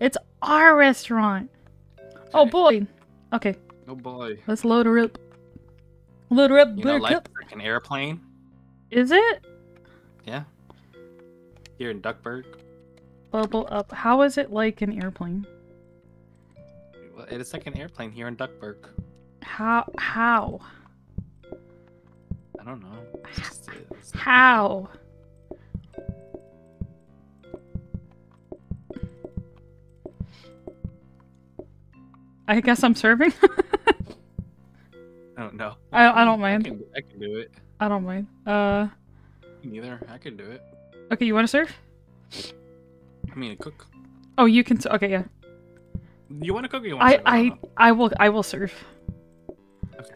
it's our restaurant. Oh boy. Okay, Oh boy. let's load her up. Load her up, You know, like an airplane. Is it? Yeah. Here in Duckburg. Bubble up. How is it like an airplane? Well, It's like an airplane here in Duckburg. How? How? I don't know. It's just, it's- How? I guess I'm serving. I don't know. I- I don't mind. I can, I can do it. I don't mind. Uh, Neither. I can do it. okay, you want to serve? I mean, cook. Oh, you can. Okay, yeah. You want to cook or you want I, to I, I will, I will serve. Okay.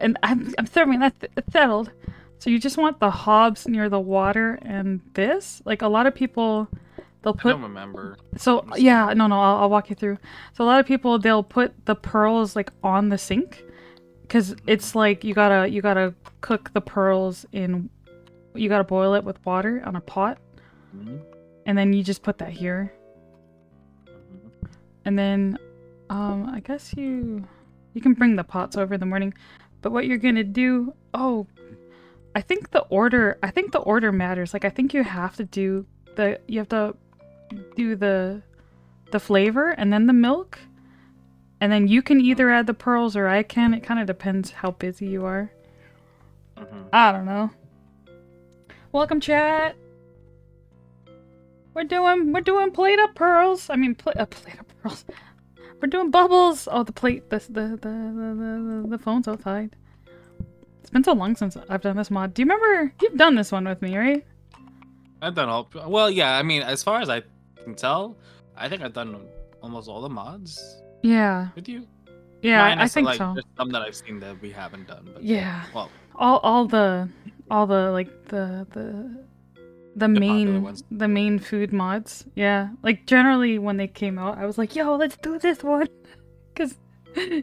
And I'm, I'm serving. That's th- settled. So you just want the hobs near the water and this? Like a lot of people, they'll I put. don't remember. So yeah, no, no, I'll, I'll walk you through. So a lot of people they'll put the pearls like on the sink, because it's like you gotta you gotta cook the pearls in, you gotta boil it with water on a pot, Mhm. and then you just put that here, Mhm. and then, um, I guess you, you can bring the pots over in the morning, but what you're gonna do? Oh, I think the order. I think the order matters. Like I think you have to do the you have to do the the flavor and then the milk. And then you can either add the pearls or I can. It kind of depends how busy you are. Mhm. I don't know. Welcome, chat. We're doing we're doing plate of pearls. I mean, pla- a plate of pearls. We're doing bubbles. Oh, the plate. The the the the, the, the phone's outside. It's been so long since I've done this mod. Do you remember? You've done this one with me, right? I've done all. Well, yeah. I mean, as far as I can tell, I think I've done almost all the mods Yeah. with you. Yeah, I Minus, think like, so. There's some that I've seen that we haven't done. But Yeah. Well, all all the all the like the the the popular main the main food mods yeah like generally when they came out i was like yo let's do this one because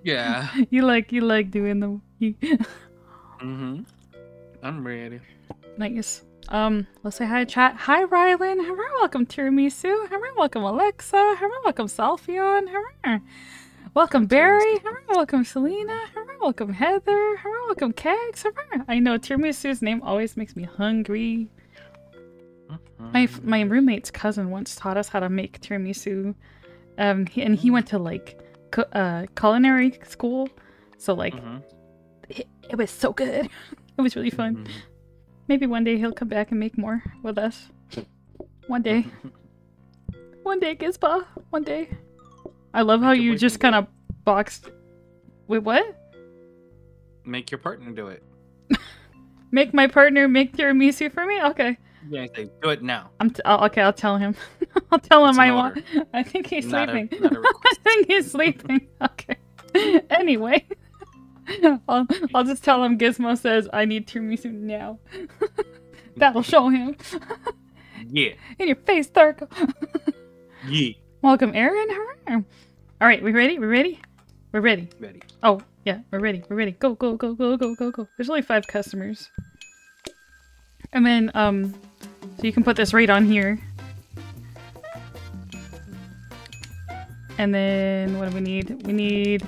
yeah. you like you like doing them mm-hmm. I'm ready. nice um let's say hi chat. Hi rylan. Hello welcome tiramisu. Hello welcome alexa. Hello welcome salfion. Hello welcome barry. Hello welcome selena. Hello welcome heather. Hello welcome kegs. Hello i know tiramisu's name always makes me hungry. My my roommate's cousin once taught us how to make tiramisu, um, he, and he went to like uh, culinary school, so like Mhm. it, it was so good. it was really fun. Mhm. Maybe one day he'll come back and make more with us. One day, one day, Gizba. One day. I love how you just kind of boxed. Wait, what? Make your partner do it. Make my partner make tiramisu for me? Okay, Yeah. Do it now. I'm t- I'll, okay. I'll tell him. I'll tell him It's I want. I think he's Not sleeping. not a request. I think he's sleeping. Okay. anyway, I'll I'll just tell him Gizmo says I need tiramisu now. That'll show him Yeah. in your face, Darko. Yeah. Welcome, Aaron. All right, we ready? We ready? We're ready. Ready. Oh yeah, we're ready. We're ready. Go go go go go go go. There's only five customers. And then um, so you can put this right on here. And then what do we need? We need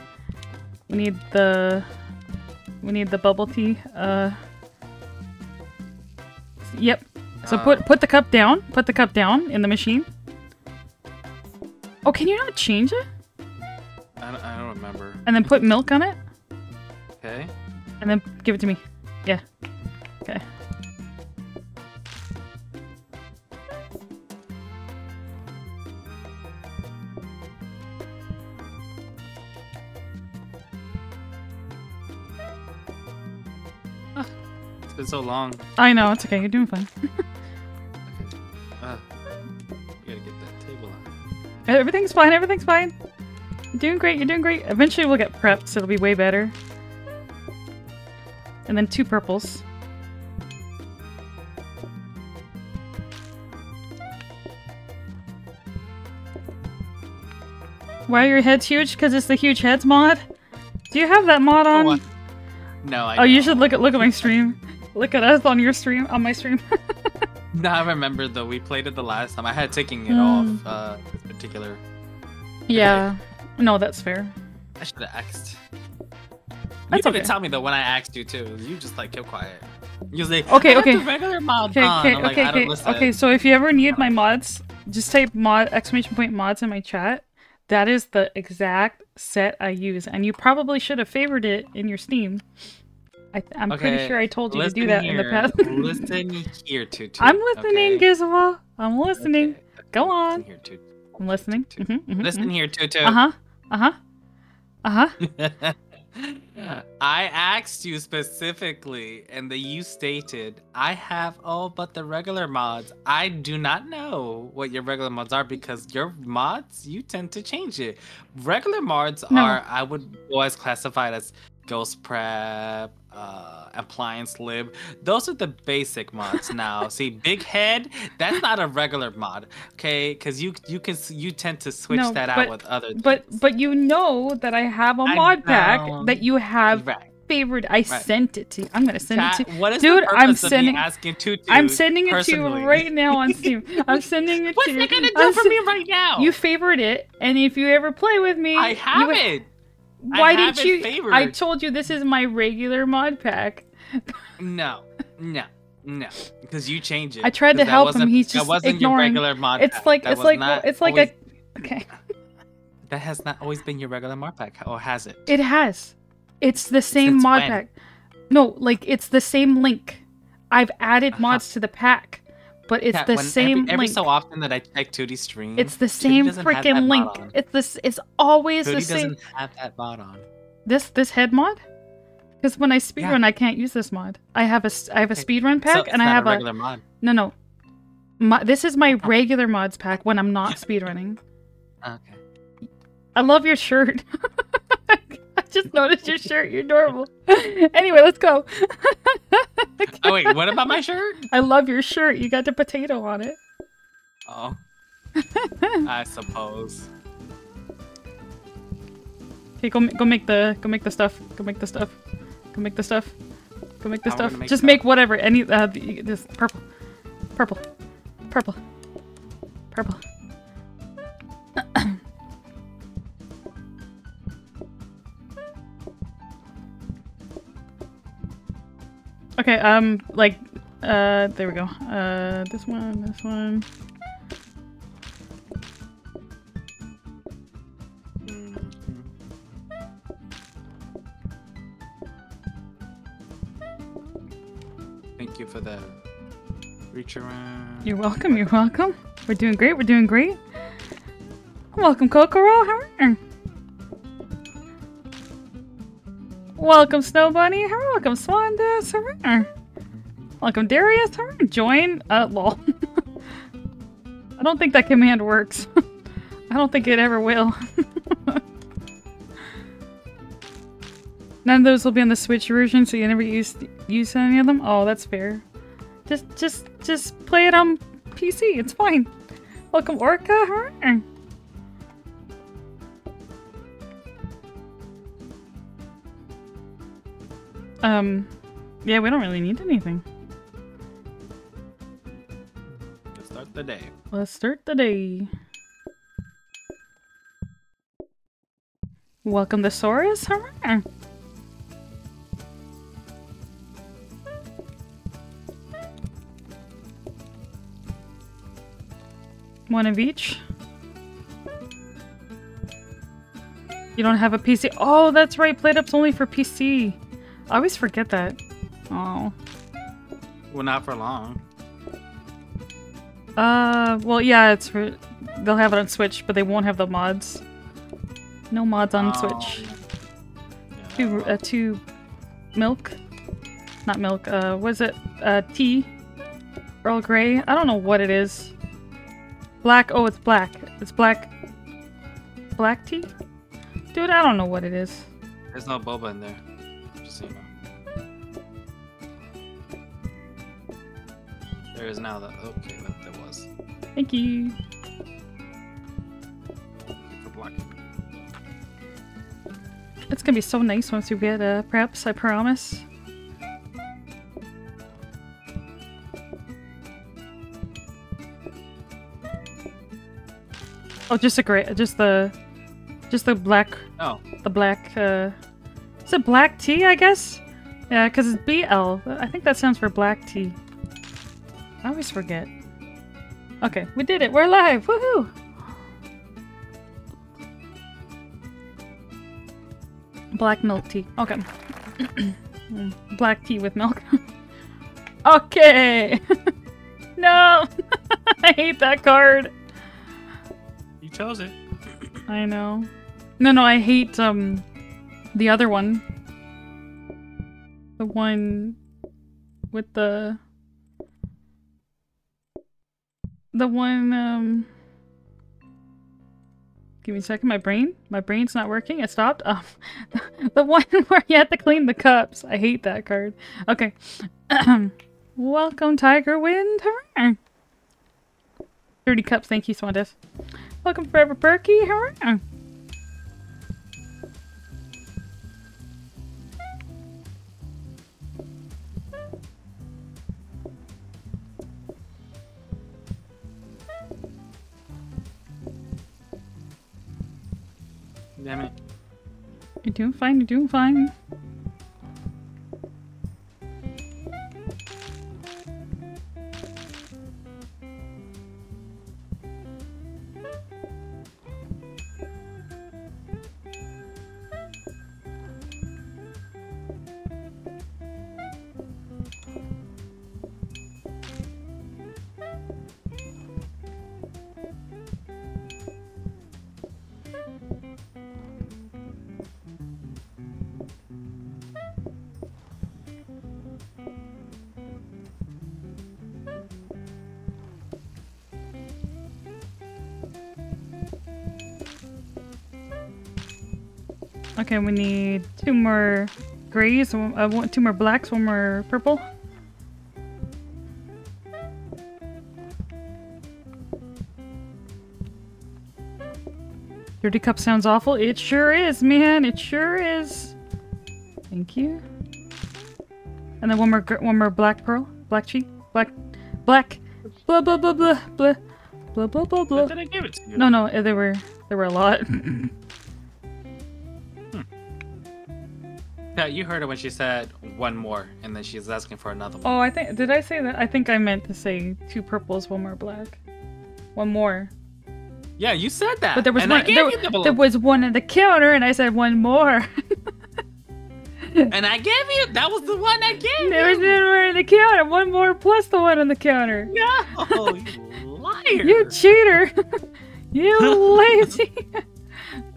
we need the we need the bubble tea. Uh Yep. So Uh. put put the cup down. Put the cup down in the machine. Oh, can you not change it? I don't, I don't remember. And then put milk on it? Okay. And then give it to me. Yeah. Been so long. I know, it's okay. You're doing fine. Uh, we gotta get that table on. Everything's fine. Everything's fine. You're doing great. You're doing great. Eventually we'll get prepped, so it'll be way better. And then two purples. Why are your heads huge? Because it's the huge heads mod? Do you have that mod on? No, I oh, you don't. should look at look at my stream. Look at us on your stream, on my stream. No, I remember though. We played it the last time. I had taken it Mm. off. Uh, this particular. Yeah. No, that's fair. I should have asked. You That's didn't okay. tell me though when I asked you too. You just like kept quiet. You was like, Okay, okay. Regular mods Okay, okay, like, okay, okay. Okay, so if you ever need my mods, just type mod exclamation point mods in my chat. That is the exact set I use, and you probably should have favored it in your Steam. I, I'm pretty sure I told you to do Listen that in the past. listen here, Tutu. I'm listening, okay? Gizmo. I'm listening. Okay, okay, Go listen on. Here, Tutu. I'm listening. Tutu. Mm-hmm, Listen here, Tutu. Uh huh. Uh huh. Uh huh. I asked you specifically, and then you stated, I have all but the regular mods. I do not know what your regular mods are because your mods, you tend to change it. Regular mods No. are, I would always classify it as Ghost Prep, uh, Appliance Lib. Those are the basic mods now. See, Big Head, that's not a regular mod, okay? Because you you can you tend to switch No, that but- out with other But things. but you know that I have a I mod pack that you have right. favored. I sent it to you. I'm gonna send it to what is Dude, the I'm purpose of me sending- asking Tutu I'm sending it to you right now on Steam. I'm sending it What's to you. What's it gonna do I'm for me right now? You favored it, and if you ever play with me, I have would- it. Why didn't you? favored. I told you this is my regular mod pack. No, no, no, because you change it. I tried to help him, he's that just wasn't ignoring. your regular mod. It's pack. like That it's like it's like always- a okay. That has not always been your regular mod pack, or has it? It has. It's the same Since mod when? pack. No, like it's the same link. I've added Uh-huh. mods to the pack, but it's Yeah, the same every, every so often that I check 2D stream. it's the same doesn't have that freaking link. It's this. It's always 2D the same. doesn't have that mod on. This this head mod. Because when I speedrun, Yeah. I can't use this mod. I have a s- I have a speedrun pack, it's and I have a a mod. no no. My, this is my regular mods pack when I'm not speedrunning. Okay. I love your shirt. Just noticed your shirt. You're adorable. anyway, let's go. Oh wait, what about my shirt? I love your shirt. You got the potato on it. Oh, I suppose. Okay, go go make the go make the stuff. Go make the stuff. Go make the stuff. Go make the stuff. make Just stuff? make whatever. Any uh the- this purple, purple, purple, purple. Okay. Um. Like. Uh. There we go. Uh. This one. This one. Thank you for the reach around. You're welcome. You're welcome. We're doing great. We're doing great. Welcome, Kokoro. How are you? Welcome, Snow Bunny. Welcome, Swandas. How are? Welcome, Darius. Join. Uh, lol. I don't think that command works. I don't think it ever will. None of those will be on the Switch version, so you never use use any of them. Oh, that's fair. Just, just, just play it on PC. It's fine. Welcome, Orca. Um, yeah, we don't really need anything. Let's start the day. Let's start the day. Welcome to Saurus. You? One of each. You don't have a PC. Oh, that's right. Plate up's only for PC. I always forget that. Oh. Well, not for long. Uh, well, yeah, it's for. They'll have it on Switch, but they won't have the mods. No mods on Oh, Switch. yeah. Two, uh, two milk, not milk. Uh, what is it? Uh, tea. Earl Grey. I don't know what it is. Black. Oh, it's black. It's black. Black tea. Dude, I don't know what it is. There's no boba in there casino. There is now the okay, but there was. Thank you. It's gonna be so nice once you get uh, preps, I promise. Oh, just a great, just the, just the black. Oh. The black. Uh, is it black tea? I guess. Yeah, because it's BL. I think that stands for black tea. I always forget. Okay, we did it. We're live. Woohoo! Black milk tea. Okay. Black tea with milk. okay. no. I hate that card. You chose it. I know. No, no, I hate um the other one. The one with the the one um Give me a second, my brain? My brain's not working. It stopped. Um the one where you have to clean the cups. I hate that card. Okay. Welcome, Tiger Wind. Hurrah. 30 cups, thank you, Swandis. Welcome, Forever Perky. Damn it. You're doing fine, you're doing fine. Okay, we need two more grays, uh, two more blacks, one more purple. Dirty cup sounds awful. It sure is, man. It sure is. Thank you. And then one more, one more black pearl, black cheek, black, black, blah blah blah blah blah, blah blah blah blah. I give it to you? No, no, uh, there were there were a lot. Yeah, you heard her when she said one more, and then she's asking for another one. Oh, I think did I say that? I think I meant to say two purples, one more black, one more. Yeah, you said that. But there was one. There, you the there was one at the counter, and I said one more. and I gave you that was the one I gave there was one more at the counter. One more plus the one on the counter. No, you liar. You cheater! you lazy!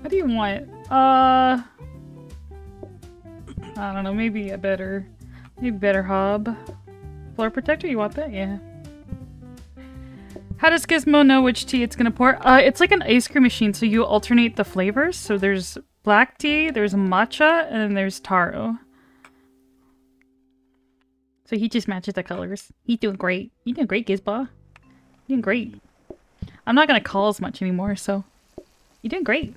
what do you want? Uh, I don't know. Maybe a better, maybe better hob. Floor protector. You want that? Yeah. How does Gizmo know which tea it's gonna pour? Uh, it's like an ice cream machine, so you alternate the flavors. So there's black tea, there's matcha, and then there's taro. So he just matches the colors. He's doing great. He's doing great, Gizmo. You're doing great. I'm not gonna call as much anymore, so you're doing great.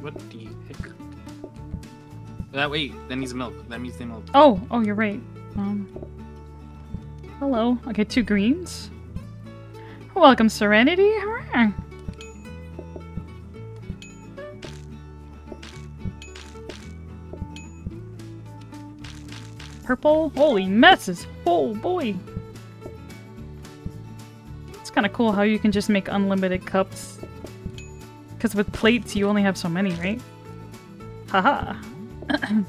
What the heck? That wait, that needs milk. That means they milk. Oh, oh, you're right. Um, hello. Okay, two greens. Welcome, Serenity. Hurrah. Purple. Holy messes. Oh boy. It's kind of cool how you can just make unlimited cups. Because with plates, you only have so many, right? Haha.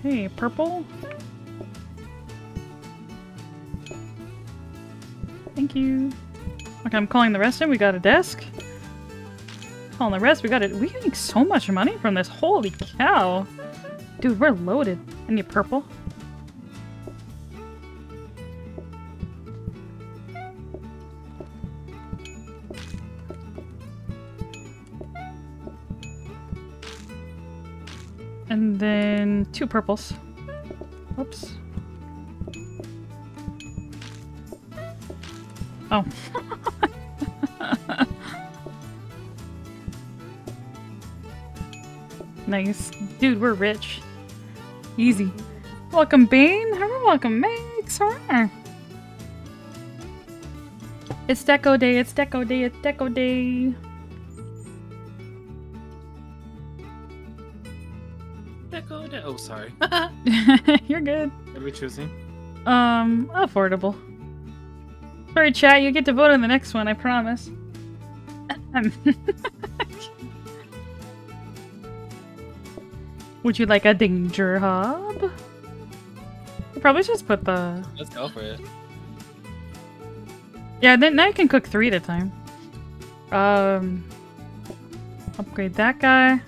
Okay, purple. Thank you. Okay, I'm calling the rest in. We got a desk. Calling the rest. We got it. We make so much money from this. Holy cow. Dude, we're loaded. I need purple. And then two purples. Whoops. Oh, nice. Dude, we're rich. Easy. Welcome, Bane. Welcome, Max. It's Deco Day, it's Deco Day, it's Deco Day. Oh, sorry. You're good. What are we choosing? Um, affordable. Sorry, chat, you get to vote on the next one, I promise. Would you like a danger hob? You probably just put the. Let's go for it. Yeah, then now you can cook three at a time. Um, upgrade that guy.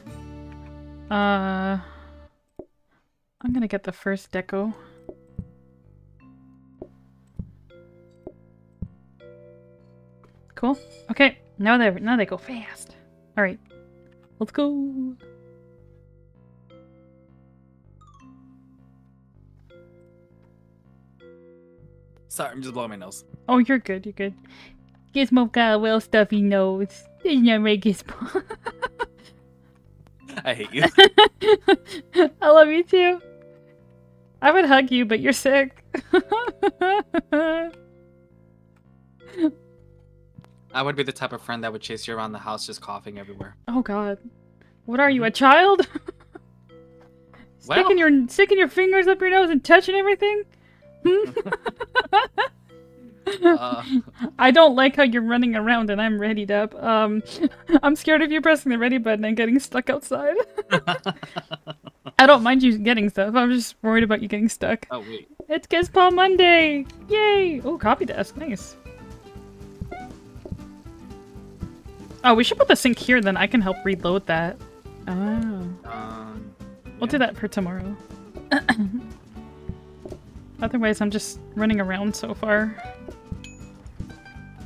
Uh, I'm gonna get the first deco. Cool. Okay, now they now they go fast. All right, let's go. Sorry, I'm just blowing my nose. Oh, you're good. You're good. Gizmo got a well stuffy nose. There's no way Gizmo. I hate you. I love you too. I would hug you, but you're sick. I would be the type of friend that would chase you around the house just coughing everywhere. oh God, what are you, a child? Well- sticking your sticking your fingers up your nose and touching everything. Uh, I don't like how you're running around and I'm readied up. Um, I'm scared of you pressing the ready button and getting stuck outside. I don't mind you getting stuff. I'm just worried about you getting stuck. oh, wait. It's Gizpaw Monday! Yay! Oh, copy desk. Nice. Oh, we should put the sink here, then I can help reload that. Oh. Um, We'll do that for tomorrow. Otherwise, I'm just running around so far.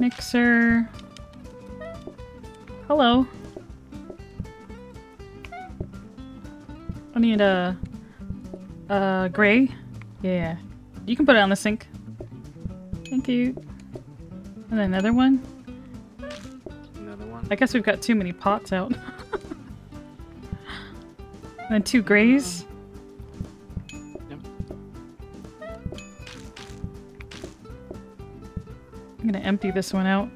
Mixer. Hello. Need a... Uh, gray? Yeah. You can put it on the sink. Thank you. And another one? Another one. I guess we've got too many pots out. and then two grays. Yep. I'm gonna empty this one out.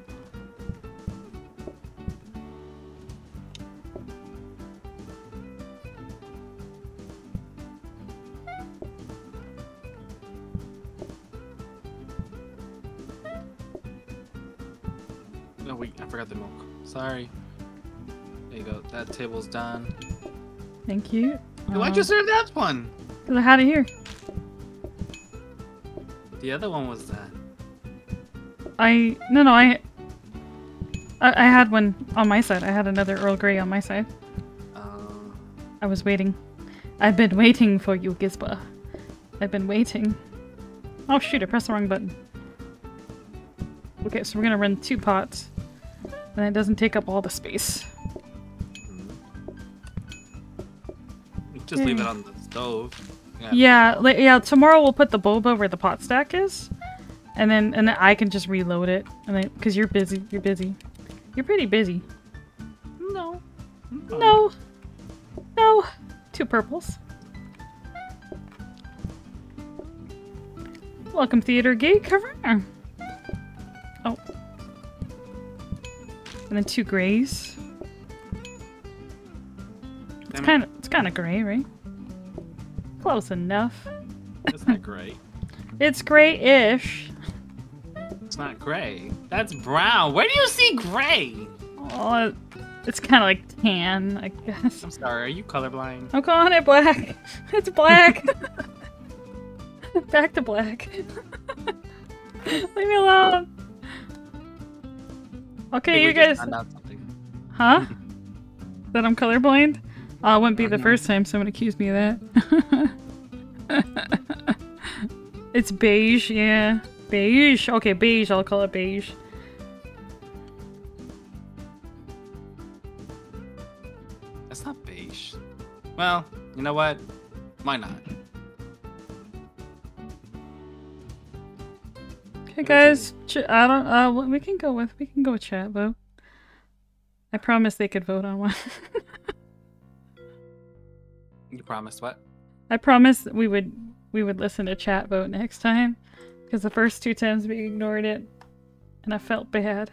Done. Thank you. Why'd you serve that one? Because I had it here. The other one was that. I no no I, I I had one on my side. I had another Earl Grey on my side. Uh, I was waiting. I've been waiting for you, Gizba. I've been waiting. Oh shoot! I pressed the wrong button. Okay, so we're gonna run two pots, and it doesn't take up all the space. Just leave it mm. on the stove. Yeah, li- yeah. Tomorrow we'll put the boba where the pot stack is, and then and then I can just reload it. And then because you're busy, you're busy, you're pretty busy. No. No, no, two purples. Welcome, theater geek. Hurrah. Oh, and then two grays. It's kind of kind of gray, right? Close enough. It's not gray. It's gray-ish. It's not gray. That's brown. Where do you see gray? Oh, it's kind of like tan, I guess. I'm sorry. Are you colorblind? I'm calling it black. It's black. Back to black. Leave me alone. Okay, you guys. found out something. Huh? that I'm colorblind? Oh, it wouldn't be the Mhm. first time someone accused me of that. it's beige, yeah. Beige. Okay, beige. I'll call it beige. That's not beige. Well, you know what? Why not? Hey guys, I don't. Uh, we can go with we can go with chat vote. I promise they could vote on one. You promised what? I promised we would we would listen to chat vote next time, because the first two times we ignored it, and I felt bad.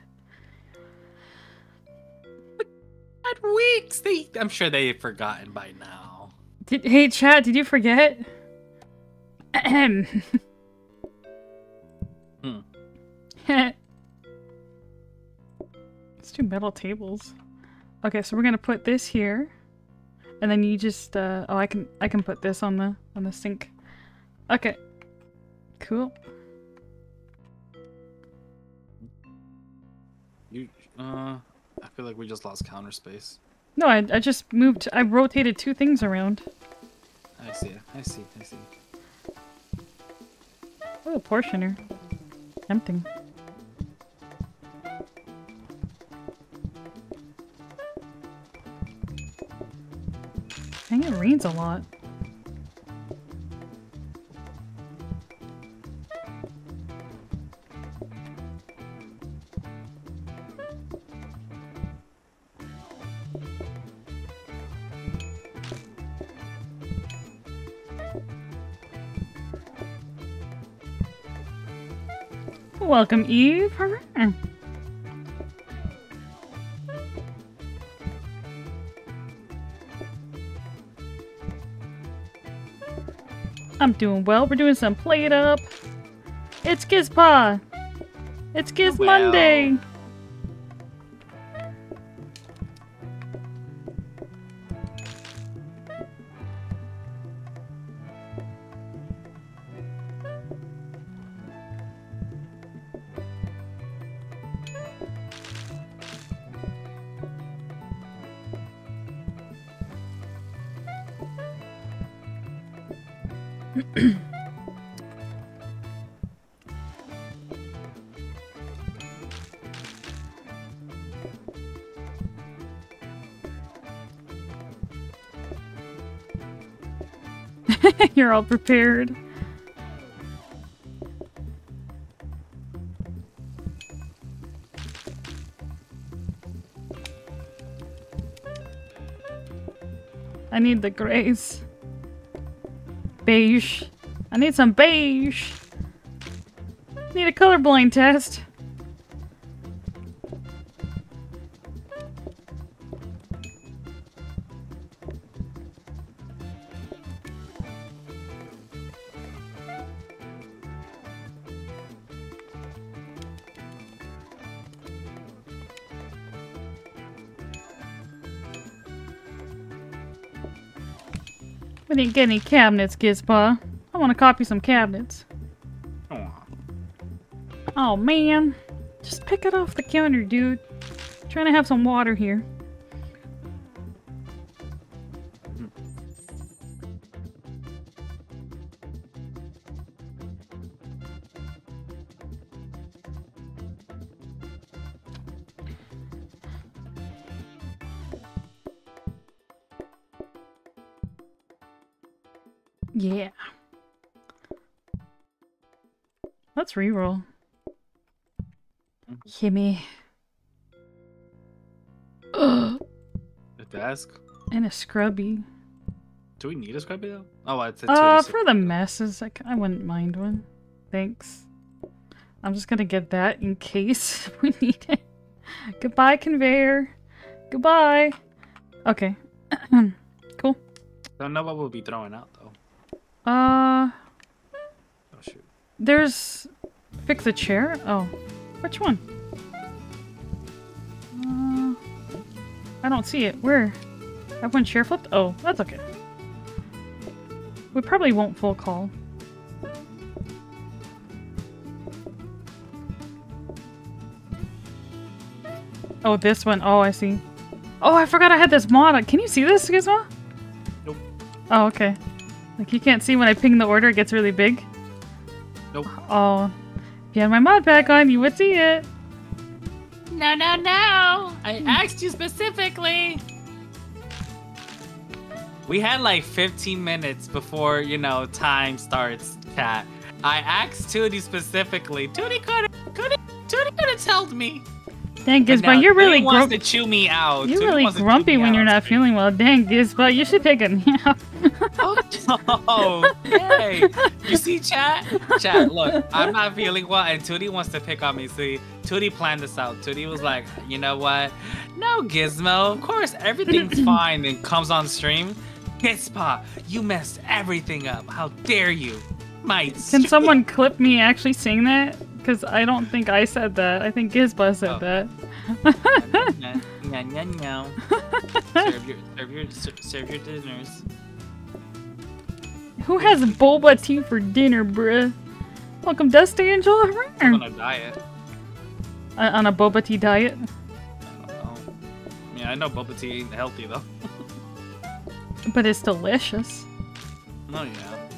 Had weeks. They. I'm sure they've forgotten by now. Did, hey chat, did you forget? Ahem. Hmm. Let's do metal tables. Okay, so we're gonna put this here, and then you just uh, oh I can I can put this on the on the sink. Okay, cool. You. Uh. I feel like we just lost counter space. No, I I just moved. I rotated two things around. I see. I see. I see. Oh, a portioner. Tempting. Dang, it rains a lot. Welcome, Eve. I'm doing well. We're doing some plate up. It's Gizpa. It's Giz Well. Monday. You're all prepared. I need the grays. Beige. I need some beige. Need a colorblind test. Any cabinets, Gizpa. I want to copy some cabinets. Oh man. Just pick it off the counter, dude. trying to have some water here. Reroll. Gimme. The desk. And a scrubby. Do we need a scrubby though? Oh, it's a Uh, for the messes, i wouldn't mind one. Thanks. I'm just gonna get that in case we need it. Goodbye, conveyor. Goodbye. Okay. cool. Don't know what we'll be throwing out though. Uh, Oh shoot. there's fix a chair. Oh, which one? Uh, I don't see it. Where? Have one chair flipped. Oh, that's okay. We probably won't full call. Oh, this one. Oh, I see. Oh, I forgot I had this mod. Can you see this, Gizmo? Nope. Oh, okay. Like you can't see when I ping the order, it gets really big. Nope. Oh, you had my mod pack on, you would see it. No, no, no! I asked you specifically. We had like 15 minutes before, you know, time starts, chat. I asked Tootie specifically. Tootie could could Tootie could have told me. Dang, And you're really Tootie wants to chew me out. You're Tootie really wants to chew grumpy when you're not feeling well. Dang, Gizba, you should take a nap. Oh, yay. You see, chat? Chat, look, I'm not feeling well, and Tootie wants to pick on me. See, Tootie planned this out. Tootie was like, you know what? No, Gizmo. Of course, everything's fine, and comes on stream. Gizpa, you messed everything up. How dare you? My Can someone clip me actually saying that? Because I don't think I said that. I think Gizba said Oh. that. Serve your, serve your, serve your dinners. Who has boba tea for dinner, bruh? Welcome, Dust Angel. I'm on a diet. Uh, on a boba tea diet. I don't know. I mean, I know boba tea ain't healthy though. But it's delicious. Oh yeah.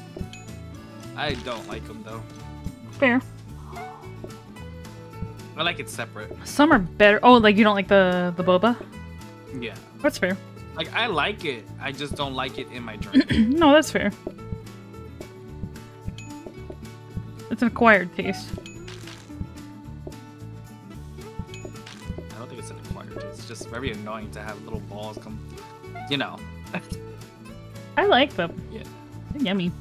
I don't like them though. Fair. I like it separate. Some are better. Oh, like you don't like the the boba? Yeah. That's fair. Like I like it. I just don't like it in my drink. no, that's fair. It's an acquired taste. I don't think it's an acquired taste. It's just very annoying to have little balls come. You know. I like them. Yeah. They're yummy.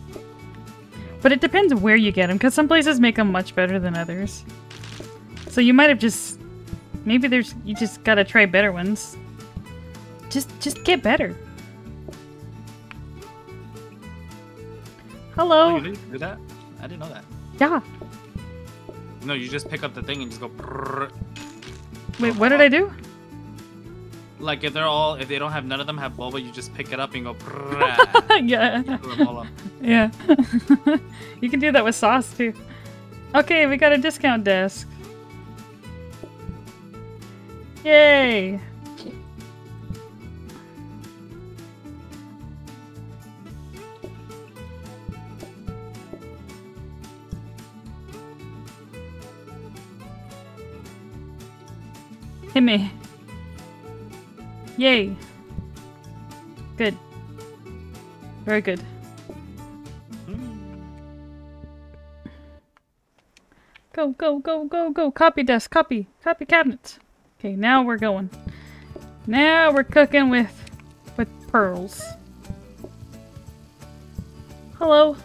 But it depends where you get them, because some places make them much better than others. So you might have just, maybe there's you just gotta try better ones. Just just get better. Oh, Hello. you didn't do that? I didn't know that. Yeah. No, you just pick up the thing and just go. Wait, what did I do? Like if they're all, if they don't have none of them have boba, you just pick it up and go. yeah. Throw them all up. Yeah. you can do that with sauce too. Okay, we got a discount desk. Yay! Me. Yay. Good. Very good. Go, go, go, go, go. Copy desk, copy. Copy cabinets. Okay, now we're going. Now we're cooking with with pearls. Hello.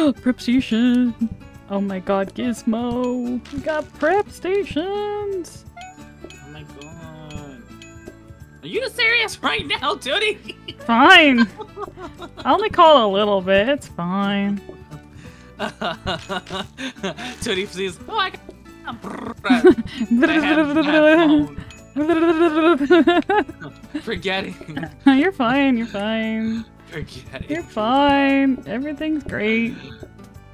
prep station. Oh my god, Gizmo. We got prep stations. Oh my god. Are you serious right now, Tootie? Fine. I only call a little bit. It's fine. Tootie sees. Oh, I got. Forgetting. you're fine. You're fine. Forgetting. You're fine. Everything's great.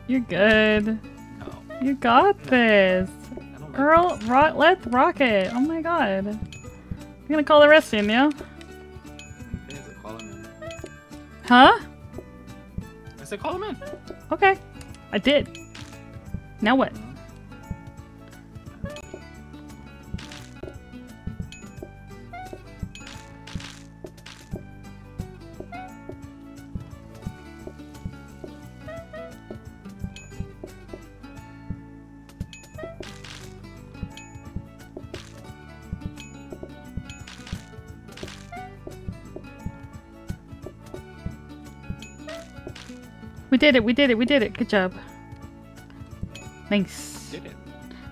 You're good. No, You got this. I don't like Earl, ro- let's rock it. Oh my god. You're gonna call the rest in, yeah? I said call him in. Huh? I said call him in. Okay. I did. Now what? We did it, we did it, we did it. Good job. Nice. Did it.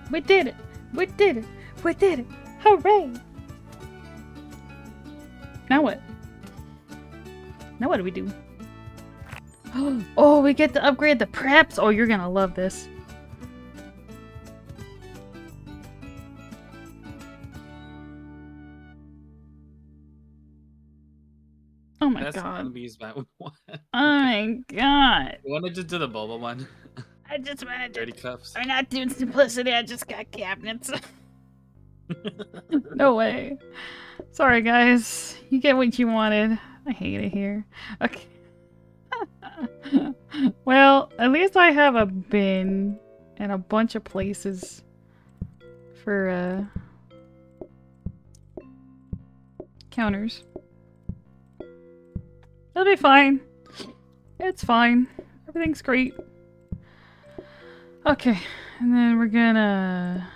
We did it. We did it. We did it. Hooray. Now what? Now what do we do? Oh, we get to upgrade the preps. Oh, you're gonna love this. Oh my That's god. his bad one. Oh my god. You wanna just do the boba one? I just wanted Dirty cups. I'm not doing simplicity, I just got cabinets. no way. Sorry, guys. You get what you wanted. I hate it here. Okay. well, at least I have a bin and a bunch of places for uh counters. It'll be fine. It's fine. Everything's great. Okay, and then we're gonna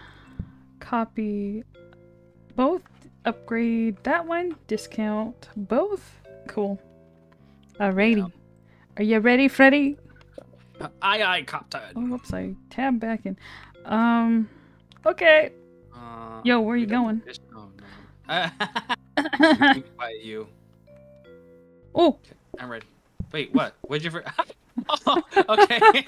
copy both, upgrade that one, discount both. Cool. Alrighty. Are you ready, Freddy? Aye, aye, Captain. Oh, whoops, I tabbed back in. Um, okay. Uh, Yo, where we you going? Oh, no. You. Oh, I'm ready. Wait, what? What'd you for? oh, okay.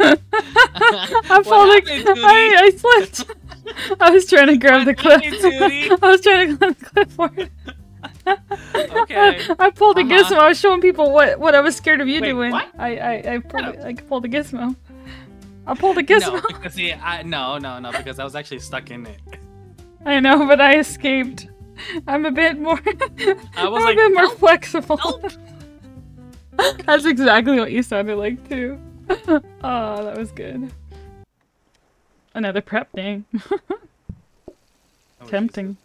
I'm falling. I, I slipped. I was trying to grab the What clip. happened, I was trying to grab the clipboard. Okay. I pulled a Uh-huh. gizmo. I was showing people what, what I was scared of you Wait, doing. what? I, I, I pulled a, I pulled a gizmo. I pulled a gizmo. No, because see, I no, no, no, because I was actually stuck in it. I know, but I escaped. I'm a bit more. I was I'm like, a bit more "Nope, flexible. nope." That's exactly what you sounded like too. oh, that was good. Another prep day. Oh, Tempting.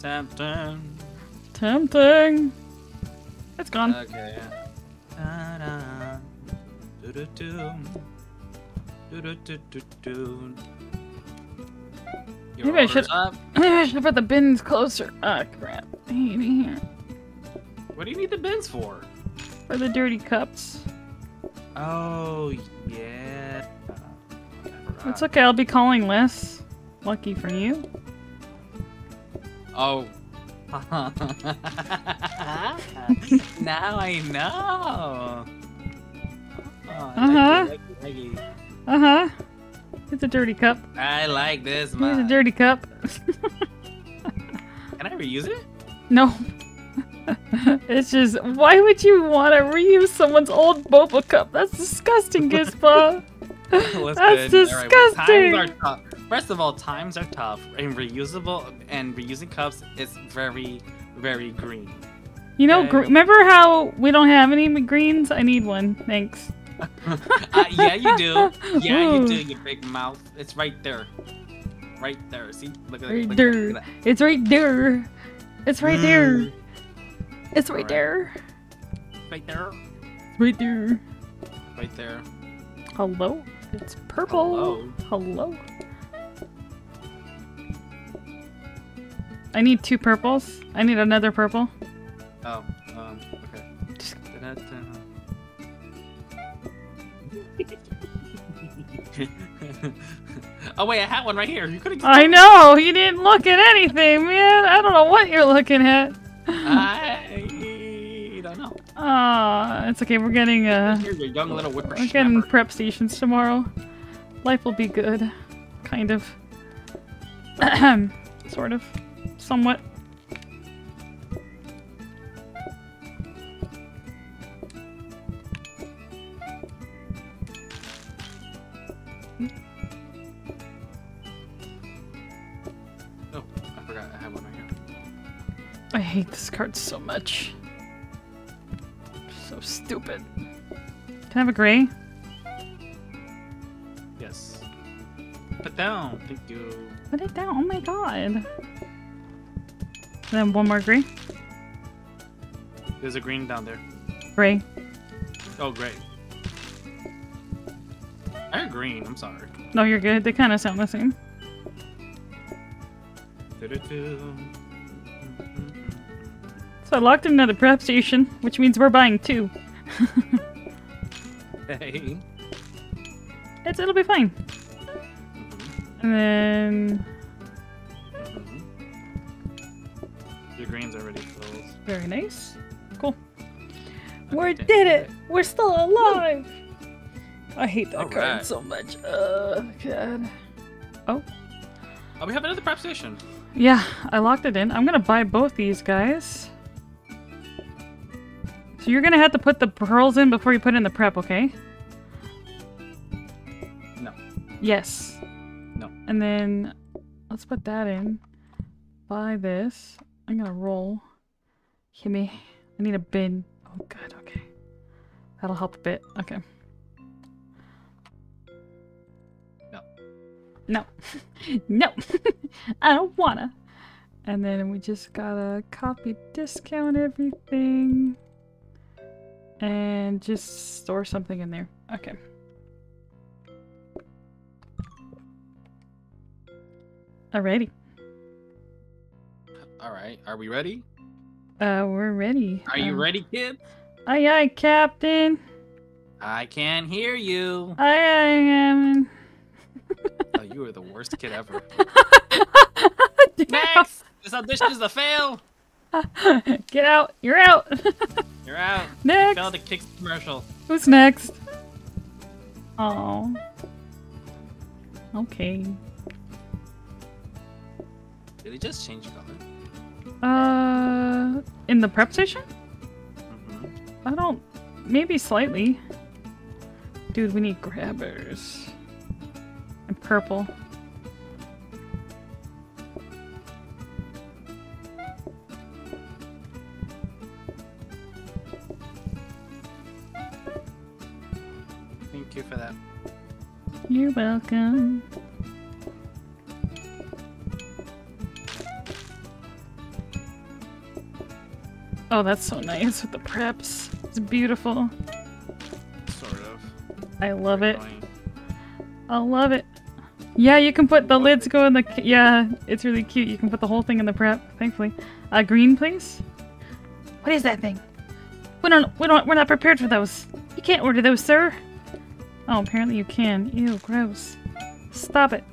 Tempting. Tempting. It's gone. Okay. Da-da. Do-do-do. Do-do-do-do-do. Your Maybe I should- up. I should put the bins closer. Ah, crap. I hate here. What do you need the bins for? For the dirty cups. Oh yeah. It's okay, I'll be calling less. Lucky for you. Oh. now I know. Oh, Uh-huh. like it, like it, like Uh huh. It's a dirty cup. I like this It's a dirty cup. Can I reuse it? no. it's just, why would you want to reuse someone's old boba cup? That's disgusting, Gizpa. That's good? All right, well, disgusting. times are tough. First of all, times are tough, and reusable and reusing cups is very, very green. You know, Okay. gr- remember how we don't have any greens? I need one. Thanks. Uh, yeah, you do. Yeah, you do. You big mouth. It's right there. Right there. See? Look at Right. Look there. at. Look at It's right there. It's right there. Mm. It's right Alright. there. Right there. Right there. Right there. Hello? It's purple. Hello. Hello. I need two purples. I need another purple. Oh. oh wait, I had one right here. You could have. I know! You didn't look at anything, man! I don't know what you're looking at. I don't know. Ah, it's okay. We're getting uh, You're a young little we're getting prep stations tomorrow. Life will be good, kind of. sort of, somewhat. I hate this card so much. So stupid. Can I have a gray? Yes. Put down. Thank you. Put it down. Oh my god. And then one more gray. There's a green down there. Gray. Oh, great. I heard green. I'm sorry. No, you're good. They kind of sound the same. Do-do-do. So I locked in another prep station, which means we're buying two. Hey. It's it'll be fine. And then Mhm. Your green's already filled. very nice. Cool. Okay, We did it! We're still alive! I hate that All card right. so much. Oh god. Oh, we have another prep station. Yeah, I locked it in. I'm gonna buy both these guys. So you're gonna have to put the pearls in before you put in the prep, okay? No. Yes. No. And then let's put that in. buy this. I'm gonna roll. Give me. I need a bin. Oh, good. Okay. That'll help a bit. Okay. No. No. no. I don't wanna. And then we just gotta copy discount everything. And just store something in there. Okay. Alrighty. All right, are we ready? Uh, we're ready. Are you Um, ready, kid? Aye, aye, Captain. I can't hear you. Aye, aye, am. Oh, you are the worst kid ever. Next, this audition is a fail. Get out. You're out. You're out. Next. Failed the kicks commercial. Who's next? Oh. Okay. Did he just change color? Uh, in the prep station? hmm I don't. Maybe slightly. Dude, we need grabbers. And purple. For that. You're welcome. Oh, that's so nice with the preps. It's beautiful. Sort of. I love it. Annoying. I love it. Yeah, you can put the lids go in the. Yeah, it's really cute. You can put the whole thing in the prep. Thankfully, a green please. What is that thing? We don't. We don't. We're not prepared for those. You can't order those, sir. Oh, apparently you can. Ew, gross. Stop it.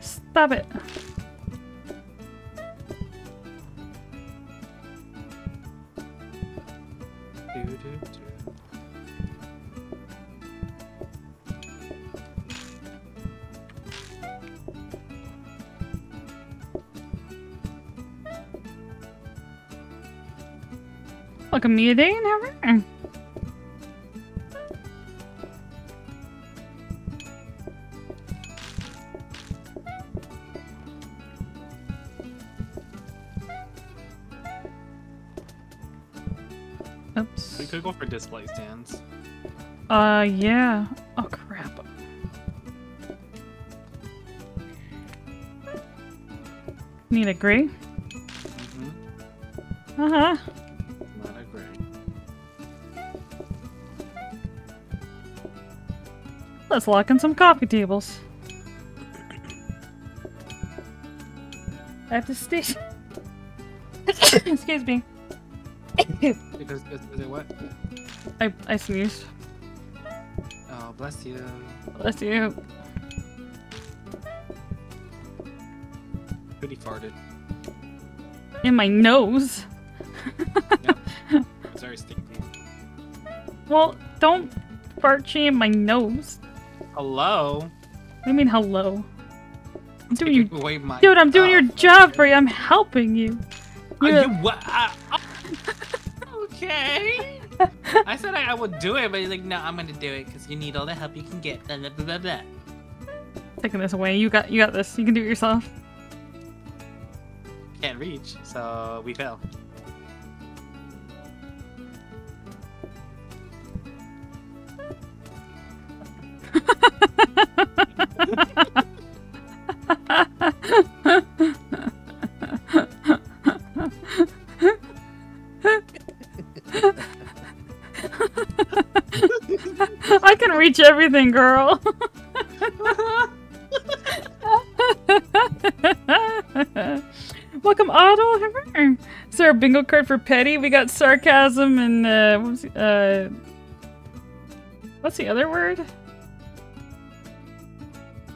Stop it. Do, do. Me a day never. Oops. Display stands. Uh, yeah. Oh, crap. Need a gray? Mm-hmm. Uh-huh. Not a gray. Let's lock in some coffee tables. I have to stay. Excuse me. Because is it what? I, I sneezed. Oh, bless you. Bless you. Pretty farted. In my nose. It's very stinky. Well, don't fart in my nose. Hello. What do you mean hello? I'm doing your away my. dude. I'm doing your job okay. for you. I'm helping you. Are You- you what? Uh, oh, okay. I said I, I would do it, but he's like, no, I'm gonna do it because you need all the help you can get. Blah, blah, blah, blah. Taking this away. You got you got this. You can do it yourself. Can't reach, so we fail. reach everything, girl. Welcome, Otto. Is there a bingo card for Petty? We got sarcasm and uh, what was uh, what's the other word?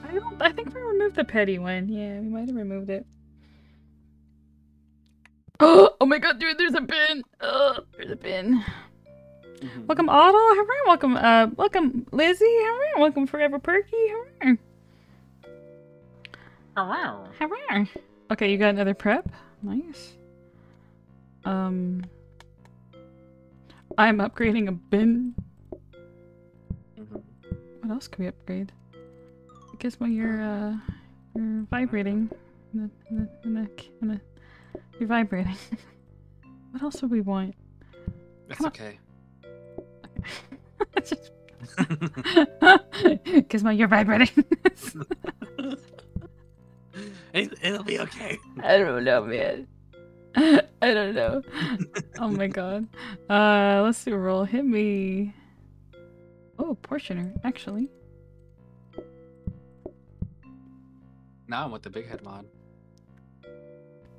I don't. I think we removed the Petty one. Yeah, we might have removed it. Oh, oh my God, dude! There's a bin. Oh, there's a bin. Welcome Otto, Hooray. welcome uh welcome Lizzie, Hooray. welcome Forever Perky, Hooray. Hooray. Okay, you got another prep? Nice. Um I'm upgrading a bin. Mhm. What else can we upgrade? I guess while you're uh you're vibrating in the in the in the, in the You're vibrating. what else would we want? That's Come on. okay. Gizmo, you're vibrating. it, it'll be okay. I don't know, man. I don't know. oh my god. Uh, let's do a roll. Hit me. Oh, portioner, actually. Now I'm with the big head mod.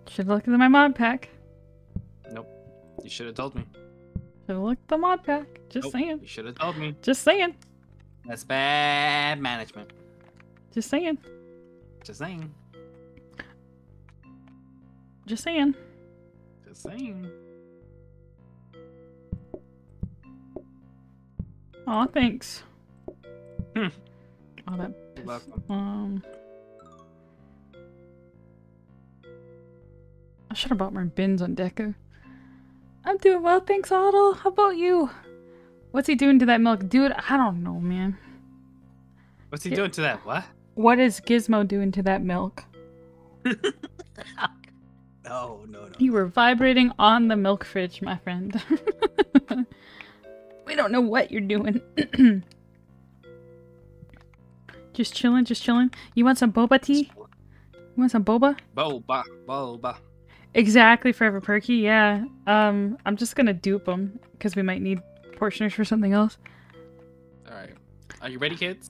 Should have looked at my mod pack. Nope. You should have told me. Should have looked at the mod pack. Just Nope, saying. You should have told me. Just saying. That's bad management. Just saying. Just saying. Just saying. Just saying. Aw, thanks. Hmm. Oh, that. Welcome. Um. I should have bought more bins on Deco. I'm doing well, thanks, Otto. How about you? What's he doing to that milk? Dude, I don't know, man. What's he Yeah. doing to that? What? What is Gizmo doing to that milk? No, no, no. You were vibrating on the milk fridge, my friend. we don't know what you're doing. just chilling, just chilling. You want some boba tea? You want some boba? Boba, boba. Exactly, Forever Perky. Yeah. Um, I'm just gonna dupe them because we might need portioners for something else. All right. Are you ready, kids?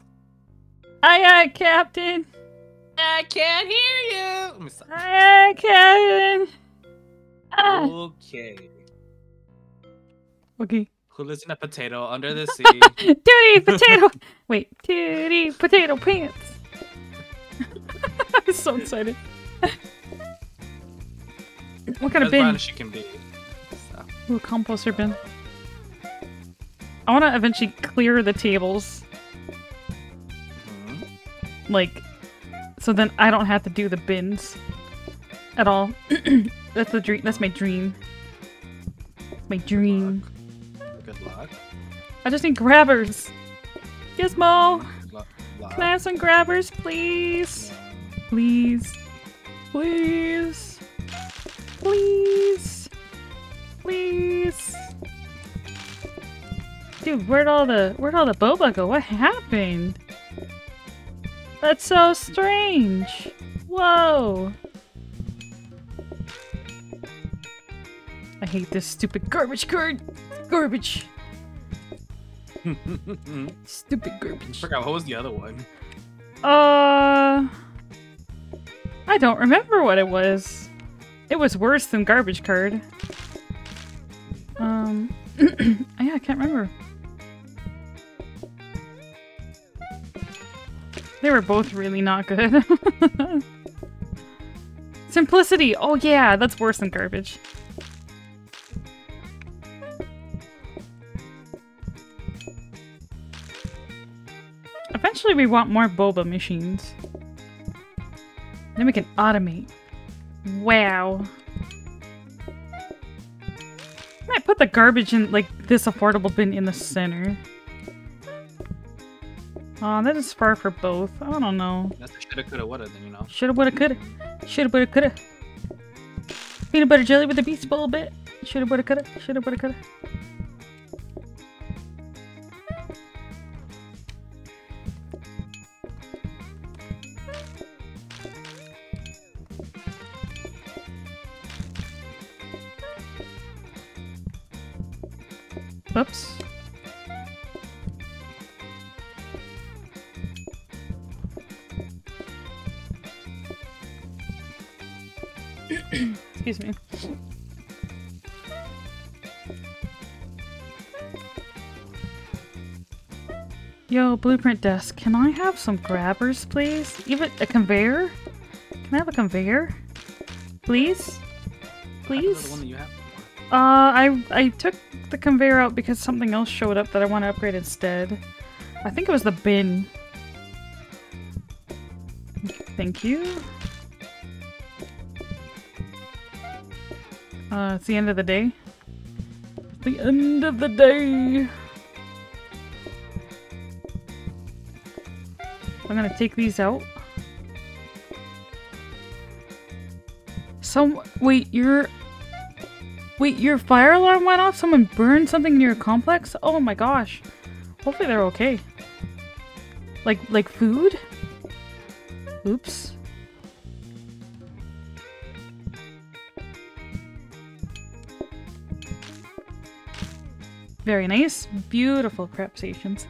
Aye, aye, Captain. I can't hear you. Let me stop. Aye, aye, Captain. Ah. Okay. Okay. Who lives in a potato under the sea? Tootie potato. Wait, tootie potato pants. I'm so excited. what kind as of bin? she can be. So, Ooh, composter bin. I want to eventually clear the tables, mhm. like, so then I don't have to do the bins at all. that's the dream. That's my dream. My dream. Good luck. I just need grabbers. Gizmo, Good luck. luck. can I have some grabbers, please? Please. Please. Please. Please. Dude, where'd all the where'd all the boba go? What happened? That's so strange. Whoa. I hate this stupid garbage card. Garbage. Stupid garbage. Forgot what was the other one. Uh, I don't remember what it was. It was worse than garbage card. Um, yeah, I can't remember. They were both really not good. Simplicity. Oh yeah, that's worse than garbage. Eventually, we want more boba machines. Then we can automate. Wow. Might put the garbage in, like, this affordable bin in the center. Aw, that is far for both. I don't know. That's the shoulda, coulda, woulda, then you know. Shoulda, woulda, coulda. Shoulda, woulda, coulda. Peanut butter jelly with the beast bowl bit. Shoulda, woulda, coulda. Shoulda, woulda, coulda. Blueprint desk, can I have some grabbers, please? Even a conveyor? Can I have a conveyor? Please? What happened to Please? The one that you have. Uh, I I took the conveyor out because something else showed up that I want to upgrade instead. I think it was the bin. Thank you. Uh, it's the end of the day. The end of the day. I'm gonna take these out. Some wait, your wait, your fire alarm went off. Someone burned something in your complex. Oh my gosh. Hopefully they're okay. Like like food. Oops. Very nice. Beautiful prep stations.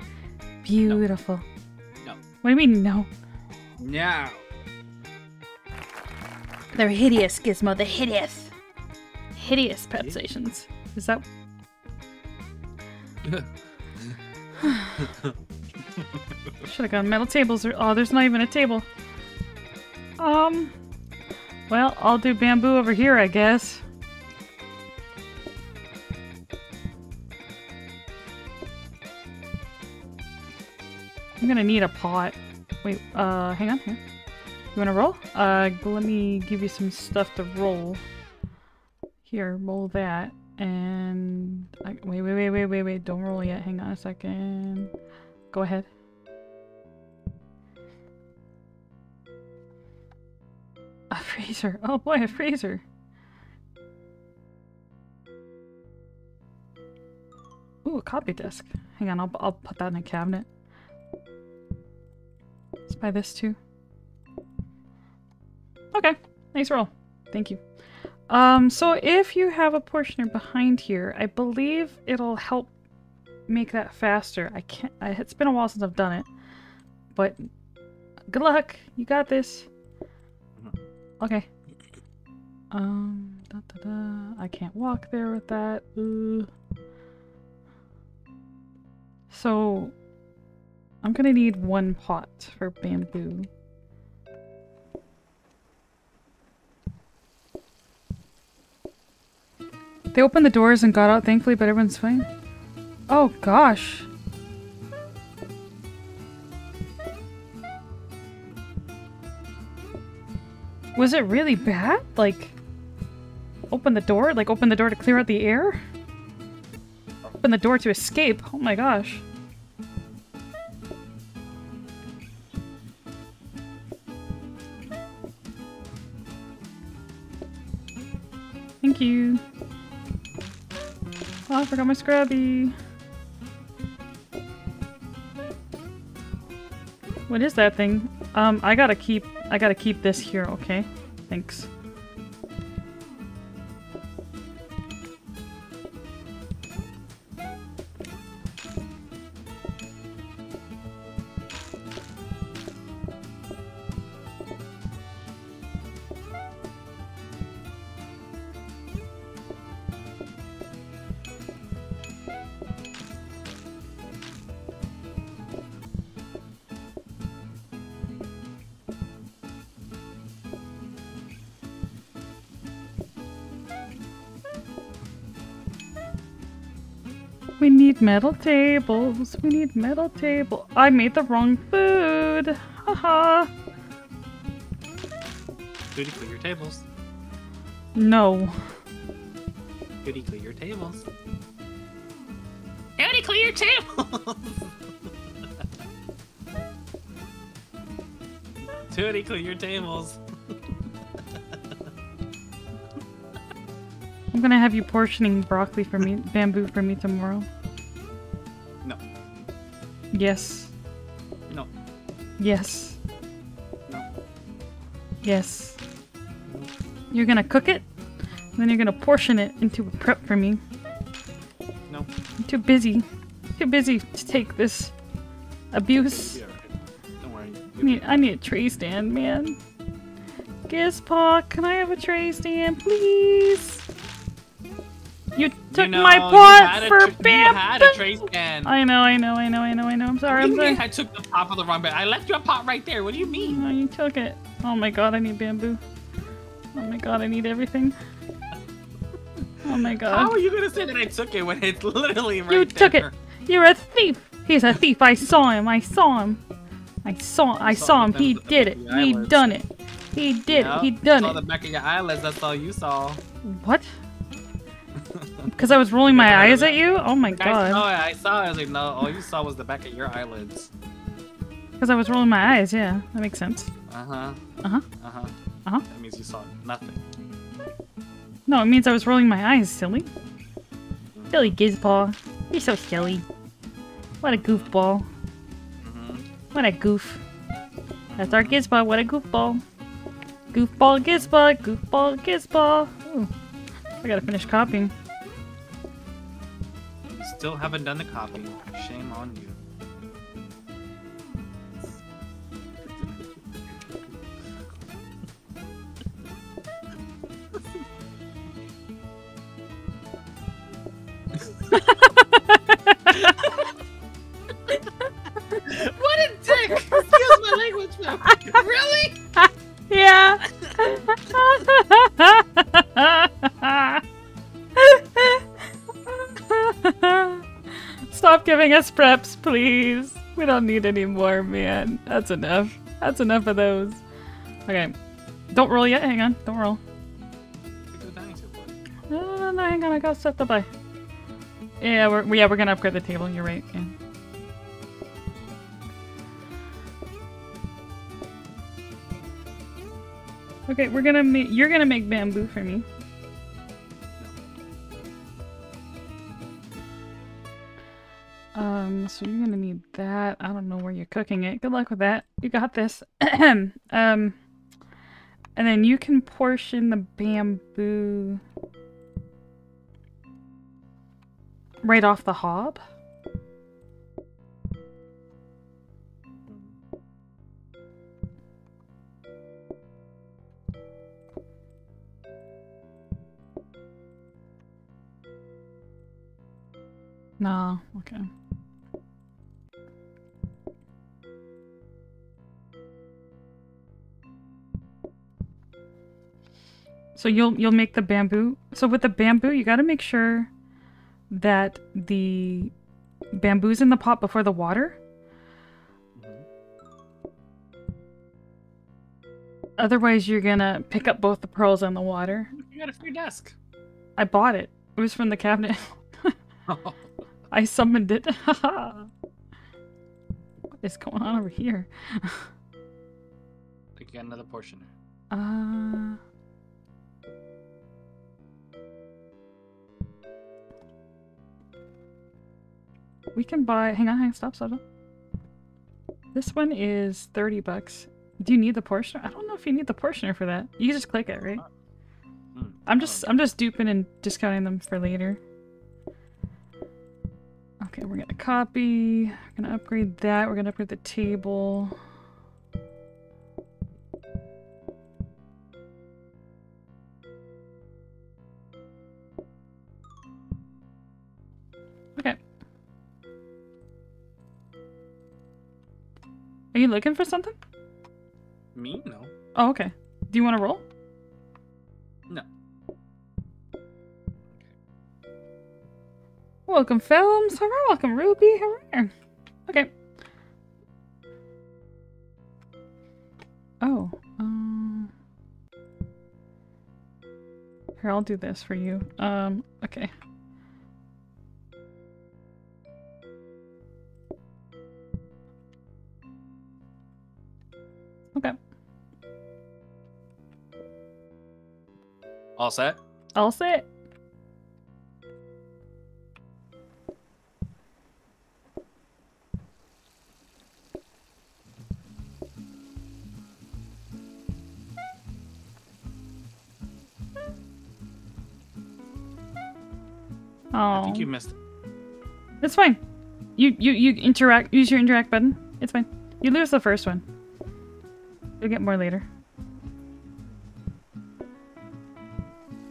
Beautiful. No. What do you mean no? No. They're hideous, Gizmo. They're hideous. Hideous Yeah. stations. Is that should have gone metal tables? Or oh, there's not even a table. Um. Well, I'll do bamboo over here, I guess. I'm gonna need a pot. Wait, uh, hang on here. You wanna roll? Uh, let me give you some stuff to roll. Here, roll that. And wait, wait, wait, wait, wait, wait! Don't roll yet. Hang on a second. Go ahead. A freezer. Oh boy, a freezer. Ooh, a copy disc. Hang on, I'll I'll put that in a cabinet. Let's buy this too. Okay, nice roll. Thank you. Um, so if you have a portioner behind here, I believe it'll help make that faster. I can't. I, it's been a while since I've done it, but good luck. You got this. Okay. Um, da, da, da. I can't walk there with that. Ooh. So, I'm gonna need one pot for bamboo. They opened the doors and got out, thankfully, but everyone's fine. Oh gosh. Was it really bad? Like, open the door? Like, open the door to clear out the air? Open the door to escape? Oh my gosh. Thank you. Oh, I forgot my scrubby. What is that thing? Um, I gotta keep, I gotta keep this here, okay? Thanks. Metal tables. We need metal table. I made the wrong food. Haha. Goody, clear your tables. No. Goody, clear your tables. Goody, clear your tables. Tootie, clear your tables. I'm gonna have you portioning broccoli for me, bamboo for me tomorrow. No. Yes. No. Yes. No. Yes. You're gonna cook it, and then you're gonna portion it into a prep for me. No. I'm too busy. Too busy to take this abuse. Alright. Don't worry. I need, I need a tray stand, man. Gizpaw, can I have a tray stand, please? You took you know, my pot for tr- You bamboo. a tray. I know, I know, I know, I know, I know. I'm sorry. I'm mean sorry. I took the top of the wrong bed? I left you a pot right there. What do you mean? Oh, you took it. Oh my god, I need bamboo. Oh my god, I need everything. Oh my god. How are you gonna say that I took it when it's literally right You took it. You're a thief. He's a thief. I saw him. I saw him. I saw. I saw saw him. He did it. your He done it. He did Yeah, it. He done saw it. the back of your eyelids. That's all you saw. What? Because I was rolling my eyes at you? Oh my I saw god. it. I saw it. I was like, no, all you saw was the back of your eyelids. Because I was rolling my eyes, yeah. That makes sense. Uh huh. Uh-huh. Uh huh. Uh-huh. That means you saw nothing. No, it means I was rolling my eyes, silly. Silly Gizball. You're so silly. What a goofball. Mhm. What a goof. That's our Gizball. What a goofball. Goofball Gizball. Goofball Gizball. Ooh. I gotta finish copying. You still haven't done the copy. Shame on you. What a dick! Excuse my language, man. Really? Yeah. Stop giving us preps, please. We don't need any more, man. That's enough. That's enough of those. Okay. Don't roll yet. Hang on. Don't roll. The. No, no, no, no. Hang on. I got stuff to buy. Yeah, we're yeah we're gonna upgrade the table. You're right. Yeah. Okay, we're gonna make. You're gonna make bamboo for me. Um, so you're gonna need that. I don't know where you're cooking it. Good luck with that. You got this. um, and then you can portion the bamboo right off the hob. No, okay. So you'll you'll make the bamboo. So with the bamboo, you got to make sure that the bamboo's in the pot before the water. Otherwise, you're gonna pick up both the pearls and the water. You got a free desk. I bought it. It was from the cabinet. I summoned it. what is going on over here? You got another portion. Uh. We can buy. Hang on, hang on, stop, stop. stop. This one is 30 bucks. Do you need the portioner? I don't know if you need the portioner for that. You just click it, right? Hmm. I'm just I'm just duping and discounting them for later. Okay, we're gonna copy. We're gonna upgrade that. We're gonna upgrade the table. You looking for something? Me? No. Oh, okay. Do you want to roll? No. Welcome, films. Hurrah, welcome, Ruby. Hurrah. Okay. Oh. Um. Here, I'll do this for you. Um. Okay. Okay. All set? All set. Oh. I Oh, think you oh. missed it. it's fine. You you you interact. Use your interact button. It's fine. You lose the first one. You'll get more later.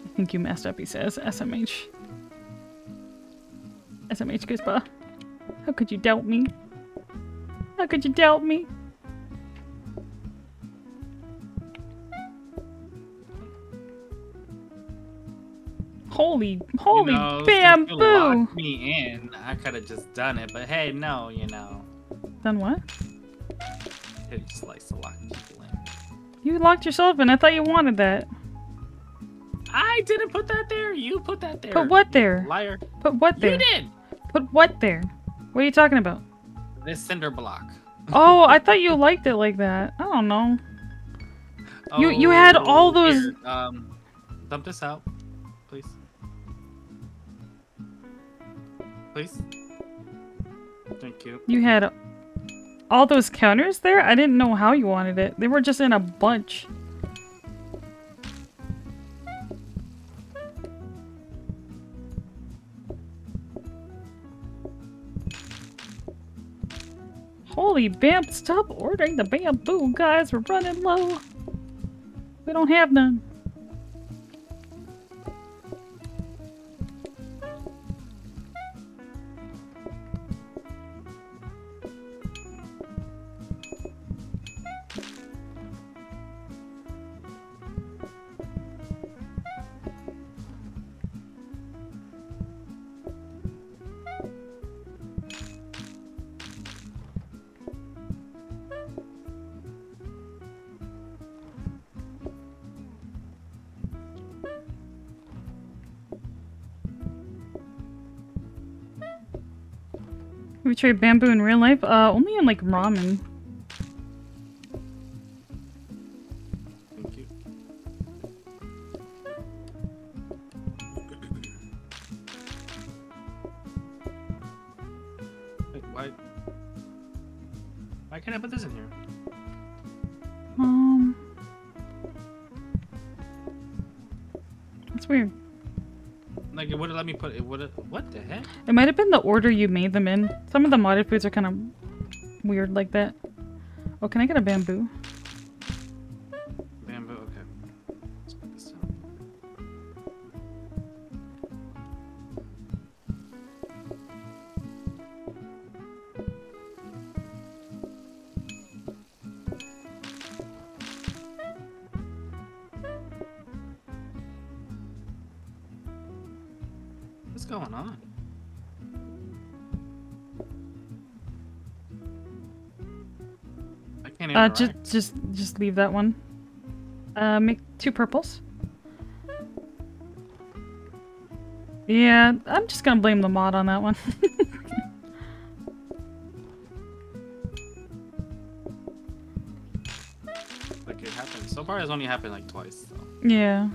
I think you messed up. He says SMH. SMH Gooseball. How could you doubt me? How could you doubt me? Holy, holy you know, bamboo! locked me in. I could have just done it, but hey, no, you know. Done what? He just likes to lock people in. You locked yourself in. I thought you wanted that. I didn't put that there. You put that there. Put what there? Liar. Put what there? You did. Put what there? What are you talking about? This cinder block. oh, I thought you liked it like that. I don't know. Oh, you you had oh, all those. Here. Um, dump this out, please. Please. Thank you. You had all those counters there? I didn't know how you wanted it. They were just in a bunch. Holy bam, stop ordering the bamboo, guys. We're running low. We don't have none. Trade bamboo in real life? Uh, only in like ramen. Thank you. Wait, why? Why can't I put this in here? Um, that's weird. Like it wouldn't let me put it. Would it? What the heck? It might have been the order you made them in. Some of the modded foods are kind of weird like that. Oh, can I get a bamboo? Bamboo. Okay. Let's put this down. What's going on? Uh, just just just leave that one. Uh, make two purples. Yeah, I'm just gonna blame the mod on that one. Like it happened. So far, it's only happened like twice. So. yeah.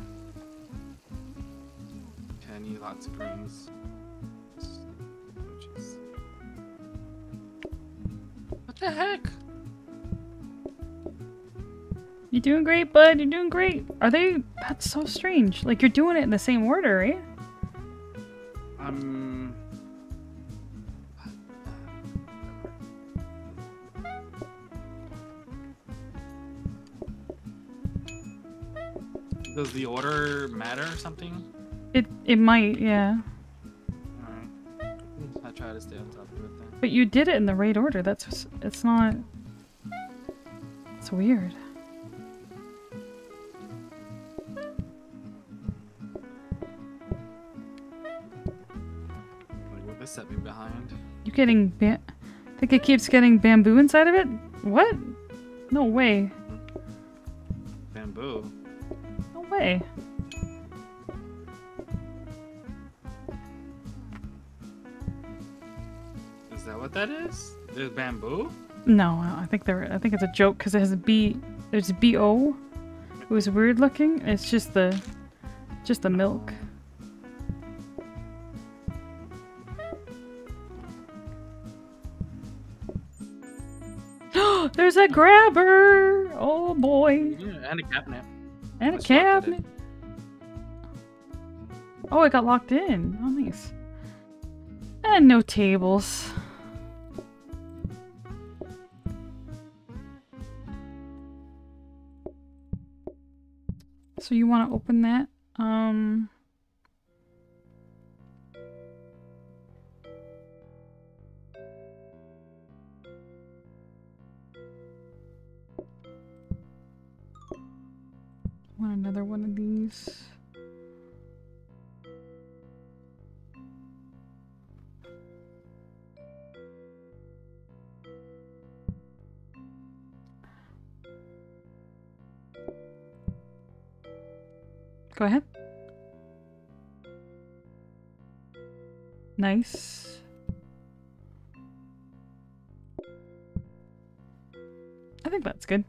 Need lots of greens. What the heck? You're doing great, bud. You're doing great. Are they? That's so strange. Like you're doing it in the same order, right? Um. Does the order matter or something? It it might, yeah. Alright. I try to stay on top of it then. But you did it in the right order. That's it's not. It's weird. This set me behind? You getting ba- think it keeps getting bamboo inside of it? What? No way. Bamboo. No way. Is that what that is? There's bamboo? No, I think they're. I think it's a joke because it has a B. There's a B O. It was weird looking. It's just the, just the milk. There's a grabber. Oh boy, Yeah, and a cabinet. and a at it. cabinet. Oh, it got locked in. Oh, nice. And no tables. So you want to open that? Um. Want another one of these? Go ahead. Nice. I think that's good.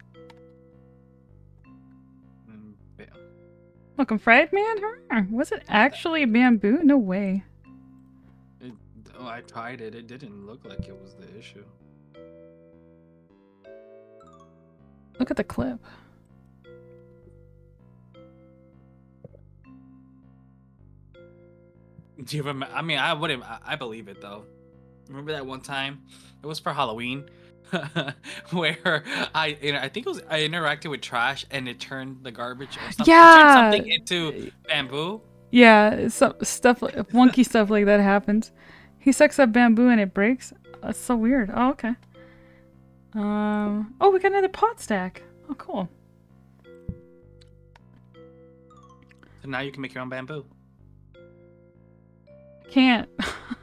Welcome, fried man. Was it actually bamboo? No way. It, oh, I tried it. It didn't look like it was the issue. Look at the clip. Do you remember? I mean, I wouldn't. I, I believe it though. Remember that one time? It was for Halloween, where I, you know, I think it was I interacted with trash and it turned the garbage or something. Yeah. something into bamboo. Yeah, so, stuff like wonky stuff like that happens. He sucks up bamboo and it breaks. That's so weird. Oh, okay. Um. Oh, we got another pot stack. Oh, cool. So now you can make your own bamboo. Can't.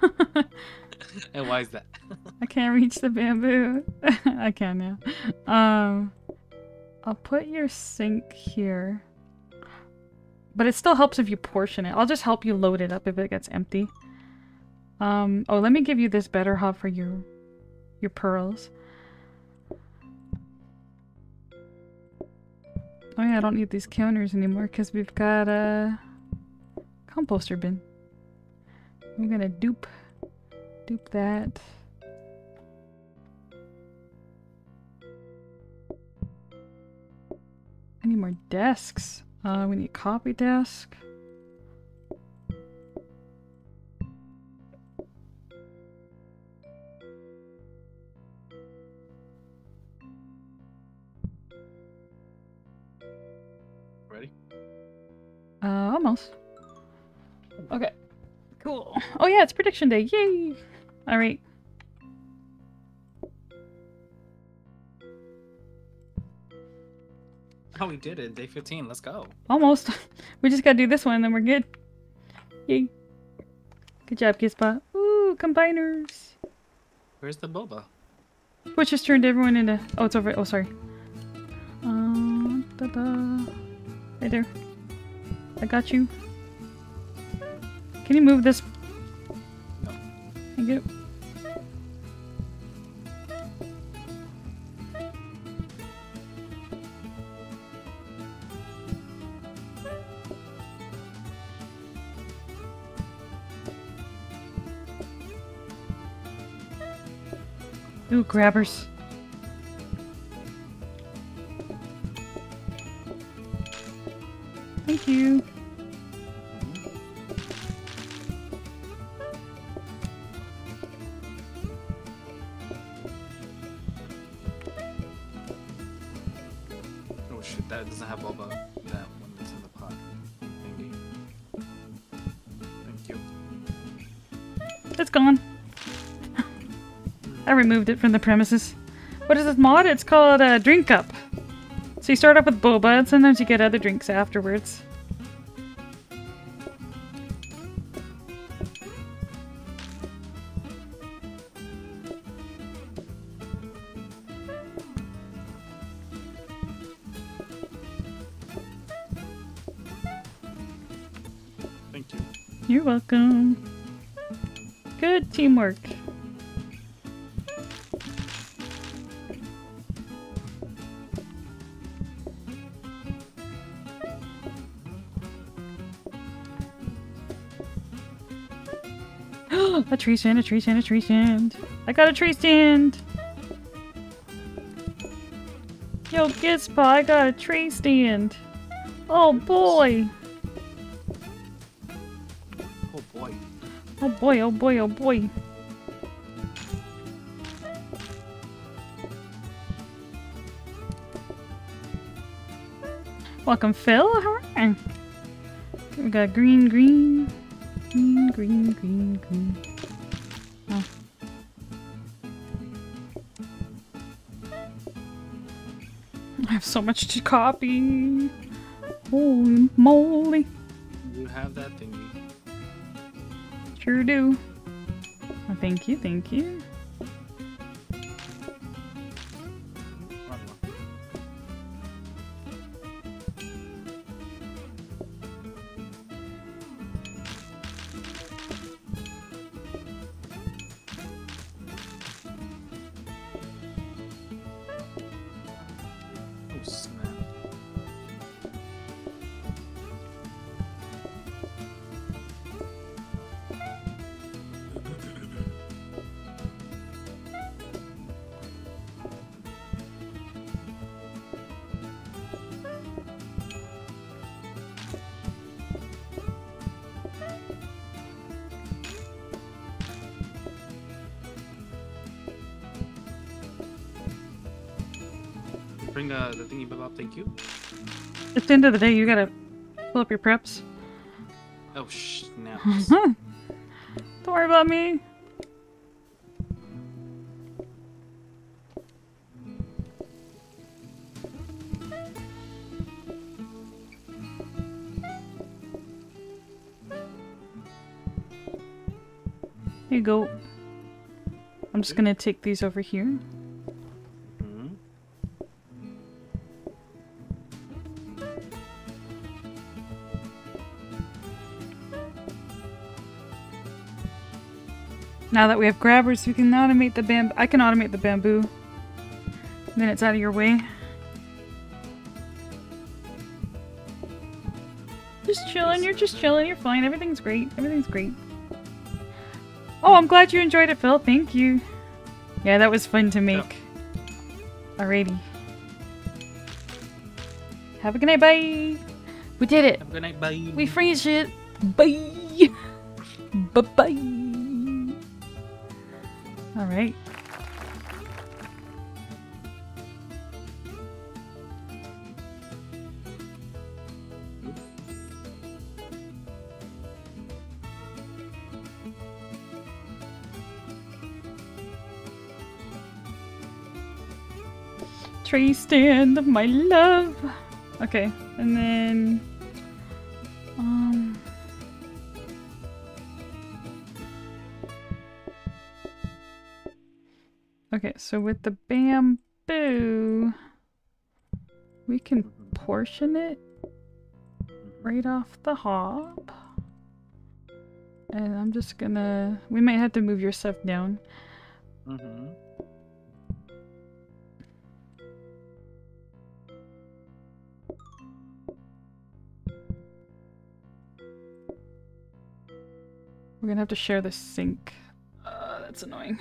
And why is that? I can't reach the bamboo. I can now. Um, I'll put your sink here. But it still helps if you portion it. I'll just help you load it up if it gets empty. Um, oh, let me give you this better hob for your your pearls. Oh yeah, I don't need these counters anymore because we've got a composter bin. I'm gonna dupe dupe that. I need more desks. Uh, we need a copy desk. Ready? Uh, almost. Okay. Cool. Oh yeah, it's prediction day. Yay! All right. Oh, we did it. Day 15. Let's go. Almost. We just gotta do this one and then we're good. Yay. Good job, Gizbot. Ooh, combiners. Where's the boba? Which just turned everyone into. Oh, it's over. Oh, sorry. Um, da-da. Right there. I got you. Can you move this? Thank you. Ooh, grabbers. Removed it from the premises. What is this mod? It's called uh, Drink Up. So you start off with boba, and sometimes you get other drinks afterwards. Thank you. You're welcome. Good teamwork. Tree stand, a tree stand, a tree stand. I got a tree stand. Yo, Gizpa, I got a tree stand. Oh boy. Oh boy. Oh boy, oh boy, oh boy. Welcome, Phil. Hooray. We got green, green, green, green, green, green. So much to copy. Holy moly. You have that thingy. Sure do. Oh, thank you, thank you. Thank you. At the end of the day, you gotta pull up your preps. Oh snap. Don't worry about me. Here you go. I'm just gonna take these over here. Now that we have grabbers, we can automate the bamboo. I can automate the bamboo. Then it's out of your way. Just chilling. You're just chilling. You're fine. Everything's great. Everything's great. Oh, I'm glad you enjoyed it, Phil. Thank you. Yeah, that was fun to make. Alrighty. Have a good night. Bye. We did it. Have a good night. Bye. We freeze it. Bye. Bye Tree stand of my love. Okay, and then um Okay, so with the bamboo we can portion it right off the hop. And I'm just gonna we might have to move your stuff down. Have to share the sink. Uh, that's annoying.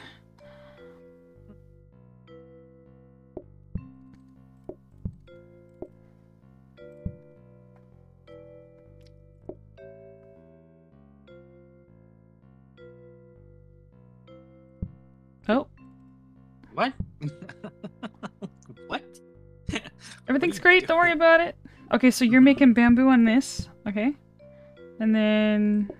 Oh, What? what? everything's you great. Don't worry about it. Okay, so you're making bamboo on this. Okay. And then.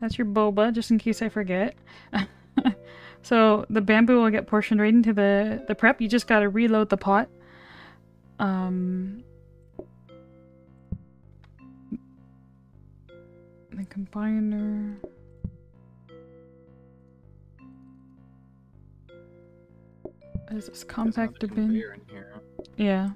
That's your boba, just in case I forget. so the bamboo will get portioned right into the, the prep. You just gotta reload the pot. Um. The combiner. Is this compactor bin? Yeah.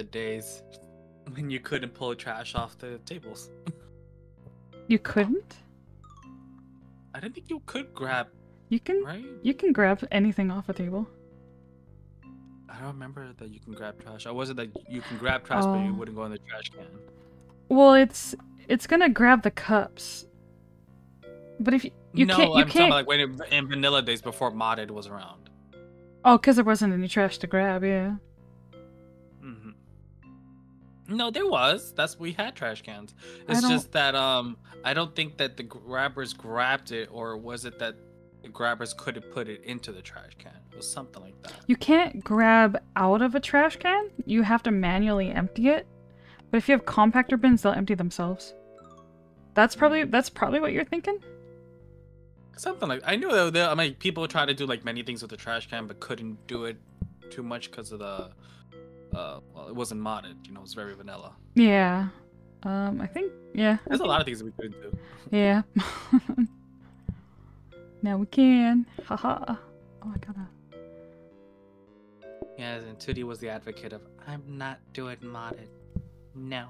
The days when you couldn't pull trash off the tables. You couldn't? I didn't think you could grab, You can right? you can grab anything off a table. I don't remember that you can grab trash. I wasn't that you can grab trash but you Oh. wouldn't go in the trash can? Well, it's it's gonna grab the cups. But if you, you no, can't you I'm talking can't about like when it, in vanilla days before modded was around. Oh, cuz there wasn't any trash to grab, yeah. No, there was. That's we had trash cans. It's just that um, I don't think that the grabbers grabbed it, or was it that the grabbers couldn't put it into the trash can? It was something like that. You can't grab out of a trash can. You have to manually empty it. But if you have compactor bins, they'll empty themselves. That's probably that's probably what you're thinking. Something like I knew that. there- I mean, people try to do like many things with the trash can, but couldn't do it too much because of the. Uh, well, it wasn't modded. You know, it was very vanilla. Yeah. Um, I think yeah. I There's a lot of things we couldn't do. Yeah. now we can. Haha. Oh, I gotta. Yeah, and Tootie was the advocate of I'm not doing modded. No.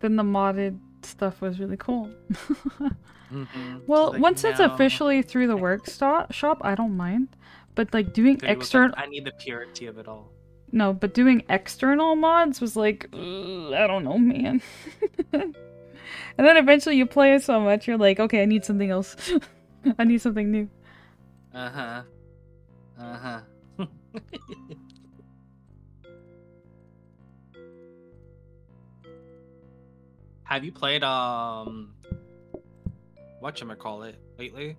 Then the modded stuff was really cool. Mhm. well, like, once it's officially through the workshop, I don't mind. But like doing Tootie was like, external, I need the purity of it all. No, but doing external mods was like, I don't know, man. and then eventually you play it so much, you're like, okay, I need something else. I need something new. Uh huh. Uh huh. Have you played um what you call it lately?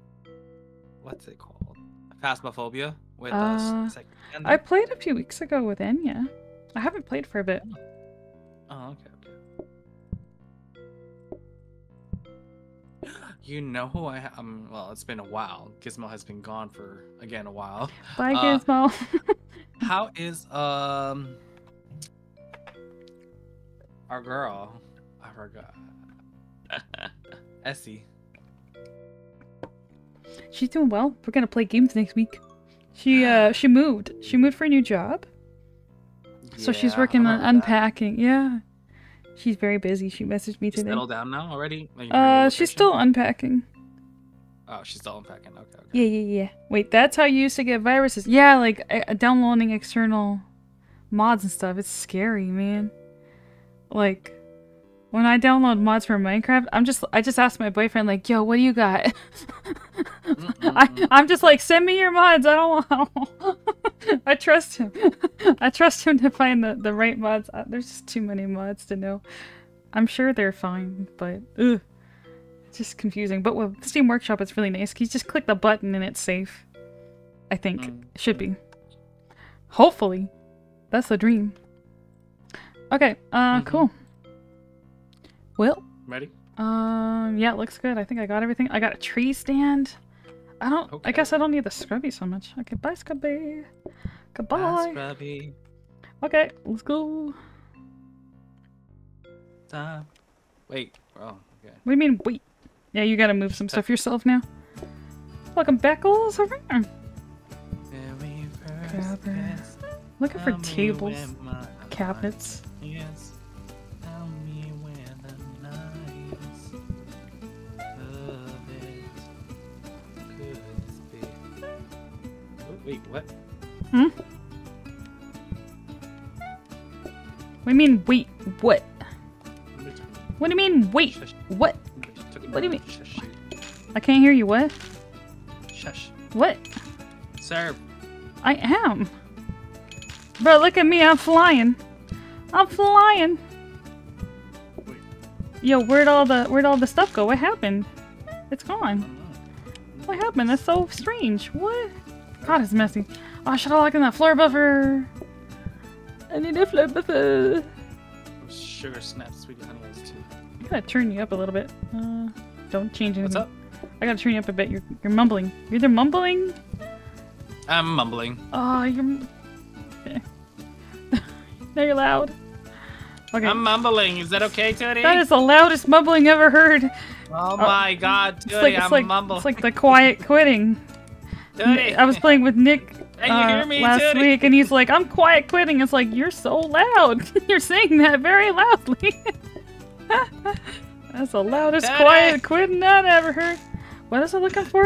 What's it called? Phasmophobia with Uh, us. I played a few weeks ago with Enya. I haven't played for a bit. Oh, okay, okay. You know who I ha- um well, it's been a while. Gizmo has been gone for again a while. Bye, Uh, Gizmo. How is um our girl? I forgot. Essie. She's doing well. We're gonna play games next week. She uh she moved. She moved for a new job. So she's Yeah, I working on remember that. unpacking. Yeah. She's very busy. She messaged me today. settled down now already? Like, your new Uh she's still unpacking. Oh, she's still unpacking. Okay, okay. Yeah, yeah, yeah. Wait, that's how you used to get viruses. Yeah, like uh, downloading external mods and stuff. It's scary, man. Like when I download mods for Minecraft, I'm just I just ask my boyfriend like, "Yo, what do you got?" I. I'm just like, "Send me your mods. I don't want." I, don't I trust him. I trust him to find the the right mods. Uh, There's just too many mods to know. I'm sure they're fine, but ugh. It's just confusing. But with Steam Workshop, it's really nice. You just click the button and it's safe. I think. Mm. It should be. Hopefully. That's the dream. Okay, uh, Mhm. cool. Well, Ready? um, yeah, it looks good. I think I got everything. I got a tree stand. I don't, I guess I don't need the scrubby so much. Okay, bye, scrubby. Goodbye. Bye, Scrubby. Okay, let's go. Stop. Wait. Oh, okay. What do you mean, wait? Yeah, you gotta move some stuff yourself now. Welcome, Beckles. Over here. Very first Looking for tables, where my heart cabinets. is. Wait, what? Hmm? What do you mean, wait, what? What do you mean, wait, what? What do you mean? I can't hear you, what? Shush. What? Sir. I am. Bro, look at me, I'm flying. I'm flying. Wait. Yo, where'd all the where'd all the stuff go? What happened? It's gone. What happened? That's so strange. What? God, it's messy. Oh, should I lock in that floor buffer? I need a floor buffer. Sugar snaps, sweetie honey is too. I gotta turn you up a little bit. Uh, don't change anything. What's up? I gotta turn you up a bit. You're you're mumbling. You're either mumbling. I'm mumbling. Oh, you're. Now you're loud. Okay. I'm mumbling. Is that okay, Tootie? that is the loudest mumbling ever heard. Oh my god, It's like it's I'm like mumbling. it's like the quiet quitting. I was playing with Nick uh, me, last Tootie? week, and he's like, "I'm quiet quitting." It's like you're so loud. you're saying that very loudly. That's the loudest Tootie! quiet quitting I've ever heard. What is I looking for?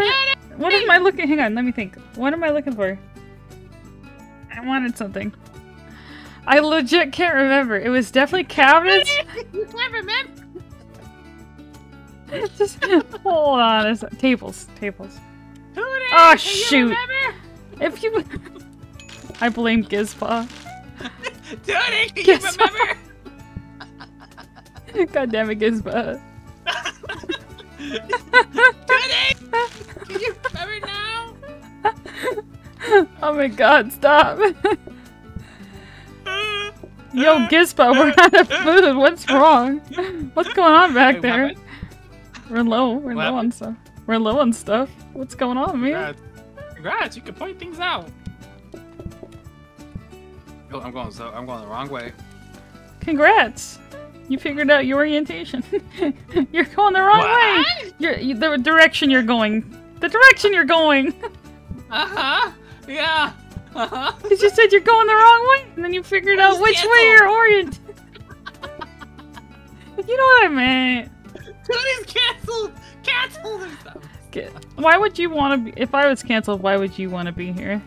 What am I looking? Hang on, let me think. What am I looking for? I wanted something. I legit can't remember. It was definitely cabinets. You can't remember. Just hold on. Tables, tables. Oh, ah, can you shoot. If you, I blame Gizpa. Tootie, can Guess you remember? God damn it, Gizpa. Tootie, can you remember now? Oh my God! Stop. Yo, Gizpa, we're out of food. What's wrong? What's going on back there? We're low. We're low on stuff. We're low on stuff. What's going on, man? Congrats. Congrats, you can point things out. Oh, I'm going so I'm going the wrong way. Congrats! You figured out your orientation. you're going the wrong way. You're you, the direction you're going. The direction you're going. Uh-huh. Yeah. Uh-huh. Because you said you're going the wrong way, and then you figured out which cancel. way you're oriented. you know what I meant. Tootie's canceled. Canceled or something. Why would you want to be? If I was canceled, why would you want to be here?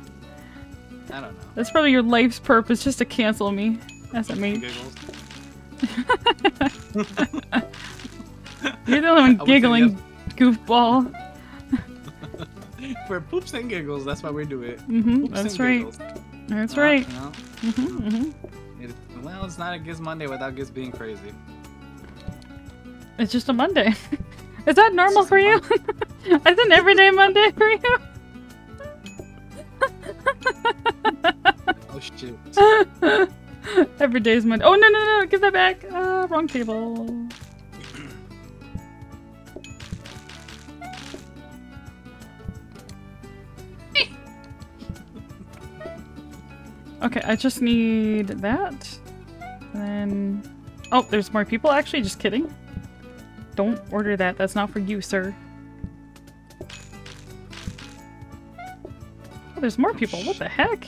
I don't know. That's probably your life's purpose, just to cancel me That's a mage. You're the only one giggling, goofball. For poops and giggles, that's why we do it. hmm that's right. giggles. That's No, right. no. hmm hmm It- well, it's not a Giz Monday without Giz being crazy. It's just a Monday. Is that normal for you? Is an everyday Monday for you? Oh shit. Every day's Monday. Oh no no no! Give that back. Uh, wrong table. Okay, I just need that. And then... Oh, there's more people actually, just kidding. Don't order that, that's not for you, sir. Oh, there's more people, what the heck?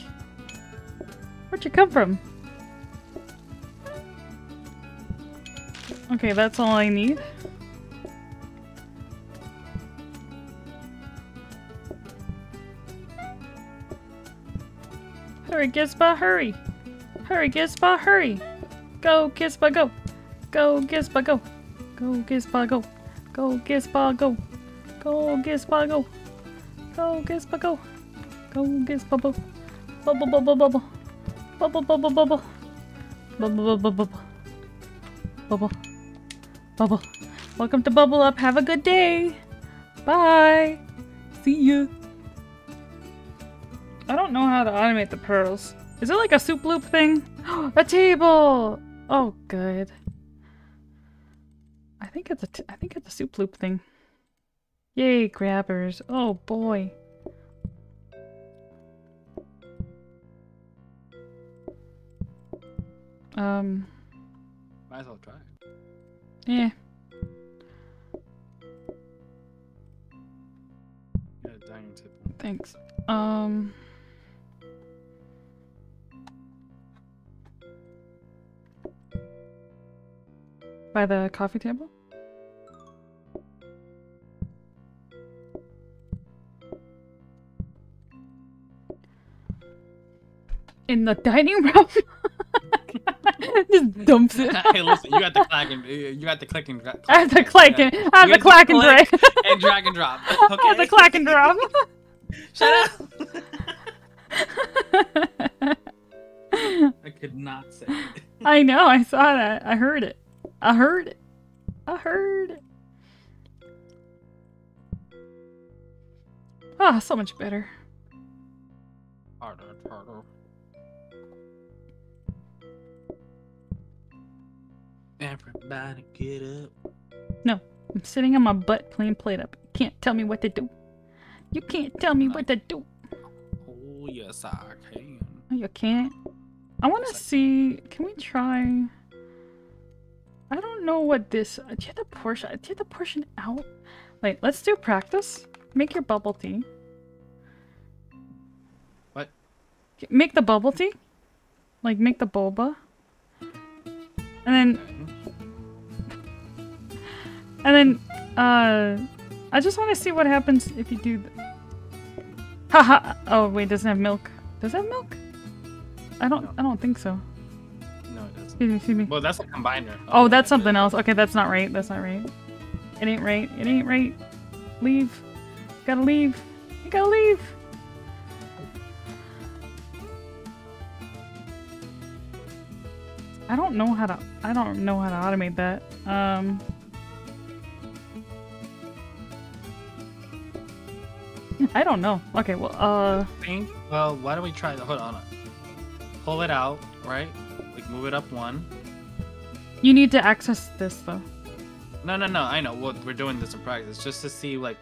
Where'd you come from? Okay, that's all I need. Hurry, Gizba, hurry! Hurry, Gizba, hurry! Go, Gizba, go! Go, Gizba, go! Go, Gizba, go! Go, Gizba, go! Go, Gizba, go! Go, Gizba, go! Go, Gizba, go! Bubble, bubble, bubble! Bubble, bubble, bubble! Bubble, bubble, bubble! Bubble. Bubble. Welcome to Bubble Up. Have a good day! Bye! See ya! I don't know how to automate the pearls. Is it like a soup loop thing? a table! Oh, good. I think it's a t I think it's a soup loop thing. Yay, grabbers. Oh boy. Um, Might as well try. it. yeah. Yeah, dining table. Thanks. Um. By the coffee table? In the dining room? Just dumps it. hey, listen, you got the clack and you got the click and dra- I have the clack and. I have the got clack and click drag. and drag and drop. I have the clack and drop. Shut up. I could not say it. I know, I saw that. I heard it. I heard it. I heard it. Ah, so much better. Harder, harder. Everybody get up. No, I'm sitting on my butt playing PlateUp. You Can't tell me what to do. You can't tell me what to do. Oh yes, I can. You can't. I want to see. Can we try? I don't know what this. Do you have to portion? Do you have to portion out? Wait, let's do practice. Make your bubble tea. What? Make the bubble tea. Like make the boba. And then. Mm-hmm. And then, uh, I just want to see what happens if you do. Haha. Oh wait, doesn't have milk. Does it have milk? I don't. No. I don't think so. No, it doesn't. Excuse me. Excuse me. Well, that's a combiner. Oh, yeah, that's something else. Okay, that's not right. That's not right. It ain't right. It ain't right. Leave. Gotta leave. You gotta leave. I don't know how to. I don't know how to automate that. Um. I don't know. Okay, well, uh, Think. Well, why don't we try? Hold on. Pull it out, right? Like move it up one. you need to access this though. No, no, no. I know. Well, we're doing this in practice just to see like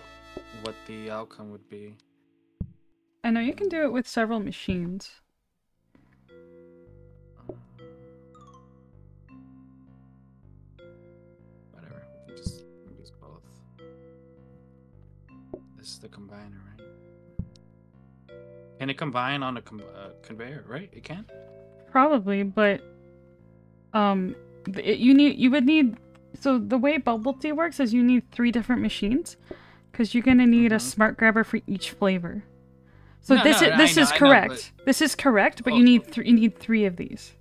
what the outcome would be. I know you can do it with several machines. Whatever. Just use both. This is the combiner, right? Can it combine on a com- uh, conveyor? Right? It can. Probably, but um, it, you need you would need. So the way bubble tea works is you need three different machines, because you're gonna need a Mhm. smart grabber for each flavor. So No, this no, is this know- is I know, correct. This is correct, but Oh. you need three. You need three of these.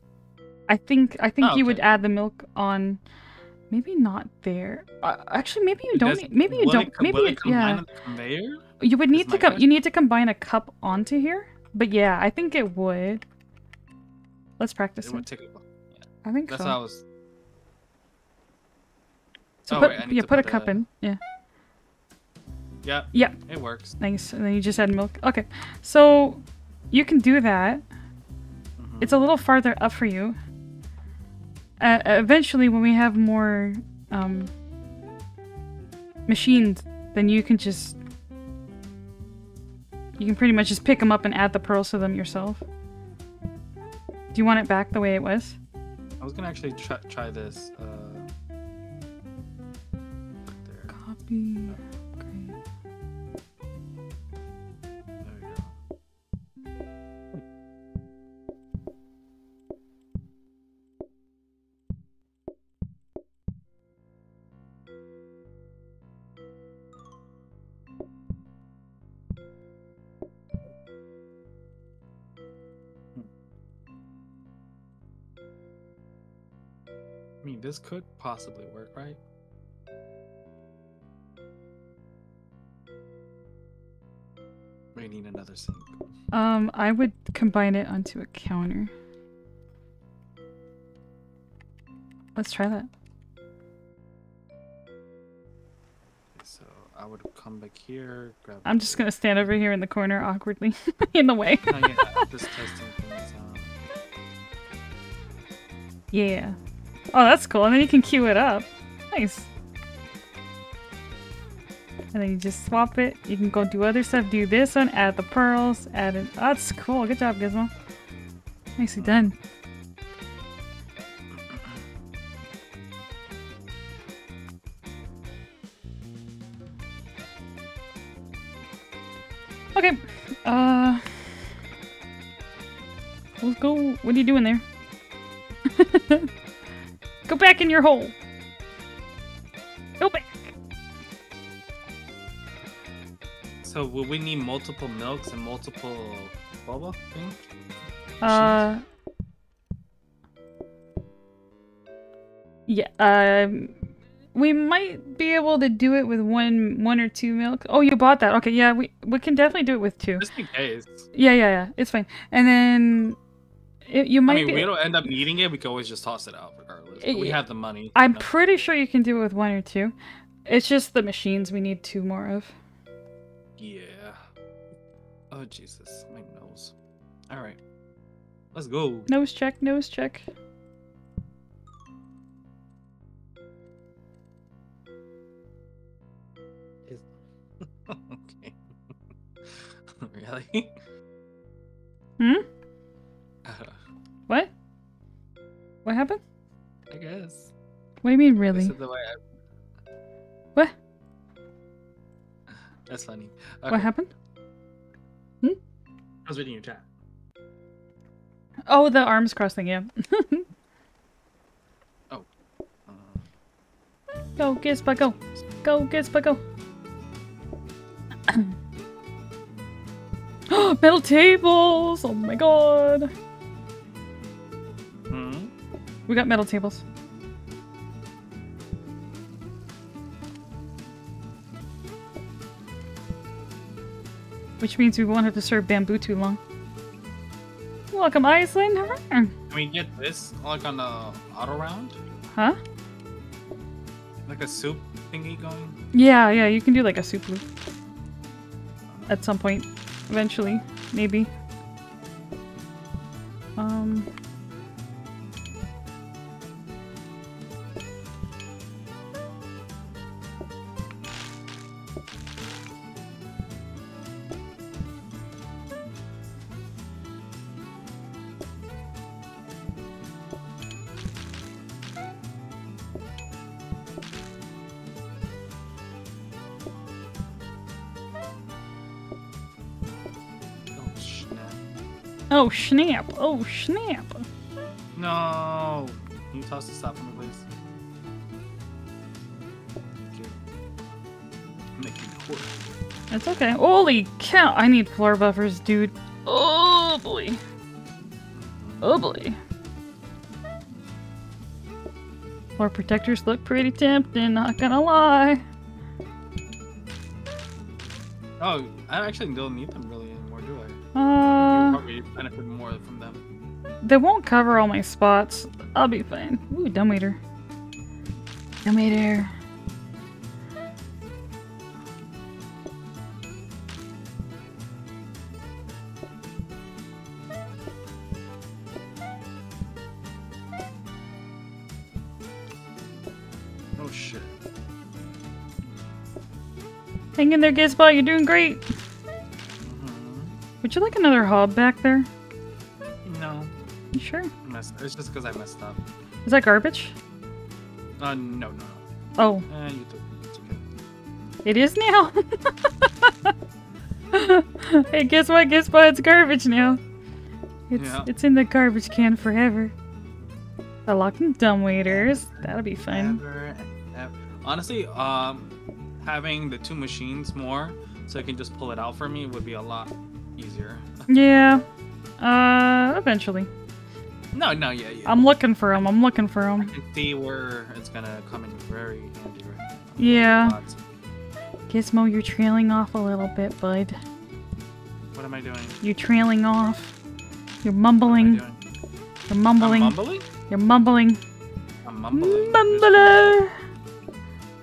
I think I think Oh, you would add the milk on. Maybe not there. Uh, actually, maybe you don't. Does- need- maybe you don't. It, maybe it yeah. On the conveyor? You would need to my com- question. You need to combine a cup onto here. But yeah, I think it would. Let's practice It it. would take a while. I think That's so. how I was. So Oh, put, wait, yeah, to put a put cup in. Yeah. Yeah. Yep. It works. Nice. And then you just add milk. Okay. So you can do that. Mhm. It's a little farther up for you. Uh, eventually, when we have more um, machines, then you can just you can pretty much just pick them up and add the pearls to them yourself. Do you want it back the way it was? I was gonna actually try, try this. Uh, there. Copy. I this could possibly work, right? We need another sink. Um, I would combine it onto a counter. Let's try that. So I would come back here, grab. I'm just gonna stand over here in the corner awkwardly in the way. Oh, yeah, just testing things out. Yeah. Oh, that's cool. And then you can queue it up. Nice. And then you just swap it. You can go do other stuff. Do this one. Add the pearls. Add it. That's cool. Good job, Gizmo. Nicely done. Okay. Uh. Let's go. What are you doing there? Back in your hole. Go back. So will we need multiple milks and multiple boba thing? Uh. Yeah. Um. We might be able to do it with one, one or two milk. Oh, you bought that? Okay, yeah. We we can definitely do it with two. Just in case. Yeah, yeah, yeah. It's fine. And then it, you might I mean, be. we don't end up needing it. We can always just toss it out regardless. But we have the money. I'm pretty sure you can do it with one or two. It's just the machines we need two more of. Yeah. Oh Jesus, my nose. All right, let's go. Nose check, nose check. okay. really? Hmm? What? What happened? I guess. What do you mean, really? This is the way I... What? That's funny. What happened? Hmm? I was reading your chat. Oh, the arms crossing, yeah. Uh, go, Gizba, go. Go, Gizba, go. Metal tables! Oh my god. We got metal tables. Which means we won't have to serve bamboo too long. Welcome, Iceland. Can we get this like on the auto round? Huh? Like a soup thingy going? Yeah, yeah, you can do like a soup loop. At some point. Eventually. Maybe. Um... Oh, snap! Oh, snap! No! Can you toss this out for me, please? Thank you. Making it work. It's okay. Holy cow! I need floor buffers, dude. Oh boy. Oh boy. Floor protectors look pretty tempting, not gonna lie. Oh, I actually don't need them really anymore, do I? Uh, Probably benefit more from them. they won't cover all my spots. I'll be fine. Ooh, dumb waiter. Oh shit. Hang in there, Gizbot. You're doing great. Would you like another hob back there? No, You sure? It's just because I messed up. Is that garbage? Uh, no, no, Oh. Eh, you do. It's okay. it is now. hey, guess what? Guess what? It's garbage now. It's Yeah. it's in the garbage can forever. Unlocking dumb waiters. That'll be fun. Ever, ever. Honestly, um, having the two machines more, so I can just pull it out for me, would be a lot easier. Yeah. Uh, eventually. no, no, yeah, yeah. I'm looking for them. I'm looking for I can see where it's gonna come in very handy right now. Yeah. Gizmo, you're trailing off a little bit, bud. What am I doing? You're trailing off. You're What am I mumbling. You're mumbling. I'm mumbling. You're mumbling. I'm mumbling. Mumbler.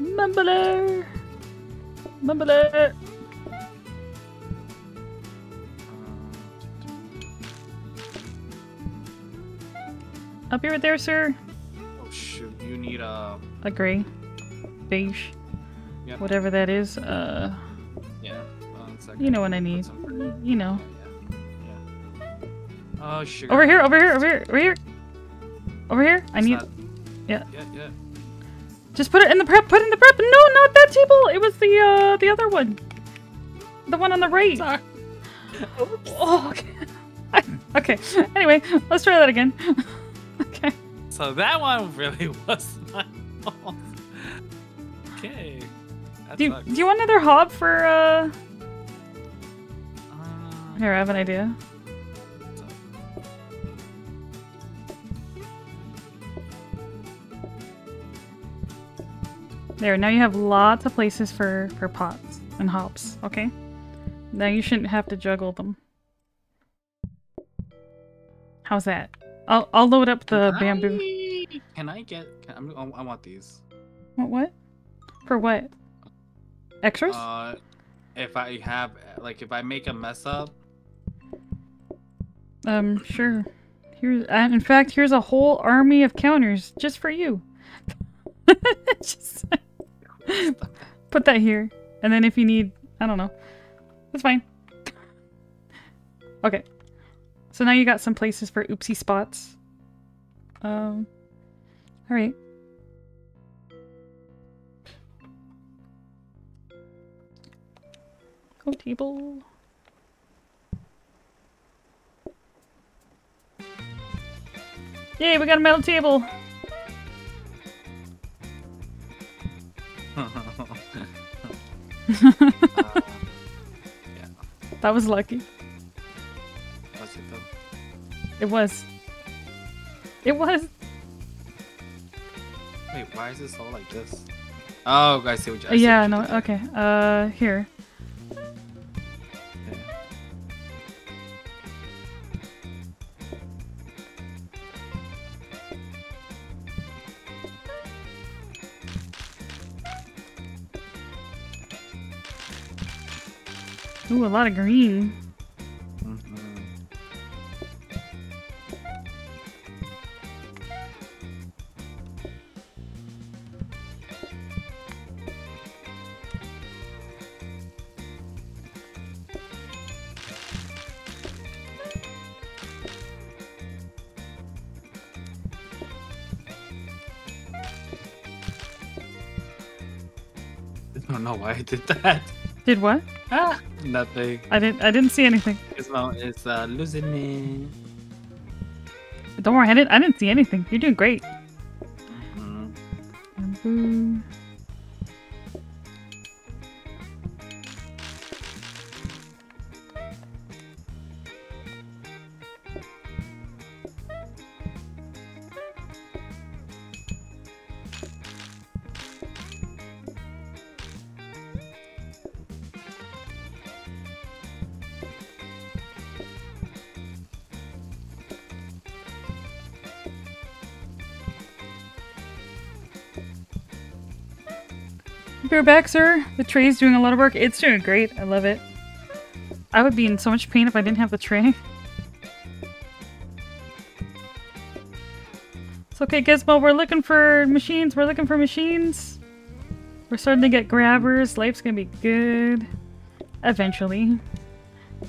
Mumbler. Mumbler. I'll be right there, sir. Oh shoot! You need a A gray. Beige. Yep. Whatever that is. Uh, yeah. One second. you know what I need. You know. Yeah. yeah. Oh sugar. Over here, over here, over here, over here. Over here. I need. not- yeah. Yeah, yeah. Just put it in the prep. Put it in the prep. No, not that table. It was the uh the other one. The one on the right. Sorry. Oh, okay. okay. Anyway, let's try that again. So that one really was my fault. Okay. That Do you, do you want another hob for uh Uh, here, I have an idea. There, now you have lots of places for for pots and hobs, okay? Now you shouldn't have to juggle them. How's that? I'll I'll load up the Can bamboo. I- Can I get? Can, I'm, I want these. What what? For what? Extras? Uh, if I have like if I make a mess up, Um, sure. Here's, uh, in fact, here's a whole army of counters just for you. just put that here, and then if you need, I don't know, that's fine. Okay, so now you got some places for oopsie spots. Um, all right. Go table. Yay, we got a metal table. uh, yeah, That was lucky. It was. It was. Wait, why is this all like this? Oh, I see what you. I yeah, what no, did okay. Uh, here. Okay. Ooh, a lot of green. Know why I did that. Did what? Ah, nothing. I didn't. I didn't see anything. Gizmo is uh, losing me. Don't worry. I didn't. I didn't see anything. You're doing great. Mhm. Bear back, sir. The tray's doing a lot of work. It's doing great. I love it. I would be in so much pain if I didn't have the tray. It's okay, Gizmo. We're looking for machines. We're looking for machines. We're starting to get grabbers. Life's gonna be good. Eventually.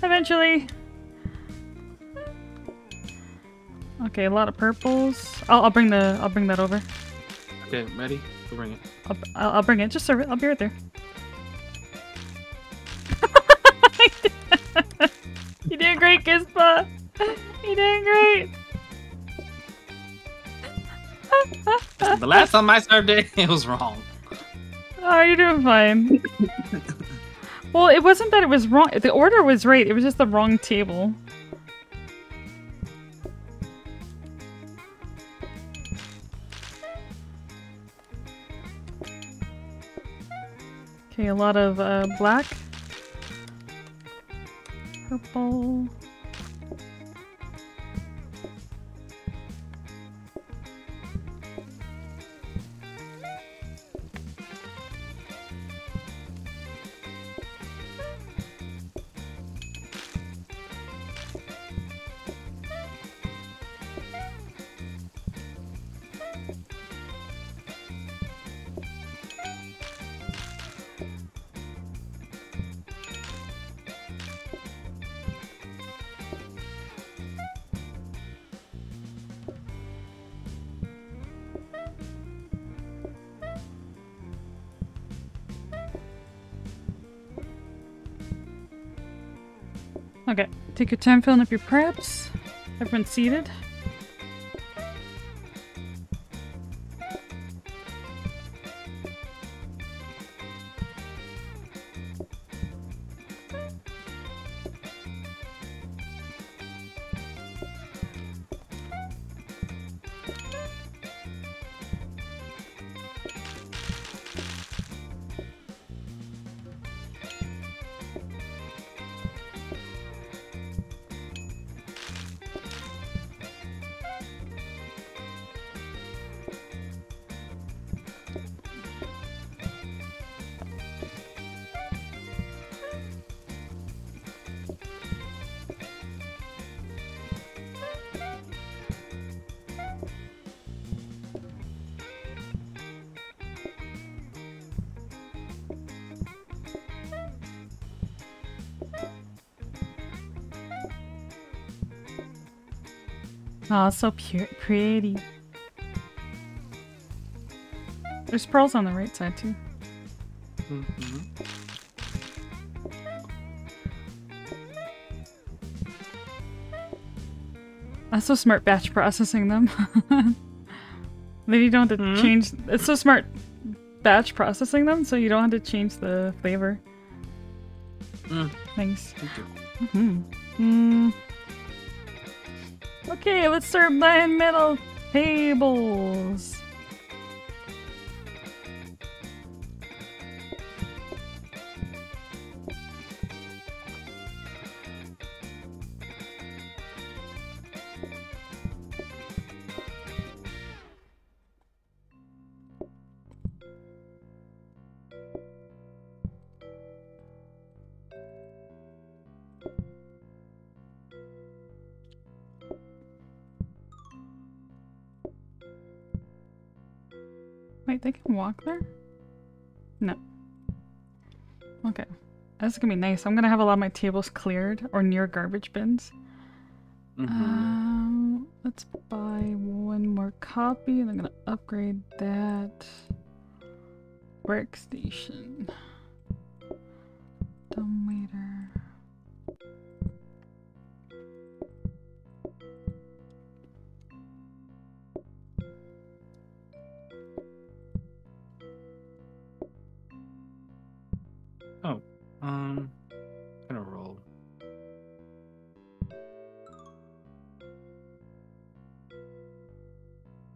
Eventually. Okay, a lot of purples. I'll, I'll bring the I'll bring that over. Okay, ready? Go bring it. I'll, I'll, I'll bring it. Just serve it. I'll be right there. you doing great, Gizpa. You doing great. The last time I served it, it was wrong. Oh, you're doing fine. well, it wasn't that it was wrong. The order was right. It was just the wrong table. Okay, a lot of uh, black. Purple. Take your time filling up your preps. Everyone's seated. Oh, so pure, pretty. There's pearls on the right side too. Mhm. That's so smart batch processing them. then you don't have to Hmm? change. It's so smart batch processing them, so you don't have to change the flavor. Mm. Thanks. Thank you. hmm Mm. Okay, let's start buying metal tables. Walk there? No. Okay. That's gonna be nice. I'm gonna have a lot of my tables cleared or near garbage bins. Mhm. Um, let's buy one more copy and I'm gonna upgrade that workstation. Dumbwaiter. Um, gonna roll.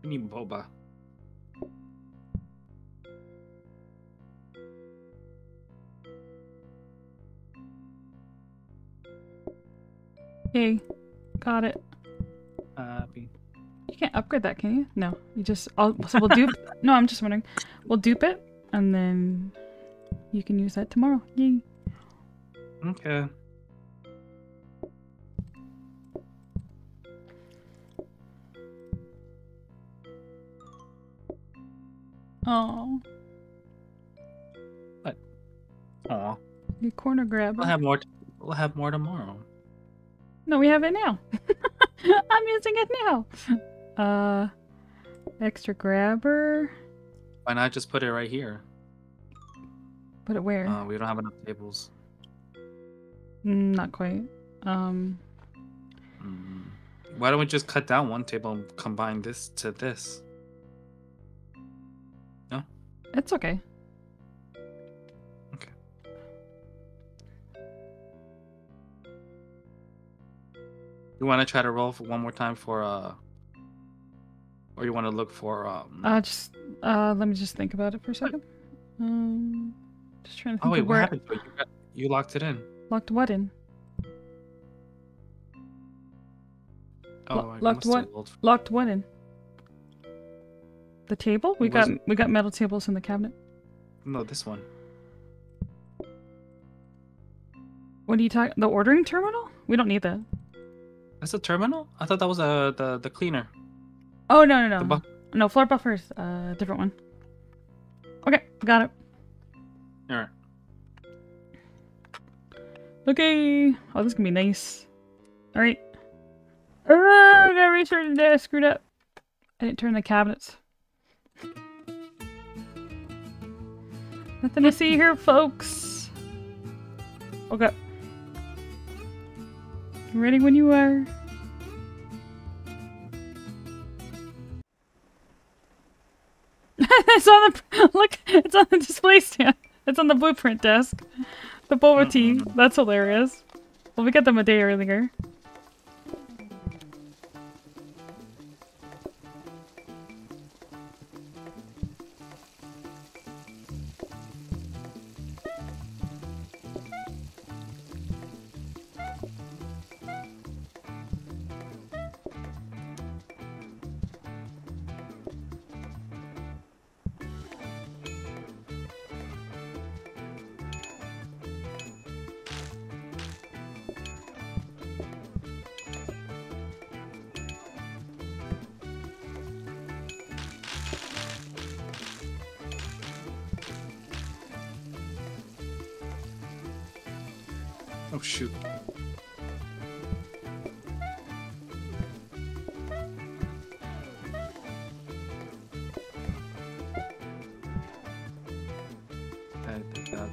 I need boba. Hey, got it. Happy. You can't upgrade that, can you? No, you just. I'll, so we'll dupe. no, I'm just wondering. We'll dupe it, and then you can use that tomorrow. Yay. Okay. Oh, Aw. your corner grabber. We'll have more. T- we'll have more tomorrow. No, we have it now. I'm using it now. Uh, extra grabber. Why not just put it right here? Put it where? Uh, we don't have enough tables. Mm, Not quite. Um, Mm. Why don't we just cut down one table and combine this to this? No? It's okay. Okay. You want to try to roll for one more time for uh, or you want to look for um? Uh, just uh, let me just think about it for a second. Um, just trying to oh wait, of what where happened? You, got, you locked it in. Locked what in. Oh, locked what? Locked what in? The table? We got we got metal tables in the cabinet. No, this one. What are you talking? The ordering terminal? We don't need that. That's a terminal. I thought that was uh the the cleaner. Oh no no no no floor buffers. Uh, different one. Okay, got it. All right. Okay. Oh, this is gonna be nice. All right. Oh, I gotta restart the desk. Screwed up. I didn't turn the cabinets. Nothing to see here, folks. Okay. Ready when you are. it's on the look. It's on the display stand. It's on the blueprint desk. The boba mm-hmm. tea. That's hilarious. Well, we got them a day earlier.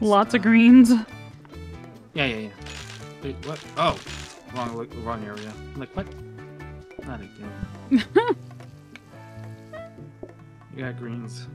Lots of greens. Yeah, yeah, yeah. Wait, what? Oh, wrong, wrong area. I'm like, what? Not again. you got greens.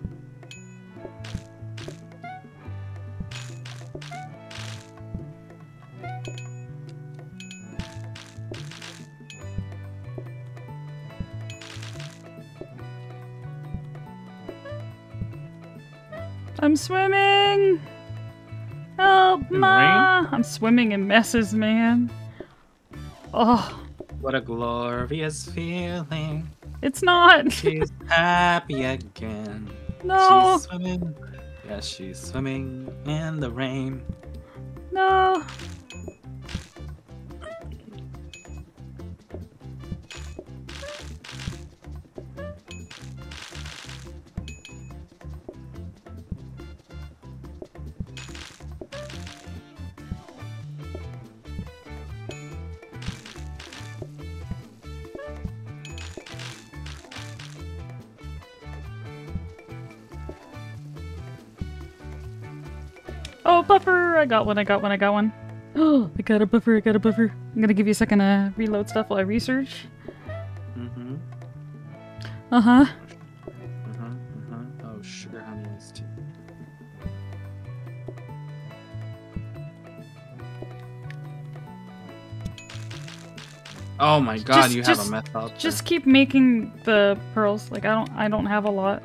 Swimming in messes, man. Oh, What a glorious feeling. it's not. She's happy again. No, She's swimming. Yes, she's swimming in the rain. no. I got one, I got one, I got one. Oh, I got a buffer, I got a buffer. I'm gonna give you a second to reload stuff while I research. Mm-hmm. Uh huh. Mm-hmm. Mm-hmm. Oh, sugar honey is too. Oh my god, Just- you just- have a meth out there. Just keep making the pearls. Like I don't, I don't have a lot.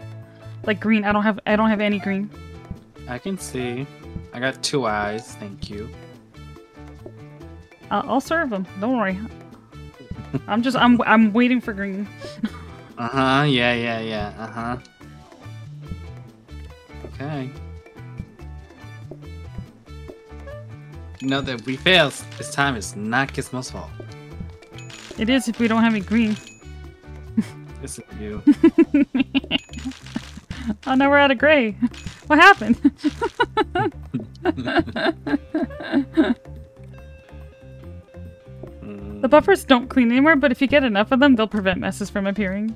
Like green, I don't have, I don't have any green. I can see. I got two eyes, thank you. I'll, I'll serve them. Don't worry. I'm just, I'm, I'm waiting for green. Uh-huh, yeah, yeah, yeah, uh-huh. Okay. know that we fail this time, it's not Gizmo's fault. It is if we don't have any green. This is you. oh, now we're out of gray. What happened? The buffers don't clean anymore, but if you get enough of them, they'll prevent messes from appearing.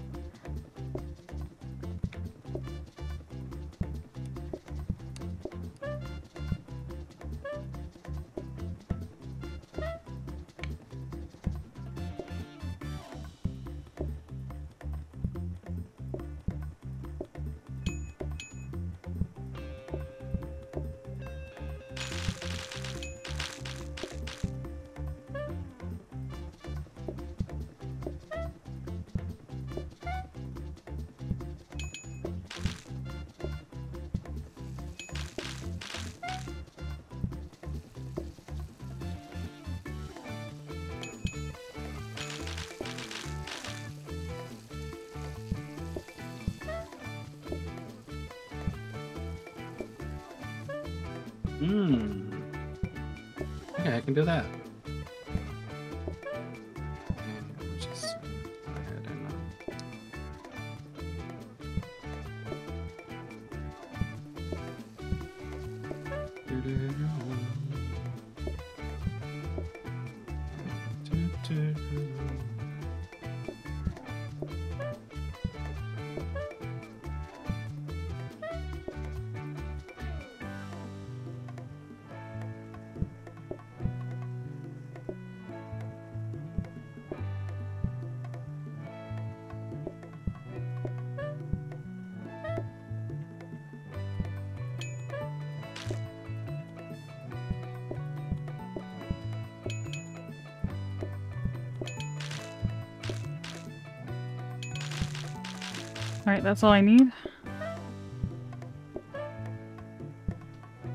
Alright, that's all I need.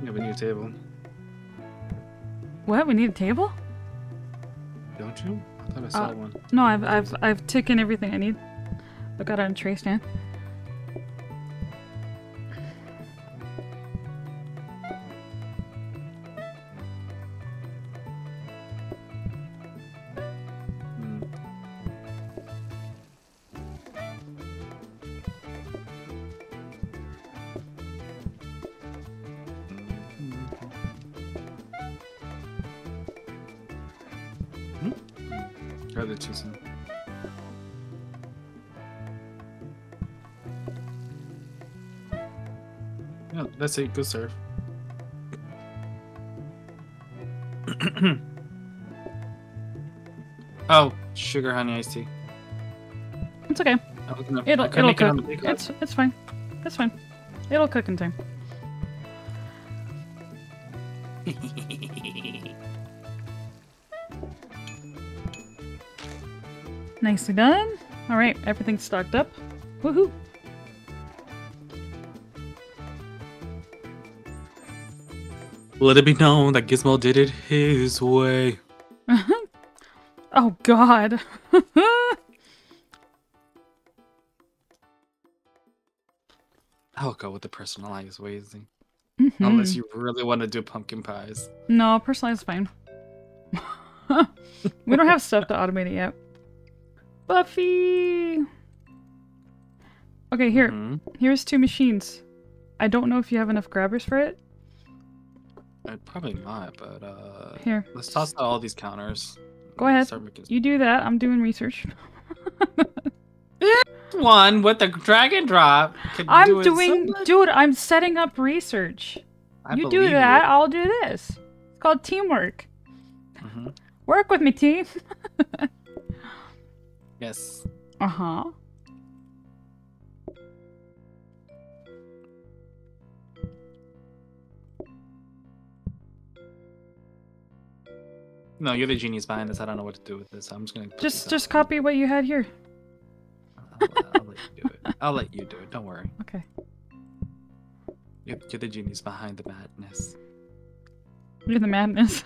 You have a new table, What? We need a table? don't you? I thought I saw Uh, one. No, I've I've I've taken everything I need. I got it on a tray stand. Yeah, that's it. Go surf. oh, sugar honey iced tea. It's okay. Gonna- It'll it'll it cook. hut. It's it's fine. It's fine. It'll cook in time. Nicely done. All right, everything's stocked up. Woohoo! Let it be known that Gizmo did it his way. oh God. I'll go with the personalized ways, Mhm. unless you really want to do pumpkin pies. No, personalized is fine. we don't have stuff to automate it yet. Buffy. Okay, here. Mhm. Here's two machines. I don't know if you have enough grabbers for it. Probably not, but uh, Here. let's toss out all these counters. Go ahead. Making You do that. I'm doing research. one with the drag and drop. I'm do it so doing, dude. I'm setting up research. I you do that. I'll do this. It's called teamwork. Mhm. Work with me, team. Yes. Uh huh. No, you're the genius behind this. I don't know what to do with this. I'm just gonna Just, just copy what you had here. I'll, I'll let you do it. I'll let you do it. Don't worry. Okay. You're, you're the genius behind the madness. You're the madness.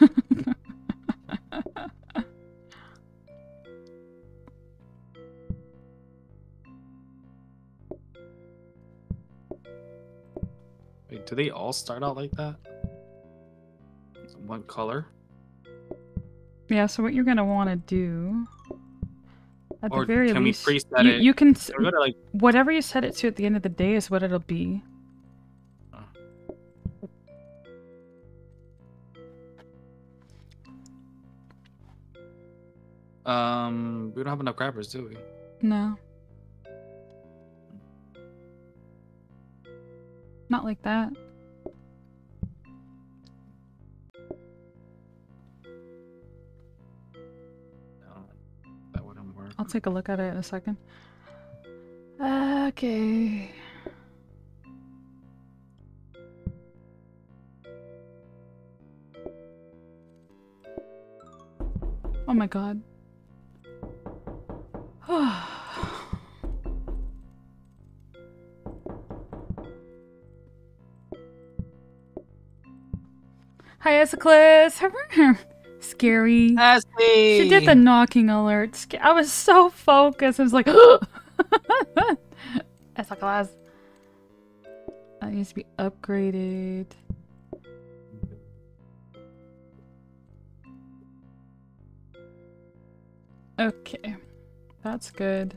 Wait, do they all start out like that? one color. Yeah, so what you're gonna want to do, at Or the very can we least, preset you, it? you can s- Can we go to like whatever you set it to at the end of the day is what it'll be. um we don't have enough grabbers, do we? No. Not like that. I'll take a look at it in a second. Okay. Oh my god. Hi, Esclus. Scary. Ashley! She did the knocking alert. I was so focused. I was like, that's a class. That needs to be upgraded. Okay, that's good.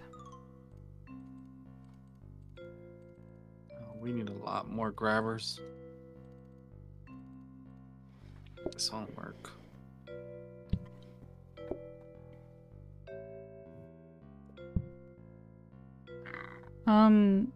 Oh, we need a lot more grabbers. This won't work. Um.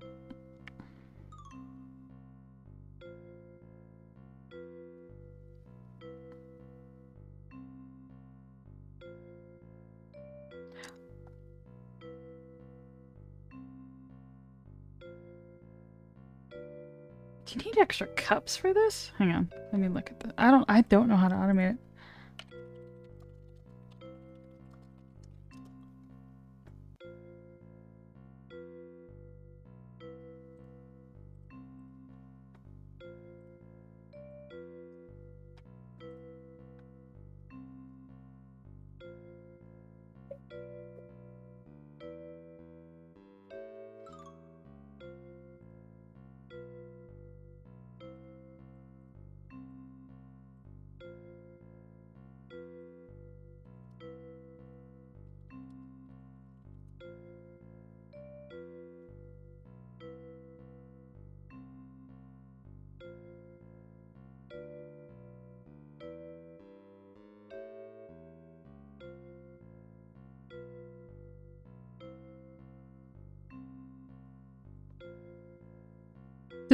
Do you need extra cups for this? Hang on, let me look at that. I don't. I don't know how to automate it.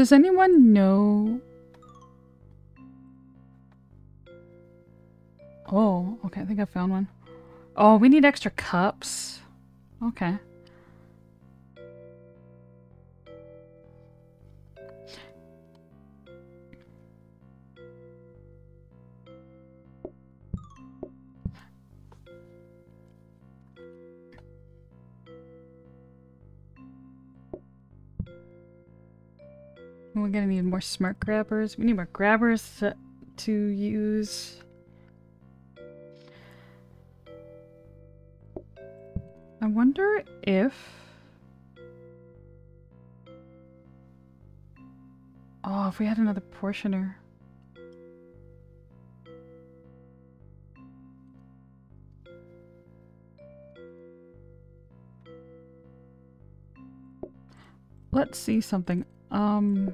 Does anyone know? Oh, okay. I think I found one. Oh, we need extra cups. Okay. More smart grabbers. We need more grabbers to, to use. I wonder if. Oh, if we had another portioner. Let's see something. Um.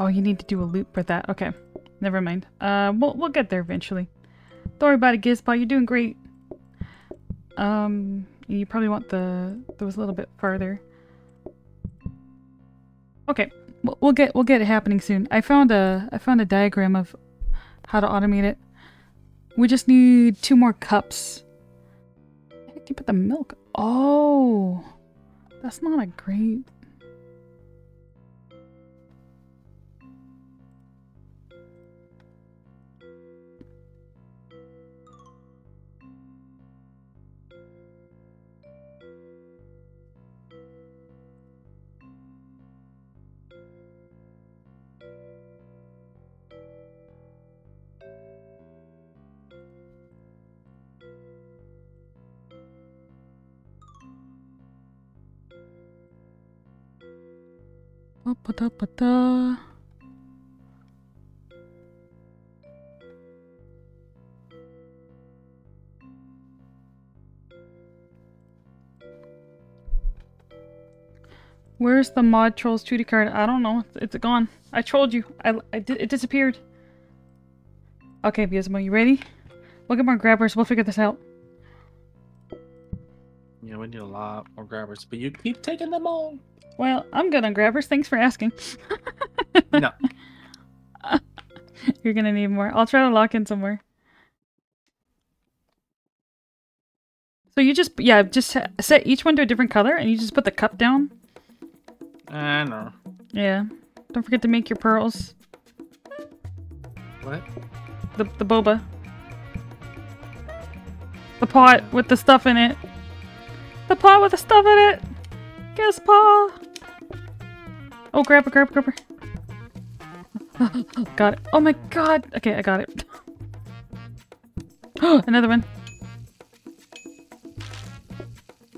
Oh, you need to do a loop for that. Okay, never mind. Uh, we'll we'll get there eventually. Don't worry about it, Gizbot. You're doing great. Um, you probably want the those a little bit farther. Okay, we'll, we'll get we'll get it happening soon. I found a I found a diagram of how to automate it. We just need two more cups. Where did you put the milk? Oh. That's not a great. Oh, Where's the mod trolls 2D card? I don't know. It's gone. I trolled you. I, I it disappeared. Okay, Beelzebub, you ready? We'll get more grabbers. We'll figure this out. Yeah, we need a lot more grabbers, but you keep taking them all. Well, I'm good on grabbers. Thanks for asking. No. You're gonna need more. I'll try to lock in somewhere. So you just, yeah, just set each one to a different color and you just put the cup down. I know. Yeah. Don't forget to make your pearls. What? The, the boba. The pot with the stuff in it. The pot with the stuff in it. Guess paw. Oh, grab her, grab her, grab her. got it. Oh my god. Okay, I got it. Another one.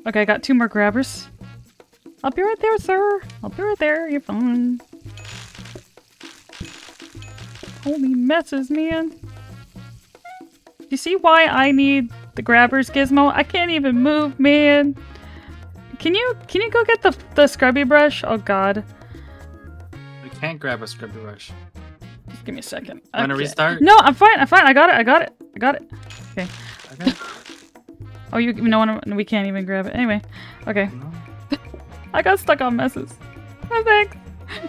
Okay, I got two more grabbers. I'll be right there, sir. I'll be right there. You're fine. Holy messes, man. You see why I need the grabbers, Gizmo? I can't even move, man. Can you can you go get the the scrubby brush? Oh god. I can't grab a scrubby brush. Just give me a second. Wanna restart? No, I'm fine. I'm fine. I got it. I got it. I got it. Okay. Oh, you no one. We can't even grab it. Anyway. Okay. No. I got stuck on messes. Oh, thanks.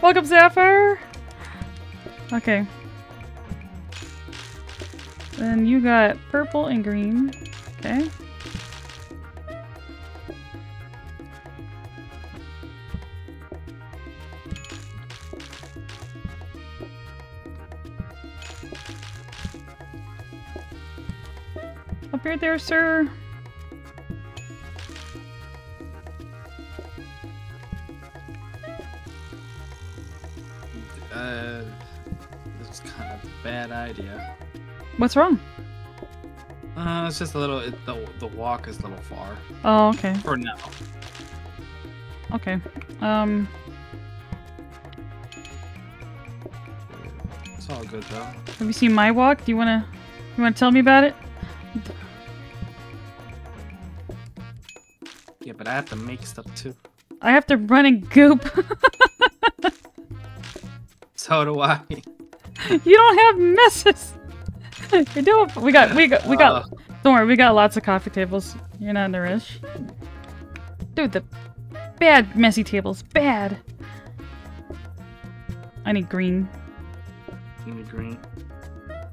Welcome, Zephyr. Okay. Then you got purple and green. Okay. Here there, sir. Uh, this is kind of a bad idea. What's wrong? Uh, it's just a little. It, the the walk is a little far Oh, okay. for now. Okay. Um, It's all good though. have you seen my walk? Do you wanna, you wanna tell me about it? Yeah, but I have to make stuff too. I have to run and goop. So do I. you don't have messes. you do. We got. We got. We got. Uh, Don't worry. We got lots of coffee tables. You're not in a rush. Dude, the bad messy tables. Bad. I need green. give me green.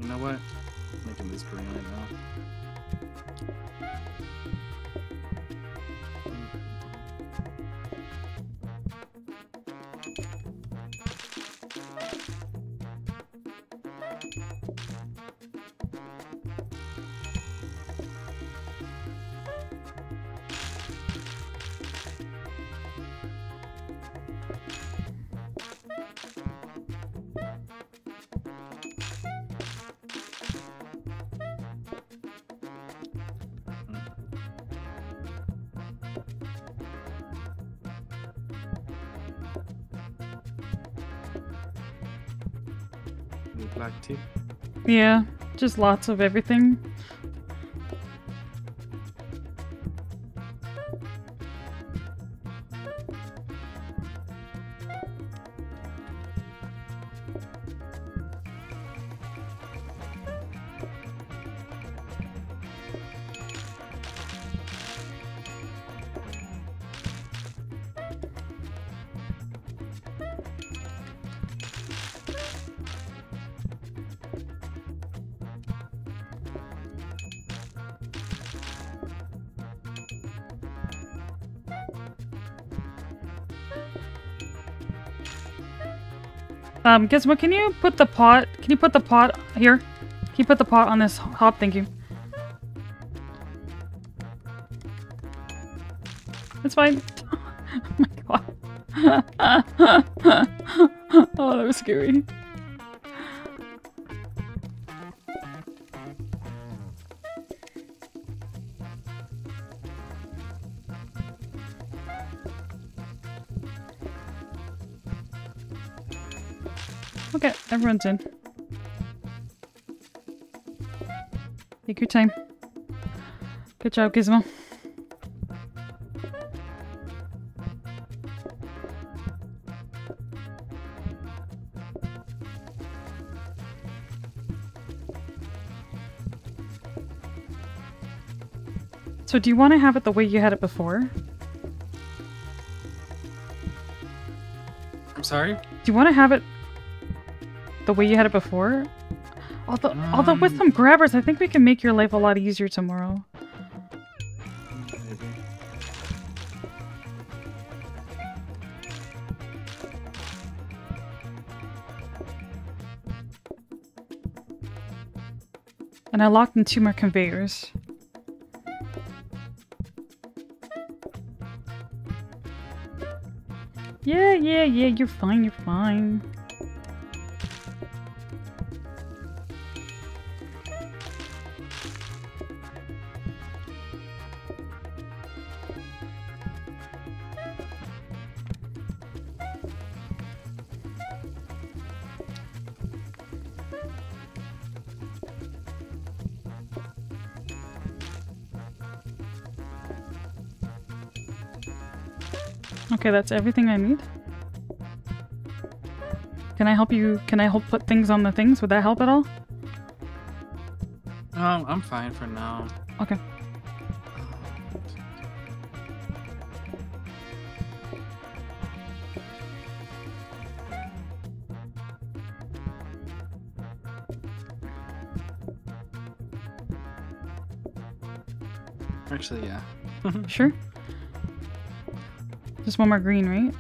You know what? I'm making this green right now. Yeah, just lots of everything. Um, Gizmo, can you put the pot? Can you put the pot here? Can you put the pot on this hob? Thank you. It's fine. oh my god. oh, that was scary. everyone's in. Take your time. Good job, Gizmo. So do you want to have it the way you had it before? I'm sorry? Do you want to have it the way you had it before? Although, although with Um. some grabbers, I think we can make your life a lot easier tomorrow. And I locked in two more conveyors. Yeah, yeah, yeah, you're fine, you're fine. Okay, that's everything I need. Can I help you? Can I help put things on the things? Would that help at all? Um, I'm fine for now. Okay. Actually, yeah. Sure. Just one more green, right?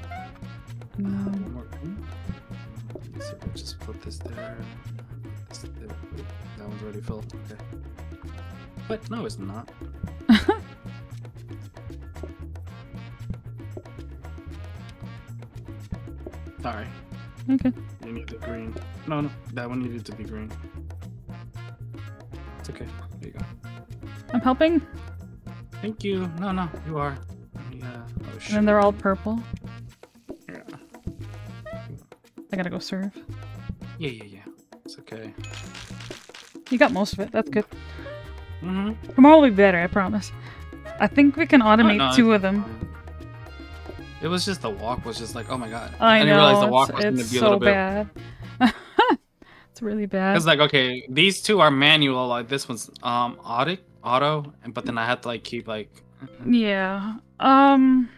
No. One more green. Let's see if we just put this there. This there. That one's already filled. Okay. But no, it's not. Sorry. Okay. You need the green. No, no, that one needed to be green. It's okay. There you go. I'm helping. Thank you. No, no, you are. Oh, And then they're all purple. Yeah. I gotta go serve. Yeah, yeah, yeah. It's okay. You got most of it. That's good. Mm-hmm. Tomorrow will be better, I promise. I think we can automate two of them. It was just the walk was just like, oh my god. I didn't know. realize the walk was gonna it's be a so little bit. bad. it's really bad. It's like okay, these two are manual. Like this one's um auto, auto, and but then I had to like keep like, Yeah. Um.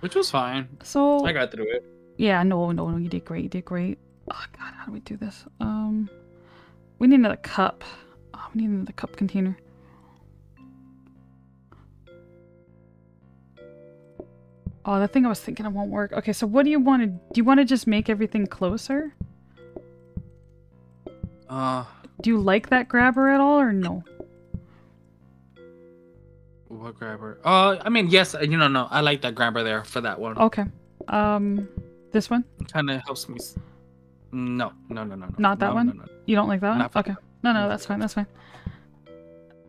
Which was fine. So I got through it. yeah, no, no, no. You did great. You did great. Oh God, how do we do this? Um, we need another cup. Oh, we need another cup container. Oh, the thing I was thinking it won't work. Okay, so what do you want to? Do you want to just make everything closer? Uh, Do you like that grabber at all, or no? What grabber? Uh, I mean, yes, you know, no, I like that grabber there for that one. Okay. Um, this one? kind of helps me. No, no, no, no, no. Not that no, one? No, no. You don't like that? Not for okay. No, no, that's fine. That's fine.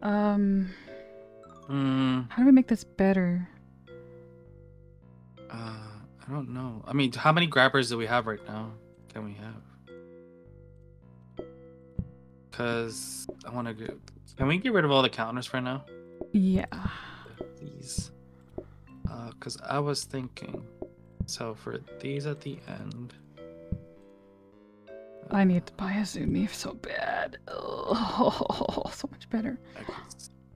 Um, Mm, how do we make this better? uh, I don't know. I mean, how many grabbers do we have right now? Can we have? Cause I want to get. Can we get rid of all the counters for now? Yeah. These. Uh, cause I was thinking. So for these at the end. I need to buy a Zumi so bad. Oh, so much better. I can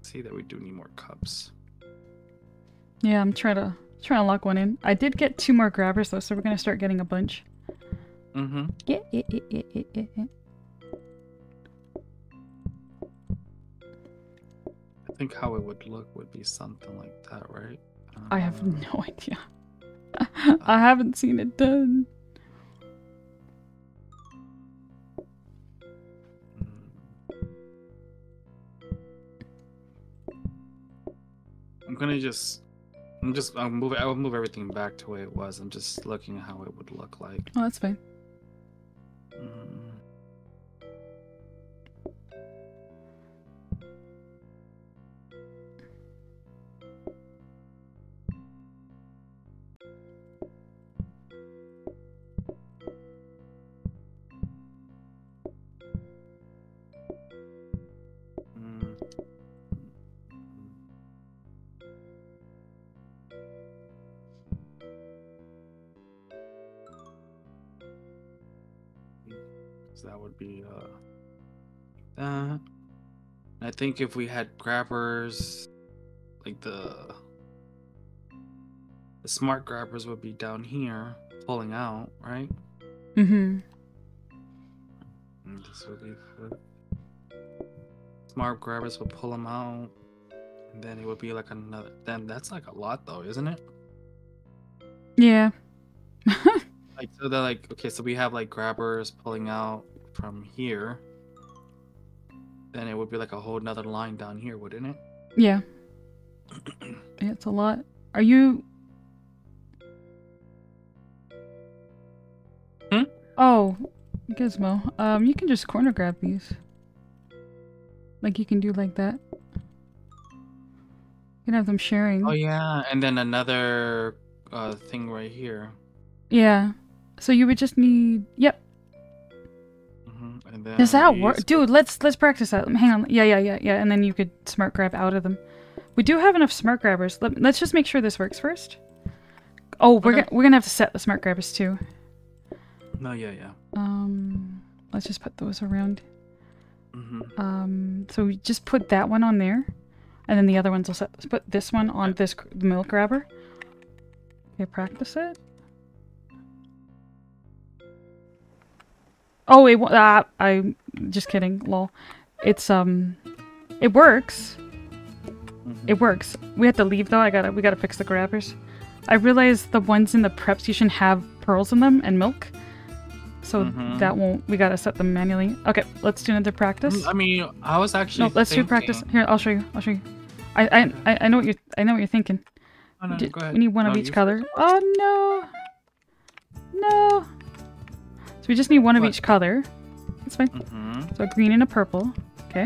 see that we do need more cups. Yeah, I'm trying to trying to lock one in. I did get two more grabbers though, so we're gonna start getting a bunch. Mm-hmm. Yeah, yeah, yeah, yeah, yeah, yeah, think how it would look would be something like that, right? I have Uh, no idea. I haven't seen it done. mm. I'm gonna just. I'm just. I'll move. I will move everything back to where it was. I'm just looking how it would look like. Oh, that's fine. Think if we had grabbers like the the smart grabbers would be down here pulling out, right? Mm-hmm. This would be smart grabbers would pull them out, and then it would be like another. Then that's like a lot, though, isn't it? Yeah. Like so, they're like okay, so we have like grabbers pulling out from here. Then it would be like a whole nother line down here, wouldn't it? Yeah. Yeah, it's a lot. Are you? Hmm? Oh, Gizmo. Um, you can just corner grab these. Like you can do like that. You can have them sharing. Oh yeah, and then another uh thing right here. Yeah. So you would just need. Yep. And then Does that work, dude? Let's let's practice that. Hang on. Yeah, yeah, yeah, yeah. And then you could smart grab out of them. We do have enough smart grabbers. Let, let's just make sure this works first. Oh, we're Okay. gonna we're gonna have to set the smart grabbers too. No, yeah, yeah. Um, let's just put those around. hmm Um, so we just put that one on there, and then the other ones will set. Let's put this one on this milk grabber. Okay, practice it. Oh, it ah, I'm just kidding. Lol. It's um, it works. It works. We have to leave though. I gotta we gotta fix the grabbers. I realized the ones in the preps you shouldn't have pearls in them and milk. So Mhm. that won't we gotta set them manually. Okay, let's do another practice. I mean, I was actually. No, let's do practice. Here, I'll show you. I'll show you. I I I, know what you're I know what you're thinking. Oh, no, D- go ahead. we need one of each color. Oh no. No. So we just need one of What? each color. That's fine. Mhm, So a green and a purple. Okay.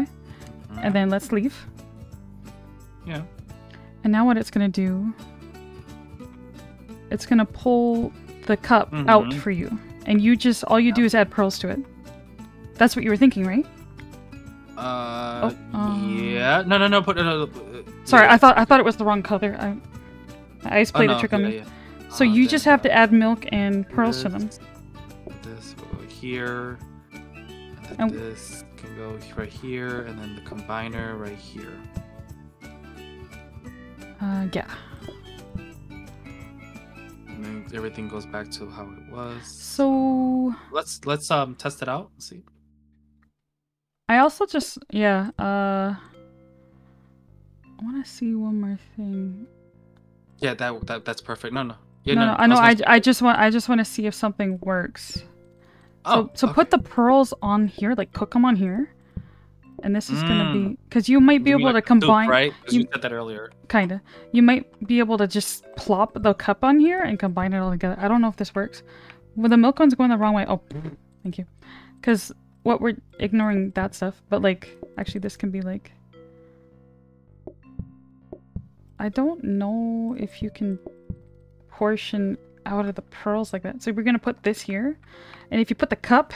mhm. And then let's leave. Yeah. And now what it's gonna do, it's gonna pull the cup out Mhm. for you. And you just, all you do is add pearls to it. That's what you were thinking, right? Uh, Oh, um, yeah. No, no, no. Put. No, no, uh, Sorry, yeah. I thought I thought it was the wrong color. I, I just Oh, played no, a trick on yeah, me. yeah. So Uh, you just have to add milk and pearls to them. Here, and then And- this can go right here, and then the combiner right here. Uh, yeah. And then everything goes back to how it was. So let's let's um test it out. See. I also just, yeah. Uh, I want to see one more thing. Yeah, that that that's perfect. No, no. Yeah, no, no, no, I know. I, I just want I just want to see if something works. So Oh, so put the pearls on here, like cook them on here, and this is gonna be mm. because you might be You able like to a soup, combine, right? you you- said that earlier. kinda. You might be able to just plop the cup on here and combine it all together. I don't know if this works. Well, the milk one's going the wrong way. Oh, thank you. Because what we're ignoring that stuff, but like actually this can be like. I don't know if you can portion out of the pearls like that. So we're gonna put this here, and if you put the cup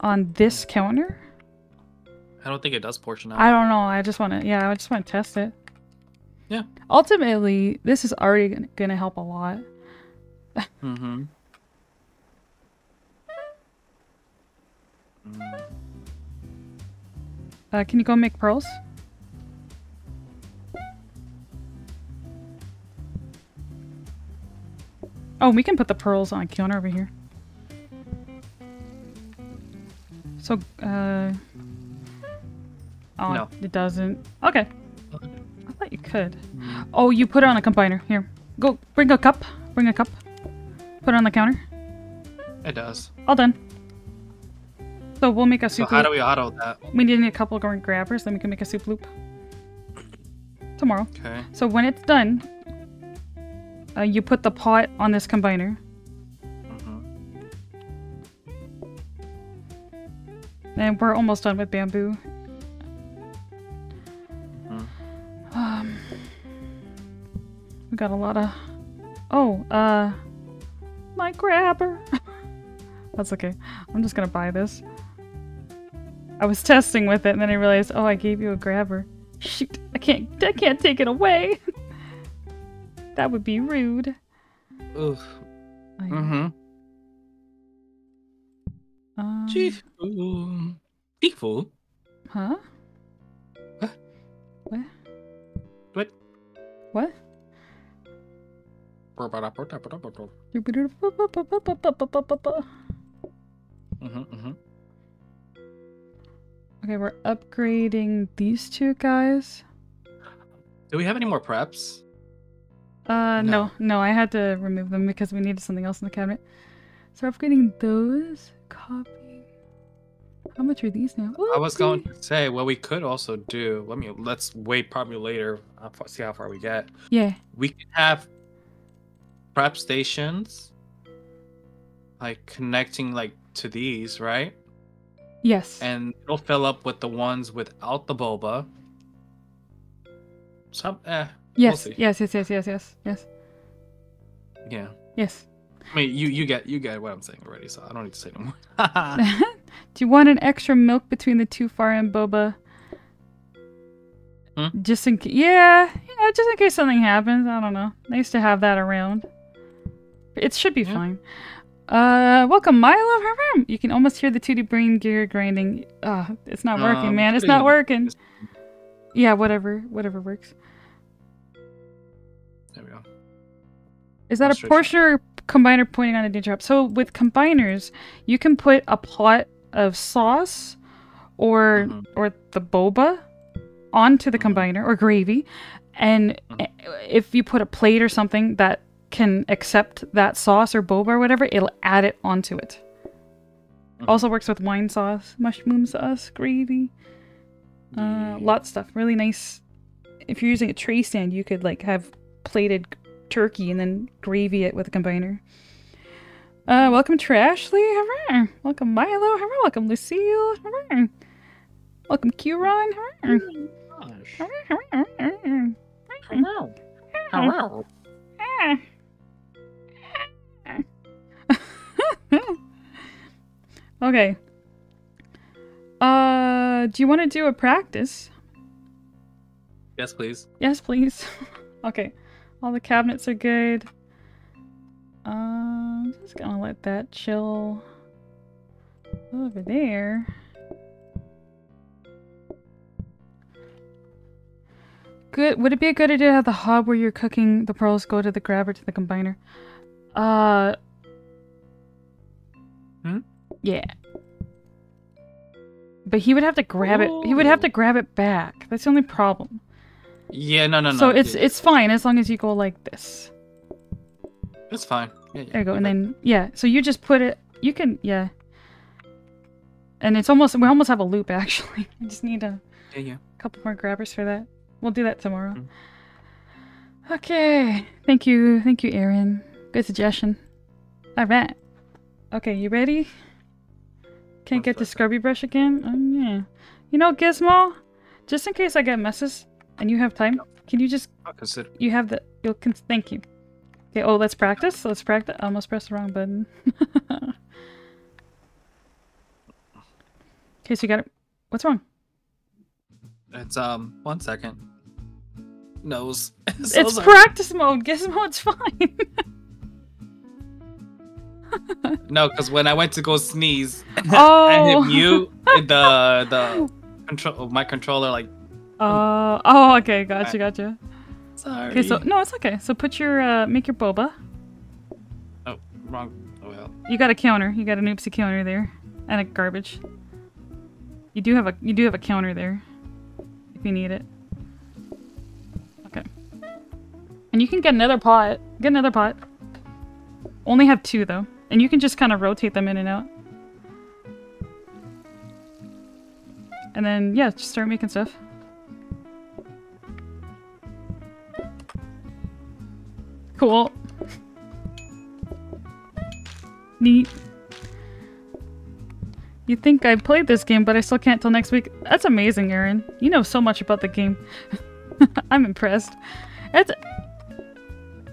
on this counter, I don't think it does portion out. I don't know. I just want to, yeah, I just want to test it. Yeah. Ultimately, this is already gonna- gonna help a lot. Mm-hmm. Mm. Uh, can you go make pearls? Oh, we can put the pearls on a counter over here. So, uh... Oh, No. it doesn't. Okay. I thought you could. Oh, you put it on a combiner. Here. Go, bring a cup. Bring a cup. Put it on the counter. It does. All done. So we'll make a soup So how loop. do we auto that? We need a couple going grabbers, then we can make a soup loop. Tomorrow. Okay. So when it's done, uh, you put the pot on this combiner. Mm-hmm. And we're almost done with bamboo. Mhm. Um, we got a lot of. Oh, uh, my grabber. That's okay. I'm just gonna buy this. I was testing with it, and then I realized, oh, I gave you a grabber. Shoot, I can't. I can't take it away. that would be rude. Ugh. Mm-hmm. um, Chief. Ooh. Chief. Huh? What? What? What? What? Mm-hmm, Okay, we're upgrading these two guys. Do we have any more preps? Uh, no. No. no, I had to remove them because we needed something else in the cabinet. So upgrading those. Copy. How much are these now? I was going to say what we could also do. Let me let's wait probably later. I'll see how far we get. Yeah. We could have prep stations, like connecting like to these, right? Yes. And it'll fill up with the ones without the boba. Some, eh, yes. see. yes. Yes. Yes. Yes. Yes. Yes. yeah. Yes. I mean, you you get you get what I'm saying already, so I don't need to say no more. Do you want an extra milk between the two far and boba? Hmm? Just in case. Yeah, yeah, just in case something happens. I don't know. Nice to have that around. It should be Yeah. fine. Uh, welcome, Milo. You can almost hear the 2D brain gear grinding. Uh, it's not working, Um, man. It's not working. Yeah, whatever, whatever works. Is that a portion or combiner pointing on a danger drop? So with combiners, you can put a pot of sauce or Mhm. or the boba onto the Mhm. combiner or gravy, and Mhm. if you put a plate or something that can accept that sauce or boba or whatever, it'll add it onto it. Mhm. Also works with wine sauce, mushroom sauce, gravy, uh, lot of stuff. Really nice. If you're using a tray stand, you could like have plated turkey and then gravy it with a combiner. Uh, welcome Trashley. Hurrah. Welcome Milo. Hurrah. Welcome Lucille. Hurrah. Welcome Curon. Hurrah. Gosh. Hurrah, hurrah, hurrah. Hello. Hello. Okay. Uh, do you want to do a practice? Yes, please. Yes, please. okay. All the cabinets are good. Um, just gonna let that chill over there. Good. Would it be a good idea to have the hob where you're cooking the pearls go to the grabber to the combiner? Uh. Hmm? Yeah. But he would have to grab it. He would have to grab it back. That's the only problem. Yeah, no, no, no. So it's yeah, it's fine as long as you go like this. it's fine. Yeah, yeah. There you go. And then yeah, so you just put it. You can yeah. And it's almost we almost have a loop actually. I just need a yeah, yeah. couple more grabbers for that. We'll do that tomorrow. Mm. Okay. Thank you. Thank you, Aaron. Good suggestion. All right. Okay, you ready? Can't One get the scrubby brush again? Oh yeah. You know, Gizmo, just in case I get messes and you have time, can you just I'll consider. you have the you'll con- thank you. Okay, oh let's practice. Let's practice. I almost pressed the wrong button. okay, so you got it. What's wrong? It's um one second. Nose. it's So sorry. practice mode, Gizmo. It's fine. no, because when I went to go sneeze, I oh. hit mute. The the control my controller like Uh, oh, okay, gotcha, gotcha. sorry. Okay, so no, it's okay. So put your uh, make your boba. oh wrong. Oh well. You got a counter. You got an oopsie counter there, and a garbage. You do have a you do have a counter there, if you need it. Okay. And you can get another pot. Get another pot. Only have two though, and you can just kind of rotate them in and out. And then yeah, just start making stuff. Cool. Neat. You think I played this game, but I still can't till next week. That's amazing, Aaron. You know so much about the game. I'm impressed. It's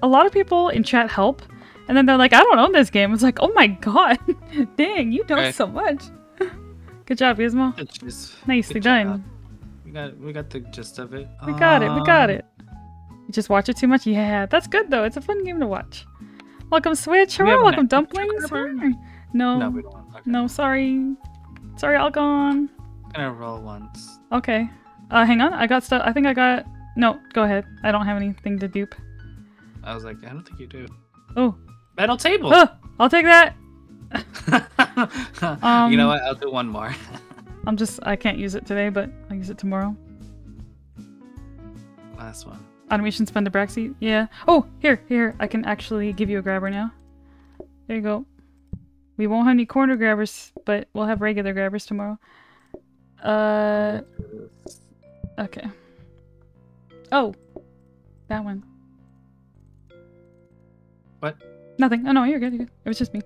a lot of people in chat help, and then they're like, "I don't own this game." It's like, "Oh my god, dang, you know Okay. so much." Good job, Gizmo. Nicely good job. done. We got we got the gist of it. We got it. We got Um, it. You just watch it too much. Yeah, that's good though. It's a fun game to watch. Welcome, Switch. Do we Hello, welcome, Dumplings. No, No, no. Okay. sorry. Sorry, Algon. I'm gonna roll once. Okay. Uh, hang on. I got stuff. I think I got. No, go ahead. I don't have anything to dupe. I was like, I don't think you do. Oh. Metal table. Oh, I'll take that. you know Um, what? I'll do one more. I'm just. I can't use it today, but I'll use it tomorrow. Last one. Automation spend a Braxy. Yeah. Oh, here, here. I can actually give you a grabber now. There you go. We won't have any corner grabbers, but we'll have regular grabbers tomorrow. Uh. Okay. Oh, that one. What? Nothing. Oh no, you're good. You're good. It was just me.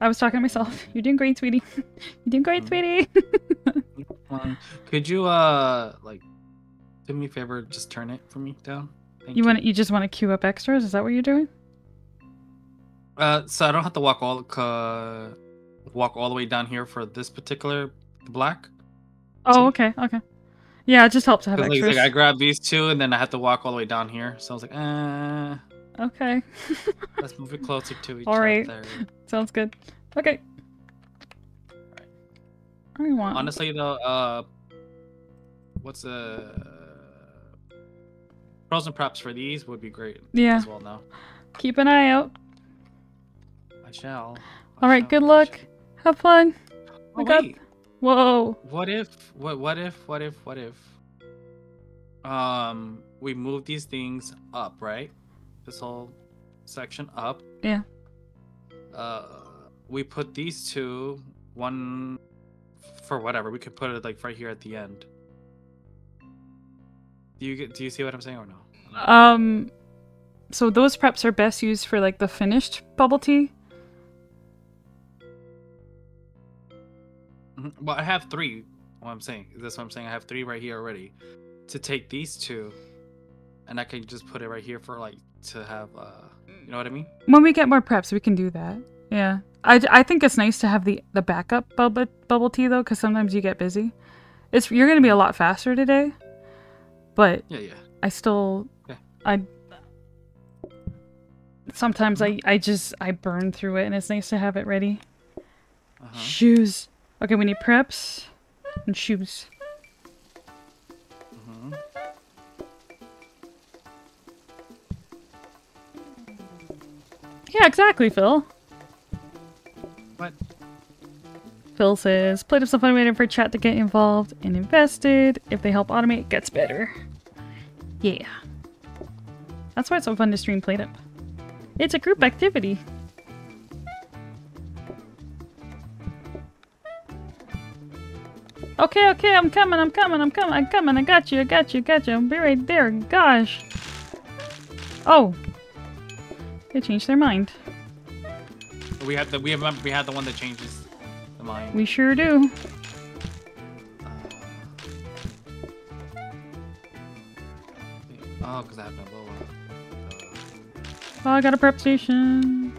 I was talking to myself. You're doing great, sweetie. You're doing great, Mm. sweetie. Could you uh like do me a favor? Just turn it for me down. Thank you want? You just want to queue up extras? Is that what you're doing? Uh, so I don't have to walk all uh, walk all the way down here for this particular black. Oh, okay, okay. Yeah, it just helps to have 'Cause, like, extras. like, I grabbed these two and then I have to walk all the way down here. So I was like, uh, Okay, let's move it closer to each other. All right. other. sounds good. Okay. What do you want? Honestly though, uh, what's uh, pros and props for these would be great yeah, as well. Now keep an eye out. I shall. I All right, shall, good luck. Have fun. Oh, wait. Whoa. What if? What? What if? What if? What if? Um, we move these things up, right? This whole section up. Yeah. Uh, we put these two, one for whatever. We could put it like right here at the end. Do you get? Do you see what I'm saying or no? Um, so those preps are best used for like the finished bubble tea. Mhm. Well, I have three. What I'm saying. That's what I'm saying. I have three right here already. To take these two, and I can just put it right here for like to have. uh You know what I mean? When we get more preps, we can do that. Yeah. I, I think it's nice to have the the backup bubble bubble tea though, because sometimes you get busy. It's you're gonna be a lot faster today, but Yeah, yeah. I still Okay. I sometimes I I just I burn through it and it's nice to have it ready. Uh-huh. Shoes. Okay, we need preps and shoes. Mhm. Yeah, exactly, Phil. What? Phil says, play of some fun waiting for chat to get involved and invested. If they help automate, it gets better. Yeah. That's why it's so fun to stream PlateUp. It's a group activity. Okay, okay, I'm coming, I'm coming, I'm coming, I'm coming, I got you, I got you, got you, I'll be right there, gosh. Oh. They changed their mind. We have the we have we have the one that changes the mind. We sure do. Oh, because I have no lower. Oh, I got a prep station.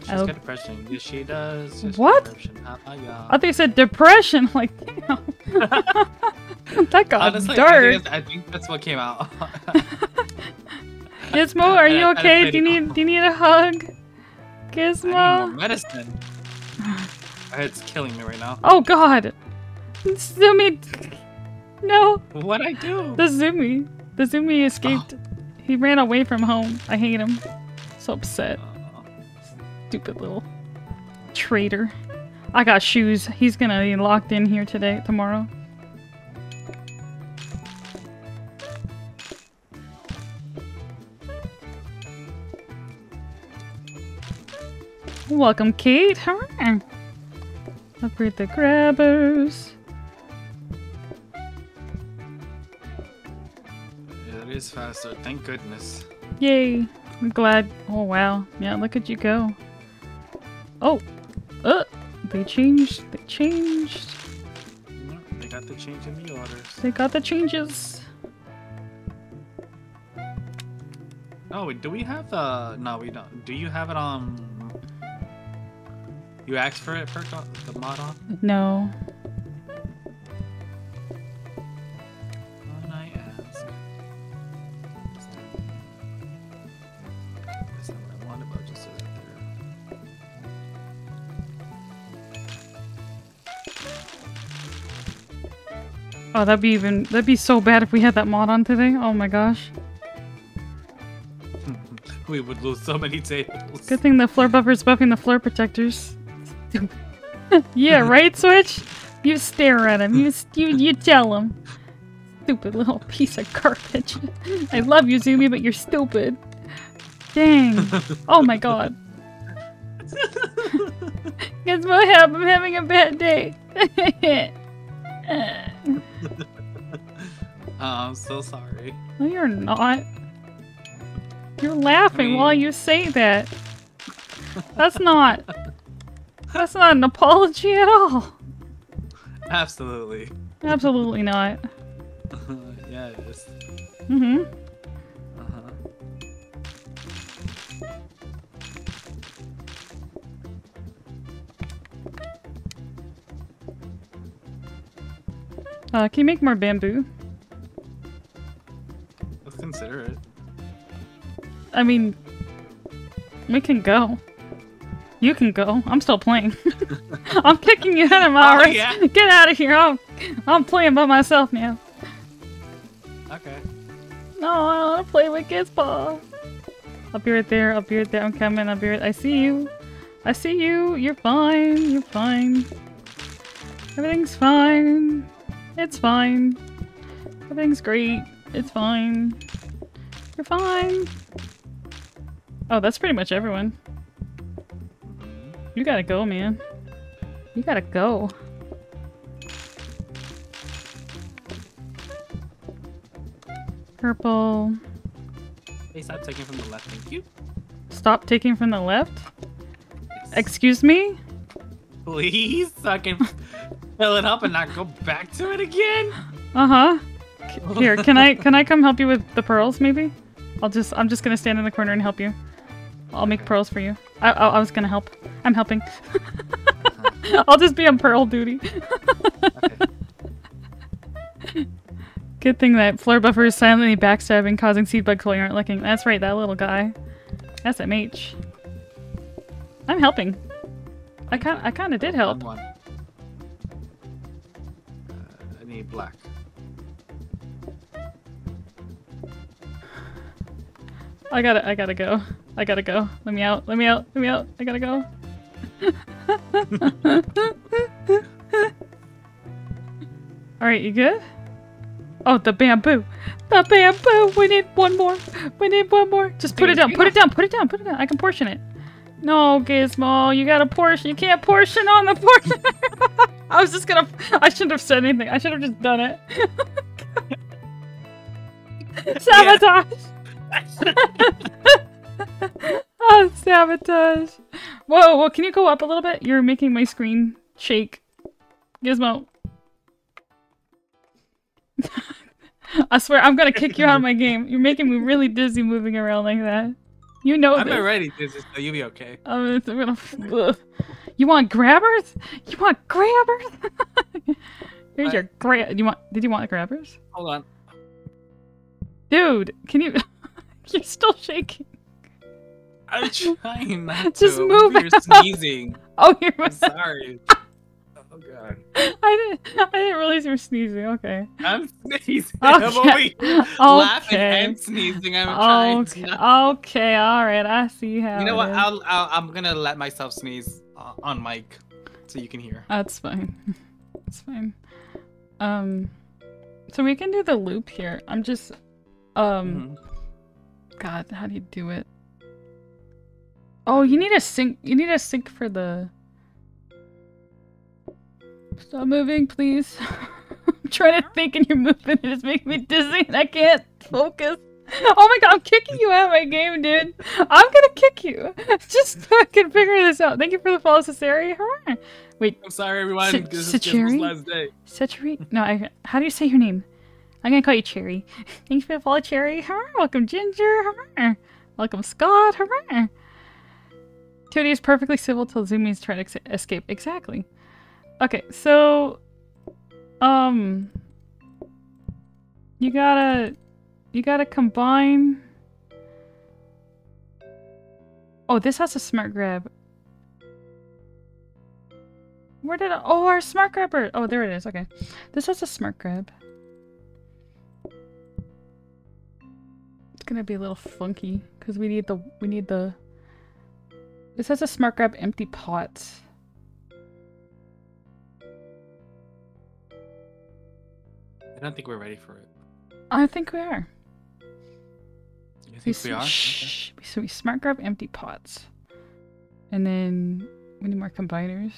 She's Oh. got depression. Yes, she does. Yes, What? Ah, ah, yeah. I thought you said depression. Like, damn. that got Honestly, I dark. think, I think that's what came out. Gizmo, are you I- I okay? Do you need do you need a hug? Gizmo. I need more medicine. It's killing me right now. Oh God. Zoomy. No, What I do? the Zoomy. The Zoomy escaped. He ran away from home. I hate him. So upset. Stupid little traitor. I got shoes. He's gonna be locked in here today, tomorrow. Welcome, Kate. Hurrah. Upgrade the grabbers. Is faster. Thank goodness. Yay. I'm glad. Oh, wow. Yeah, look at you go. Oh. Uh. They changed. They changed. They got the change in the orders. They got the changes. Oh, do we have the? No, we don't. Do you have it on? You asked for it, perk the mod on? No. Oh, that'd be even that'd be so bad if we had that mod on today. Oh my gosh. we would lose so many tables. Good thing the floor buffer's buffing the floor protectors. yeah, right, Switch? You stare at him. You you you tell him. Stupid little piece of garbage. I love you, Zumi, but you're stupid. Dang. Oh my god. Guess what happened? I'm having a bad day. Oh, I'm so sorry. no, you're not. You're laughing mean- while you say that. That's not. That's not an apology at all. Absolutely. Absolutely not. yeah, it is. Mm-hmm. Uh, can you make more bamboo? Let's consider it. I mean, we can go. You can go. I'm still playing. I'm kicking you out of my Oh, yeah? Get out of here. I'm, I'm playing by myself now. Okay. No, I want to play with Gizbot. I'll be right there. I'll be right there. I'm coming. I'll be right. I see you. I see you. You're fine. You're fine. Everything's fine. It's fine. Everything's great. It's fine. You're fine. Oh, that's pretty much everyone. You gotta go, man. You gotta go. Purple. Hey, stop taking from the left. Thank you. Stop taking from the left? Yes. Excuse me? Please, I can fill it up and not go back to it again. Uh-huh. Here, can I can I come help you with the pearls maybe? I'll just I'm just gonna stand in the corner and help you. I'll make pearls for you. I I, I was gonna help. I'm helping. I'll just be on pearl duty. Okay. Good thing that floor buffer is silently backstabbing, causing seed bugs while you aren't looking. That's right, that little guy. SMH. I'm helping. I kind I kind of did help. One, black. I gotta, I gotta go. I gotta go. Let me out. Let me out. Let me out. I gotta go. All right, you good? Oh, the bamboo. The bamboo. We need one more. We need one more. Just put it down. Put it down. Put it down. Put it down. I can portion it. No, Gizmo, you got a portion. You can't portion on the portion. I was just gonna. I shouldn't have said anything. I should have just done it. Sabotage. oh, sabotage. Whoa, whoa, can you go up a little bit? You're making my screen shake. Gizmo. I swear, I'm gonna kick you out of my game. You're making me really dizzy moving around like that. You know I'm this. already dizzy, so you'll be okay. I'm gonna, ugh. You want grabbers? You want grabbers? Here's I- your grab. You want? Did you want grabbers? Hold on. Dude, can you? You're still shaking. I'm trying not Just to. move You're sneezing. Oh, you're. I'm sorry. God. I didn't. I didn't realize you were sneezing. Okay. I'm sneezing. I'm over Okay. laughing Okay. and sneezing. I'm trying to Okay. Okay. All right. I see how. You know what? I'll, I'll I'm gonna let myself sneeze uh, on mic, so you can hear. That's fine. That's fine. Um. So we can do the loop here. I'm just. Um. Mhm. God, how do you do it? Oh, you need a sync. You need a sync for the. Stop moving, please. I'm trying to think and you're moving and it's making me dizzy and I can't focus. Oh my god, I'm kicking you out of my game, dude. I'm gonna kick you. Just so I can figure this out. Thank you for the follow, Cesari. Hurrah. Wait, I'm sorry, everyone. Sa- this is Sacheri? Gizmo's last day. Setchery? No, I, how do you say your name? I'm gonna call you Cherry. Thanks for the follow, Cherry. Hurrah. Welcome, Ginger. Hurrah. Welcome, Scott. Hurrah. Tootie is perfectly civil till Zumi's trying to escape. Exactly. Okay, so, um, you gotta, you gotta combine. Oh, this has a smart grab. Where did I- Oh, our smart grabber! Oh, there it is. Okay. This has a smart grab. It's gonna be a little funky because we need the we need the. This has a smart grab empty pot. Don't think we're ready for it. I think we are. You think we s- are? Okay. So we smart grab empty pots, and then we need more combiners.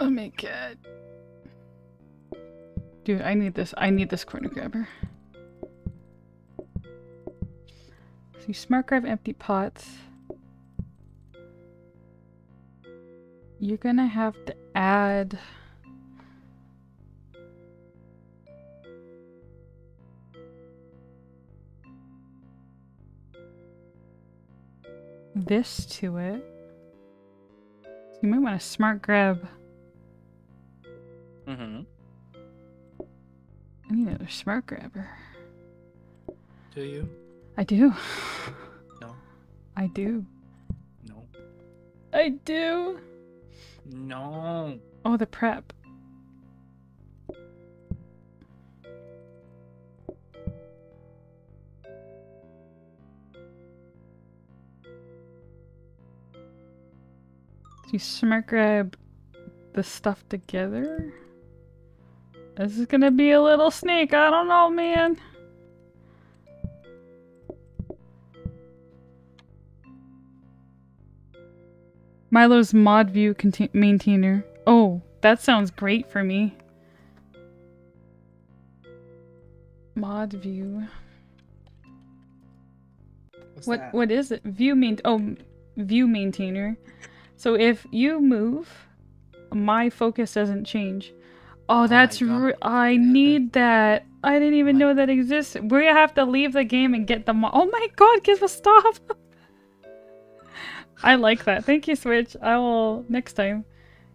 Oh my god. Dude, I need this. I need this corner grabber. You smart grab empty pots. You're gonna have to add. This to it. So you might want to smart grab. Mm-hmm. I need another smart grabber. Do you? I do. No. I do. No. I do. No. Oh, the prep. So you smart grab the stuff together. This is gonna be a little sneak. I don't know, man. Milo's mod view maintainer. Oh, that sounds great for me. Mod view. What's What that? what is it? View main oh view maintainer. So if you move, my focus doesn't change. Oh, oh that's God. re- I need that. I didn't even know that existed. We have to leave the game and get the mod. Oh my god, give a stop. I like that. Thank you, Switch. I will next time.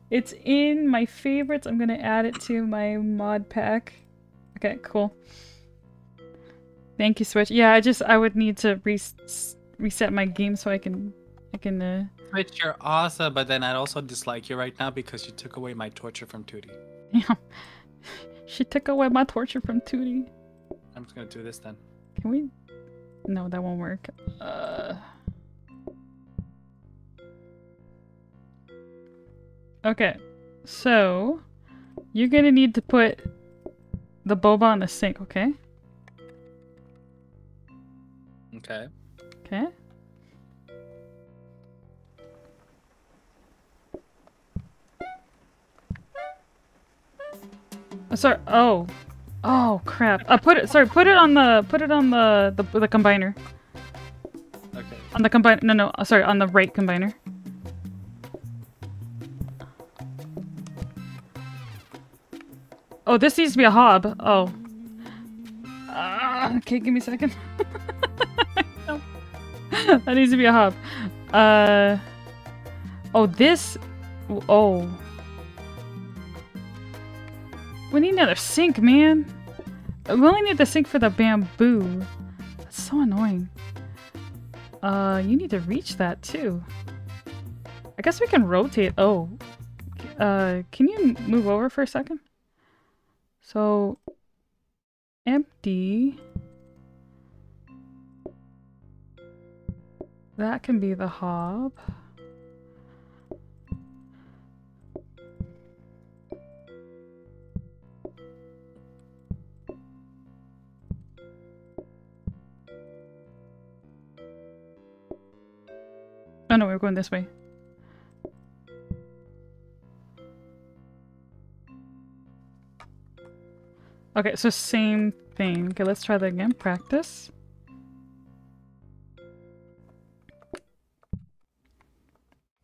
It's in my favorites. I'm gonna add it to my mod pack. Okay, cool. Thank you, Switch. Yeah, I just I would need to res- reset my game so I can I can uh Twitch, you're awesome, but then I'd also dislike you right now because you took away my torture from Tootie. yeah. She took away my torture from Tootie. I'm just gonna do this then. Can we? No, that won't work. Uh. Okay, so you're gonna need to put the boba on the sink. Okay. Okay. Okay. Oh, sorry. Oh. Oh crap. Uh, put it. Sorry. Put it on the. Put it on the the the combiner. Okay. On the combine. No, no. uh, Sorry. On the right combiner. Oh, this needs to be a hob. Oh. Ah, okay, give me a second. That needs to be a hob. Uh. Oh, this. Oh. We need another sink, man. We only need the sink for the bamboo. That's so annoying. Uh, you need to reach that too. I guess we can rotate. Oh. Uh, can you move over for a second? So, empty. That can be the hob. Oh no, we're going this way. Okay, so same thing. Okay, let's try that again. Practice.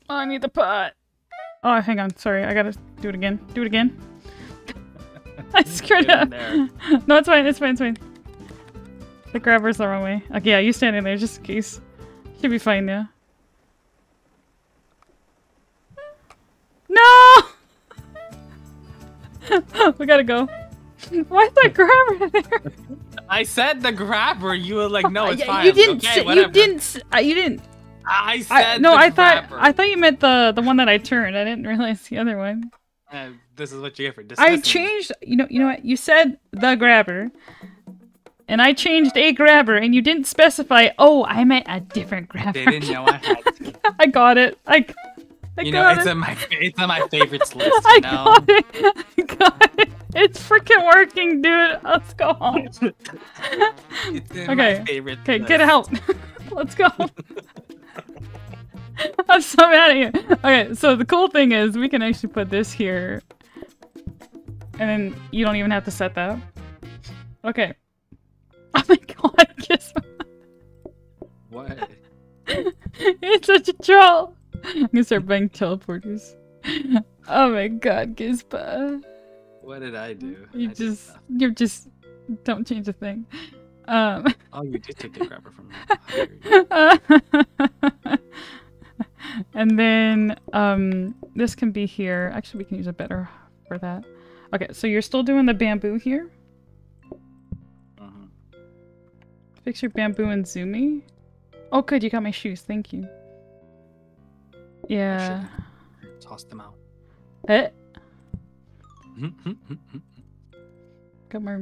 Oh, I need the pot. Oh, hang on. Sorry, I gotta do it again. Do it again. I screwed up. no, it's fine. It's fine. It's fine. The grabber's the wrong way. Okay, yeah, you stand in there just in case. Should be fine now. No! we gotta go. Why is that grabber there? I said the grabber. You were like, no, it's Yeah, fine. You didn't. Okay, say, you didn't. s- uh, You didn't. I said I, no, the I thought. grabber. I thought you meant the the one that I turned. I didn't realize the other one. Uh, this is what you get for I dismissing. me. changed. You know. You know what? You said the grabber, and I changed a grabber, and you didn't specify. Oh, I meant a different grabber. They didn't know I had. To. I got it. I. I You know, it's it. in my it's on my favorites list. I know. got it. I got it. It's freaking working, dude. Let's go home. Okay. Okay, get out. Let's go. I'm so mad at you. Okay, so the cool thing is we can actually put this here. And then you don't even have to set that. Okay. Oh my god, kiss What? It's such a troll. I'm gonna start buying teleporters. Oh my god, Gizba. What did I do? You did just you're just don't change a thing. Um Oh, you did take the grabber from me. You. and then um this can be here. Actually we can use a better for that. Okay, so you're still doing the bamboo here. Mhm. Fix your bamboo and zoomy. Oh good, you got my shoes, thank you. Yeah. Toss them out. Eh, got my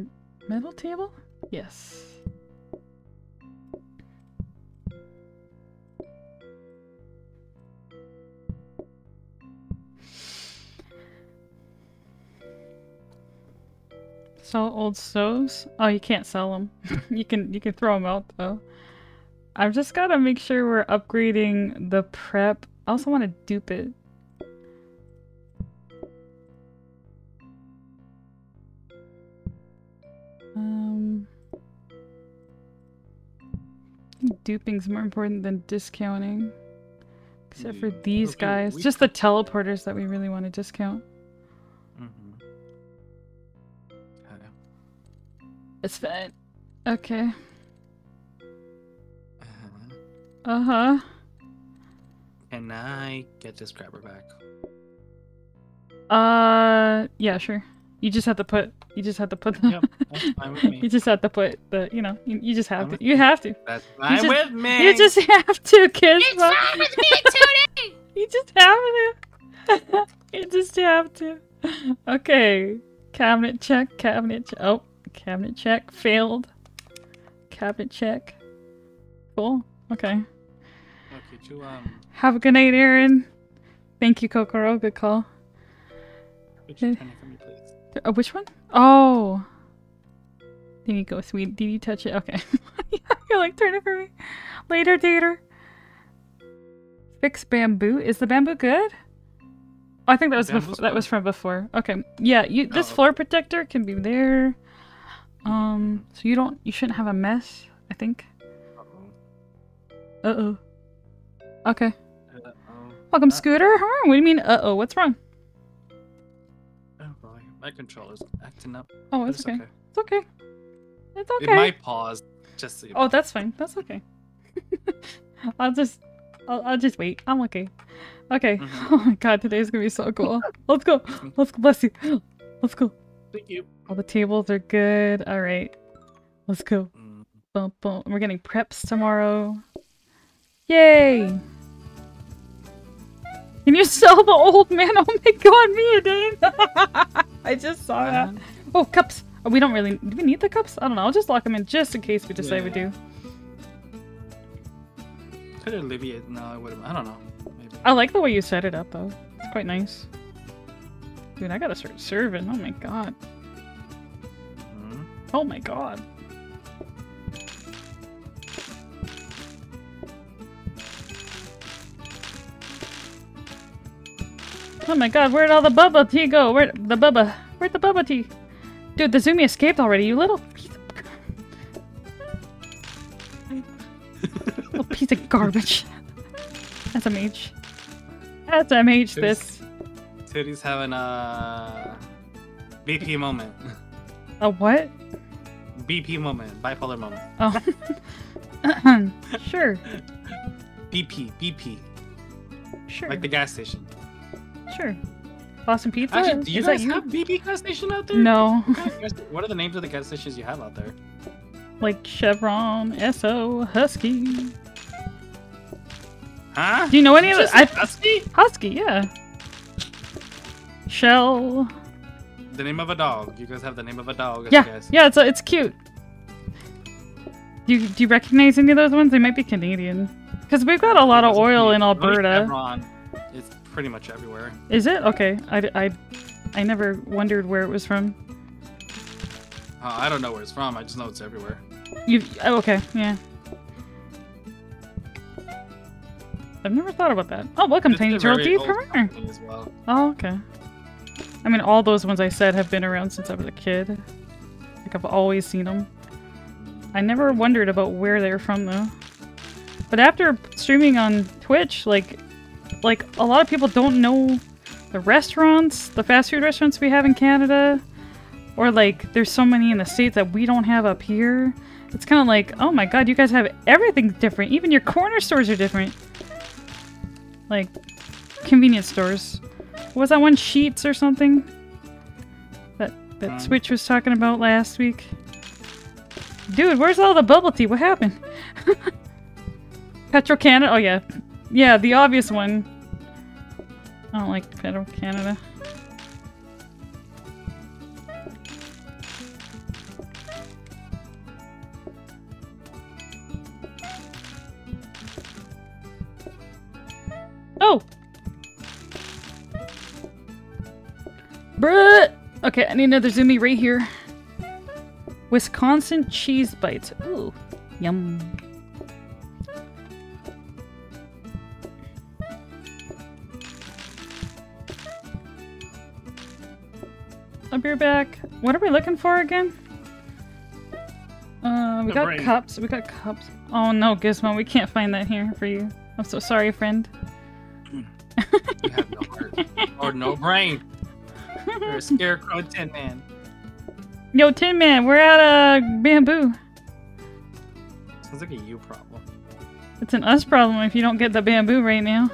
metal table? Yes. Sell old stoves? Oh, you can't sell them. you can you can throw them out though. I've just gotta make sure we're upgrading the prep. I also want to dupe it. Duping's more important than discounting. Except for these okay, guys. Just the teleporters that we really want to discount. Mhm. Okay. It's fine. Okay. Uh-huh. Uh huh. Can I get this grabber back? Uh, yeah, sure. You just have to put. You just have to put the. Yep, that's fine with me. you just have to put the. You know. You, you just have I'm to. You you. have to. That's fine just- with me. You just have to, kids. It's fine with me, Tony! You just have to. you just have to. Okay. Cabinet check. Cabinet check. Oh, cabinet check. Failed. Cabinet check. Cool. Okay. Okay, you um, Have a good night, Aaron. Thank you, Kokoro. Good call. Uh, which one? Oh. There you go, sweet. Did you touch it? Okay. You're like, turn it for me. Later, dater. Fix bamboo. Is the bamboo good? Oh, I think that was before. That was from before. Okay. Yeah. You. This Oh, okay. floor protector can be there. Um. So you don't. You shouldn't have a mess. I think. Uh-oh. Uh oh. Okay. Uh-oh. Welcome, Scooter. Huh? What do you mean? Uh oh. What's wrong? My controller's acting up. Oh, but it's okay. It's okay. It's It okay. might pause. Just so you Oh, that's fine. That's okay. I'll just, I'll, I'll just wait. I'm okay. Okay. Mhm. Oh my god, today's gonna be so cool. Let's go. Let's go. Bless you. Let's go. Thank you. All the tables are good. All right. Let's go. Mm, Boom, boom. We're getting preps tomorrow. Yay! Can you sell the old man? Oh my god, me Dane! I just saw that. uh, Oh, cups. Oh, we don't really. Do we need the cups? I don't know. I'll just lock them in just in case we decide we do. Could have alleviated. No, I would have. I don't know. Maybe. I like the way you set it up, though. It's quite nice. Dude, I gotta start serving. Oh my god. Mhm. Oh my god. Oh my god, where'd all the bubble tea go? Where the bubba? Where'd the bubba tea? Dude, the Zoomy escaped already, you little piece of little piece of garbage. That's a mage. That's a mage this. Titty's having a BP moment. A what? BP moment. Bipolar moment. Oh. sure. BP. BP. Sure. Like the gas station. Sure. Boston Pizza? Actually, do you Is guys you? have BP gas station out there? No. What kind of gas- What are the names of the gas stations you have out there? Like Chevron, Esso, Husky. Huh? Do you know any of it? I, Husky? Husky, yeah. Shell. The name of a dog. You guys have the name of a dog. I Yeah, guess. yeah, it's it's cute. Do you, do you recognize any of those ones? They might be Canadian. Because we've got a lot of oil in Alberta. Chevron. Pretty much everywhere. Is it? Okay. I, I, I never wondered where it was from. Uh, I don't know where it's from. I just know it's everywhere. You oh, okay? Yeah. I've never thought about that. Oh, welcome, It's Tiny Turtle Deep. Come here. well. Oh, okay. I mean, all those ones I said have been around since I was a kid. Like I've always seen them. I never wondered about where they're from though. But after streaming on Twitch, like, like a lot of people don't know the restaurants, the fast food restaurants we have in Canada, or like there's so many in the states that we don't have up here. It's kind of like, oh my god, you guys have everything different. Even your corner stores are different. Like convenience stores. What was that one Sheetz or something? That that Hmm. Switch was talking about last week. Dude, where's all the bubble tea? What happened? Petro Canada? Oh yeah. Yeah, the obvious one. I don't like Petro Canada. Oh! Bruh! Okay, I need another zoomie right here. Wisconsin cheese bites. Ooh, yum. I'll be right back. What are we looking for again? Uh, we The got brain. cups. We got cups. Oh no, Gizmo, we can't find that here for you. I'm so sorry, friend. You have no heart or no brain. You're a scarecrow tin man. Yo, Tin Man, we're at uh, bamboo. Sounds like a you problem. It's an us problem if you don't get the bamboo right now.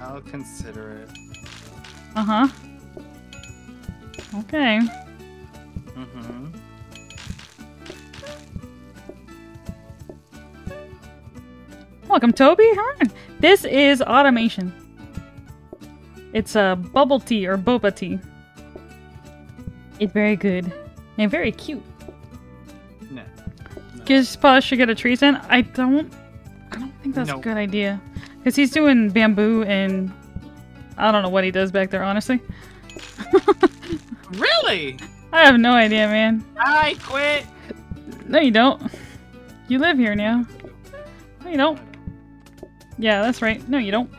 I'll consider it. Uh huh. Okay. Mm-hmm. Welcome, Toby. Hi. This is automation. It's a uh, bubble tea or boba tea. It's very good and very cute. No. no. Gizpa should get a tree stand. I don't. I don't think that's No. a good idea because he's doing bamboo and I don't know what he does back there. Honestly, Really? I have no idea, man. I quit. No, you don't. You live here now. No, you don't. Yeah, that's right. No, you don't.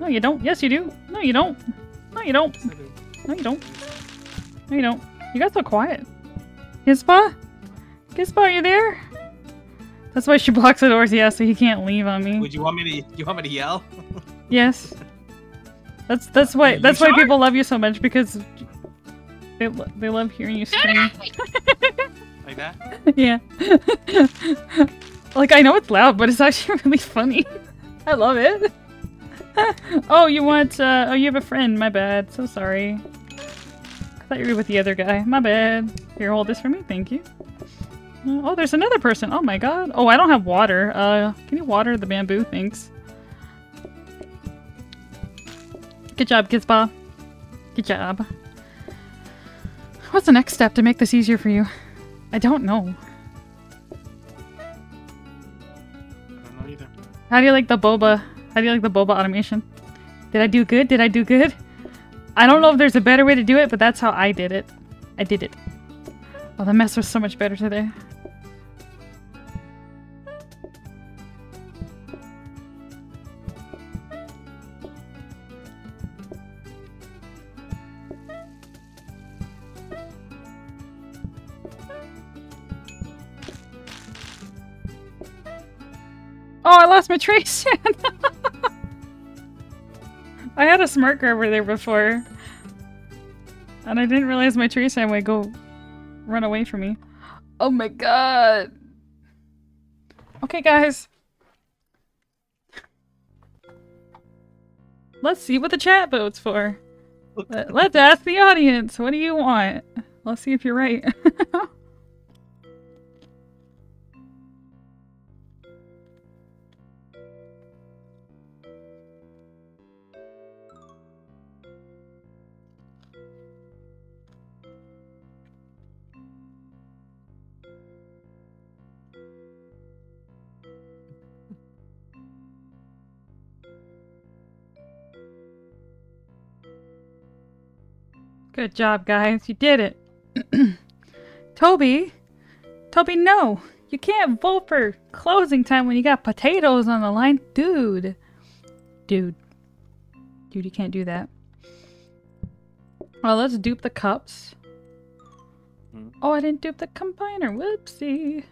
No, you don't. Yes, you do. No, you don't. No, you don't. No, you don't. No, you don't. You got so quiet. Gispa? Gispa, are you there? That's why she blocks the doors, yeah, so he can't leave on me. Would you want me to? You want me to yell? Yes. That's that's why that's why people love you so much because they lo- they love hearing you scream. Like that? yeah. like I know it's loud, but it's actually really funny. I love it. oh, you want uh oh you have a friend, my bad. So sorry. I thought you were with the other guy. My bad. Here, hold this for me, thank you. Uh, Oh, there's another person. Oh my god. Oh, I don't have water. Uh can you water the bamboo? Thanks. Good job, Gizba. Good job. What's the next step to make this easier for you? I don't know. I don't know either. How do you like the boba? How do you like the boba automation? Did I do good? Did I do good? I don't know if there's a better way to do it, but that's how I did it. I did it. Oh, the mess was so much better today. Oh, I lost my trace. I had a smirker over there before. And I didn't realize my trace would go run away from me. Oh my god. Okay, guys. Let's see what the chat votes for. Let's ask the audience. What do you want? Let's see if you're right. Good job, guys. You did it. Toby. Toby, no. You can't vote for closing time when you got potatoes on the line. Dude. Dude. Dude, you can't do that. Well, let's dupe the cups. Hmm. Oh, I didn't dupe the combiner. Whoopsie.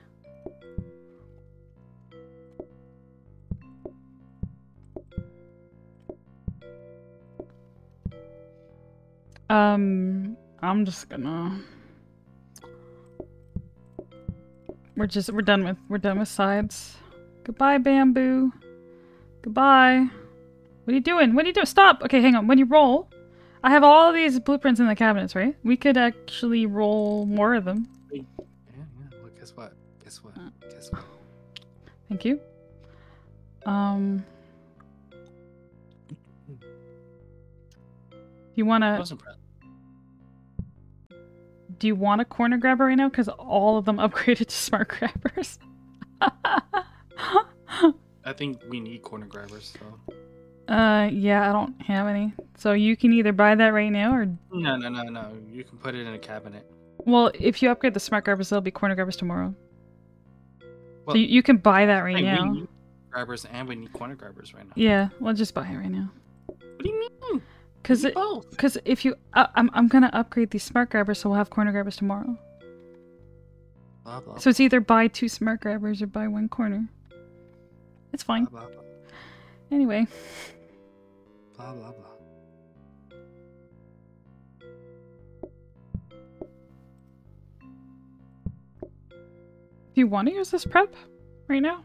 Um, I'm just gonna. We're just we're done with we're done with sides. Goodbye, bamboo. Goodbye. What are you doing? What are you doing? Stop. Okay, hang on. When you roll, I have all these blueprints in the cabinets, right? We could actually roll more of them. Yeah, yeah. Well, guess what? Guess what? Uh. Guess what? Thank you. Um, you wanna? Wasn't pre- Do you want a corner grabber right now? Because all of them upgraded to smart grabbers. I think we need corner grabbers, so. uh, yeah, I don't have any. So you can either buy that right now, or No, no, no, no. You can put it in a cabinet. well, if you upgrade the smart grabbers, there'll be corner grabbers tomorrow. Well, so you, you can buy that right now. We need grabbers and we need corner grabbers right now. Yeah, well, just buy it right now. What do you mean? Cause it, both. cause if you, uh, I'm, I'm gonna upgrade these smart grabbers, so we'll have corner grabbers tomorrow. Blah, blah, So it's either buy two smart grabbers or buy one corner. It's fine. blah, blah, blah, Anyway, blah, blah, blah. do you want to use this prep right now?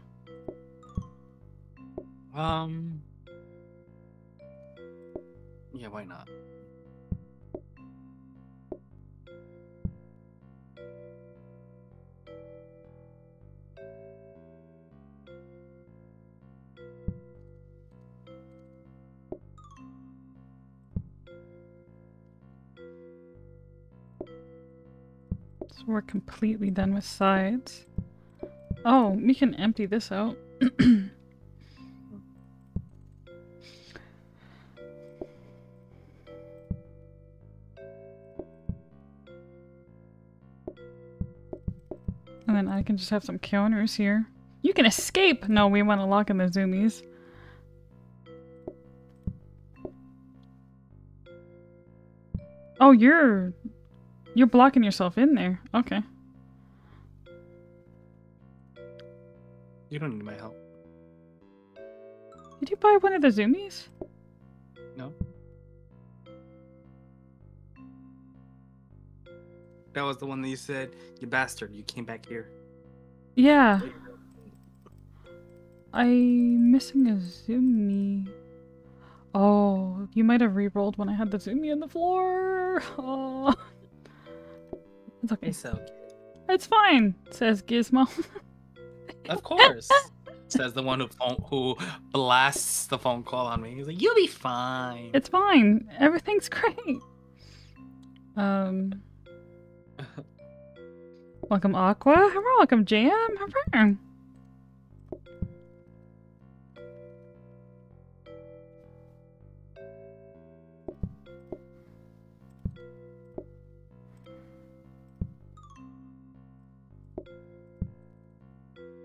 Um. Yeah, why not? So we're completely done with sides. Oh, we can empty this out. I can just have some counters here. You can escape! No, we want to lock in the zoomies. Oh, you're you're blocking yourself in there. Okay. You don't need my help. Did you buy one of the zoomies? No. That was the one that you said, you bastard, you came back here. Yeah. I'm missing a zoomie. Oh, you might have re-rolled when I had the zoomie on the floor. Oh. It's okay. It's okay. It's fine, says Gizmo. Of course. Says the one who phone, who blasts the phone call on me. He's like, "You'll be fine." It's fine. Everything's great. Um. Welcome, Aqua. Hello, welcome, Jam. Hello.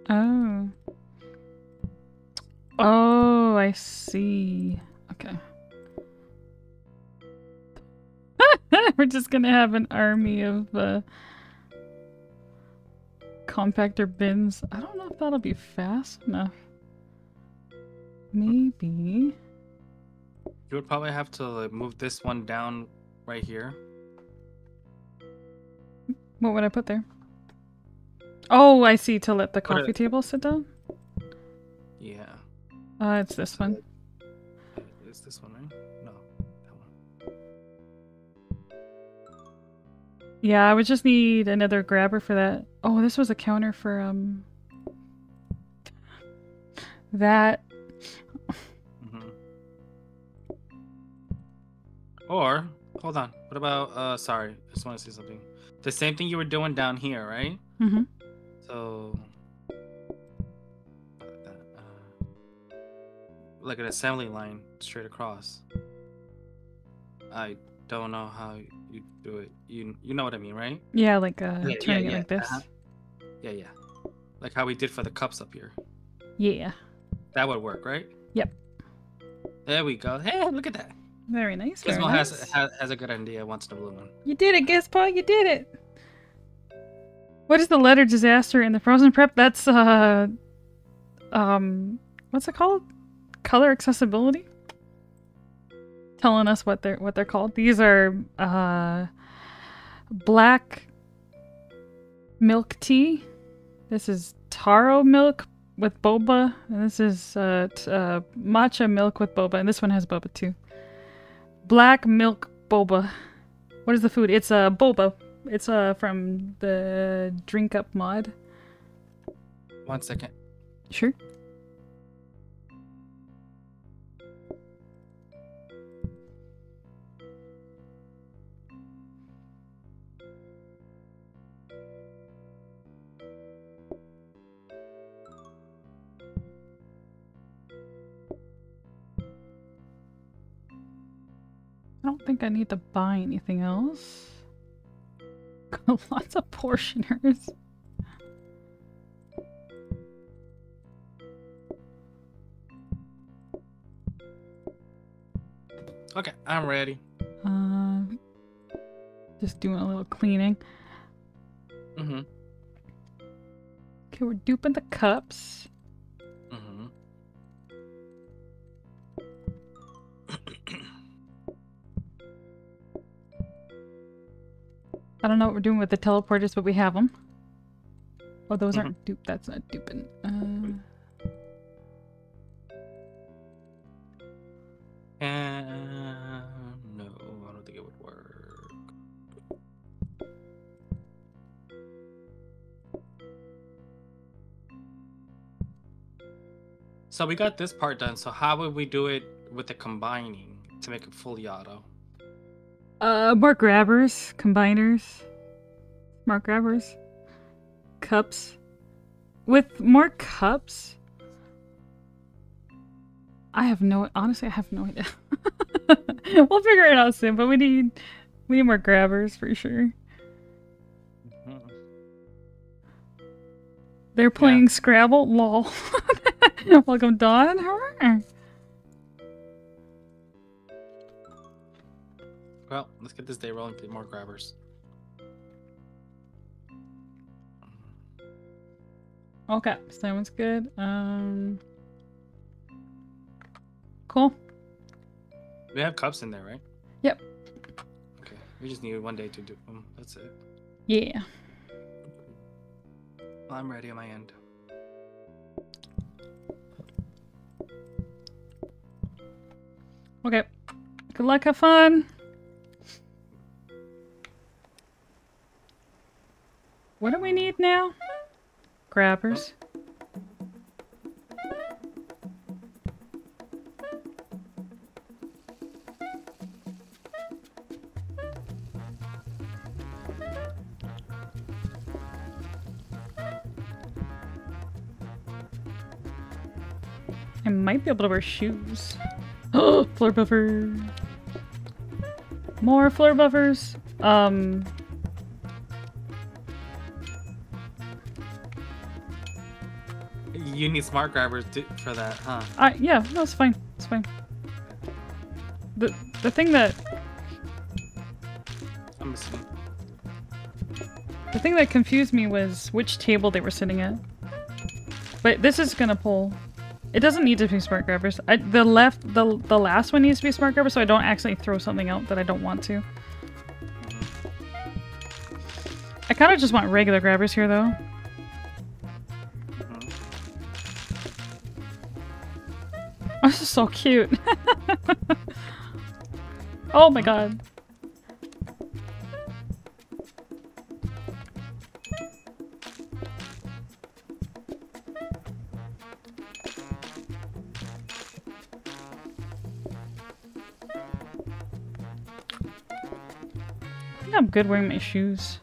Oh. Oh, I see. Okay. We're just gonna have an army of uh, compactor bins. I don't know if that'll be fast enough. Maybe. You would probably have to like, move this one down right here. What would I put there? Oh, I see. To let the coffee table sit down. Yeah. Uh, it's this one. Is this one right? Yeah, I would just need another grabber for that. Oh, this was a counter for um that. hmm Or hold on. What about? Uh, sorry. I just want to say something. The same thing you were doing down here, right? hmm So, uh, like an assembly line straight across. I don't know how you do it. You you know what I mean, right? Yeah, like uh, Yeah, turning yeah, it like this. uh-huh. Yeah, yeah. Like how we did for the cups up here. Yeah. That would work, right? Yep. There we go. Hey, look at that. Very nice. Very Gizmo nice. has, has has a good idea once in a blue moon. You did it, Gizmo. You did it. What is the letter disaster in the Frozen Prep? That's uh, um, what's it called? Color accessibility. Telling us what they're what they're called. These are uh, black milk tea. This is taro milk with boba, and this is uh, t- uh matcha milk with boba, and this one has boba too. Black milk boba. What is the food? It's a uh, boba. It's uh from the drink up mod. One second. Sure. Think I need to buy anything else. Lots of portioners. Okay, I'm ready. Uh, just doing a little cleaning. Mm-hmm. Okay, we're duping the cups. I don't know what we're doing with the teleporters, but we have them. Oh, those Mhm. aren't dupe. That's not duping. Uh, And no, I don't think it would work. So we got this part done. So how would we do it with the combining to make it fully auto? Uh, more grabbers, combiners, more grabbers, cups. With more cups, I have no. Honestly, I have no idea. we'll figure it out soon, but we need we need more grabbers for sure. Mhm. They're playing Scrabble. Lol. Welcome, Dawn. Well, let's get this day rolling. Get more grabbers. Okay, so that one's good. Um, cool. We have cups in there, right? Yep. Okay. We just need one day to do them. That's it. Yeah. Well, I'm ready on my end. Okay. Good luck. Have fun. What do we need now? Grabbers. I might be able to wear shoes. Oh, floor buffer. More floor buffers. Um. You need smart grabbers to, for that, huh? I yeah, no, it's fine. It's fine. The the thing that I'm assuming. the thing that confused me was which table they were sitting at. But this is gonna pull. It doesn't need to be smart grabbers. I, the left, the the last one needs to be smart grabber, so I don't actually throw something out that I don't want to. Mm-hmm. I kind of just want regular grabbers here, though. So cute. oh my god. I think I'm good wearing my shoes.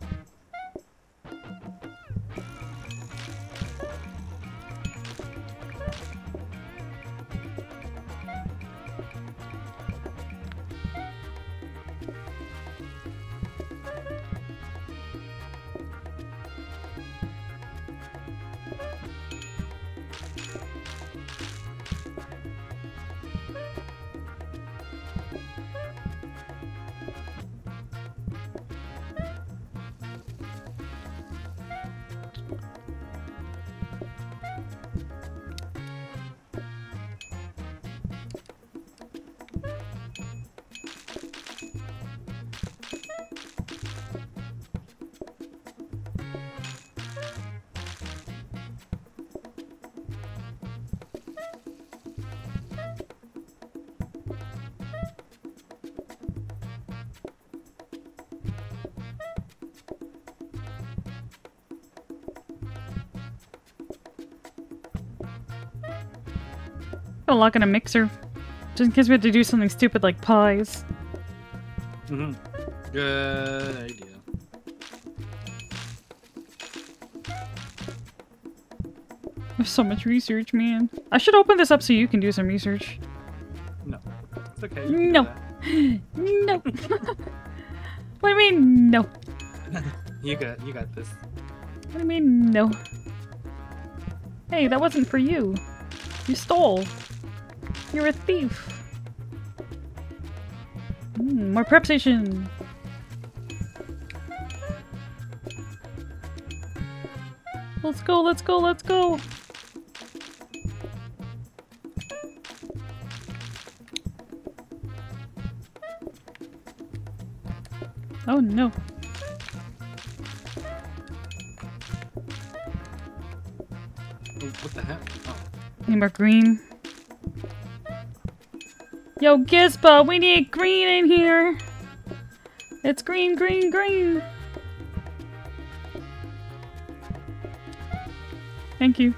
Lock in a mixer. Just in case we have to do something stupid like pies. Mhm. Good idea. There's so much research, man. I should open this up so you can do some research. No. It's okay. you can do No. No. what do you mean, no? You got you got this. What do you mean, no? Hey, that wasn't for you. You stole. You're a thief. Mm, more prep station. Let's go, let's go, let's go. Oh no. What the heck? Oh. Need more green. Yo, Gizba, we need green in here. It's green, green, green. Thank you.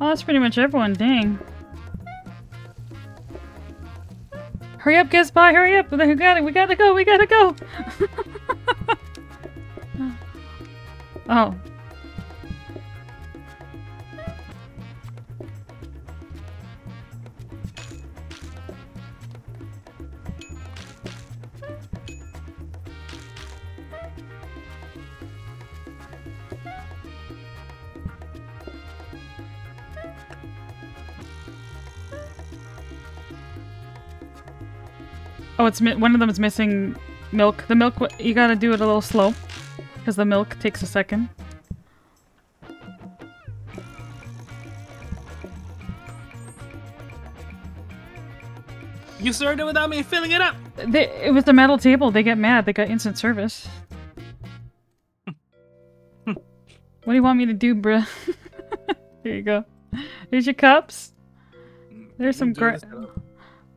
Oh, that's pretty much everyone. Dang. Hurry up, Gizby, hurry up! We got it, we gotta go, we gotta go! It's one of them is missing milk. The milk, you gotta do it a little slow, because the milk takes a second. You served it without me filling it up. They, it was the metal table. They get mad. They got instant service. what do you want me to do, bruh? Here you go. Here's your cups. There's some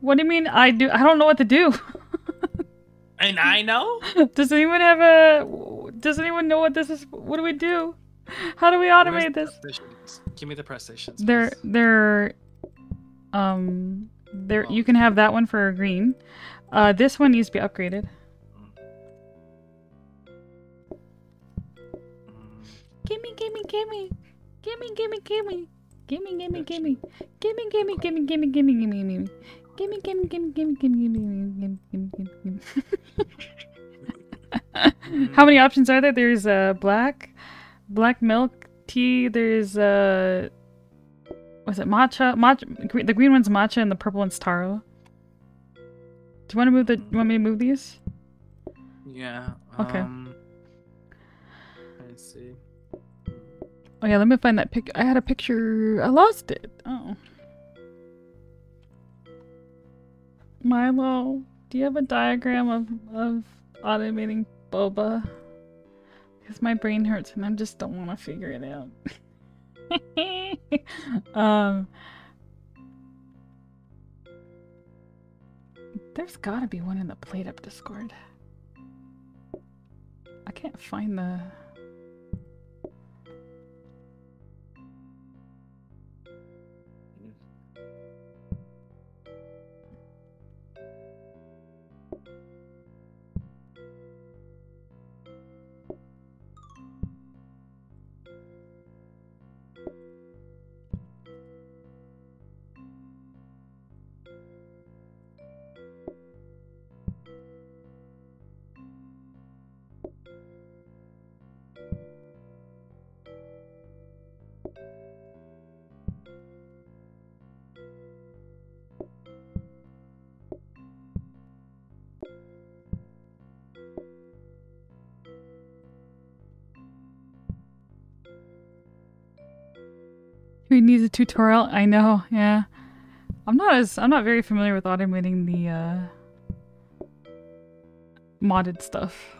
What do you mean? I do. I don't know what to do. And I know. Does anyone have a? Does anyone know what this is? What do we do? How do we automate this? stations? Give me the press stations. They're they're um there Oh. you can have that one for green. Uh this one needs to be upgraded. Mm, Gimme gimme gimme. Gimme gimme gimme. Gimme gimme gimme. Gimme gimme gimme gimme gimme gimme gimme. Gimme gimme gimme gimme gimme gimme gimme gimme gimme gimme. How many options are there? There's uh black, black milk tea. There's uh, was it matcha? Matcha. The green one's matcha and the purple one's taro. Do you want to move the? You want me to move these? Yeah. Okay. Um, let's see. Oh yeah, let me find that pic. I had a picture. I lost it. Oh. Milo, do you have a diagram of of automating boba? Because my brain hurts and I just don't want to figure it out. um. There's gotta be one in the PlateUp Discord. I can't find the. Needs a tutorial? I know, yeah. I'm not as I'm not very familiar with automating the uh modded stuff.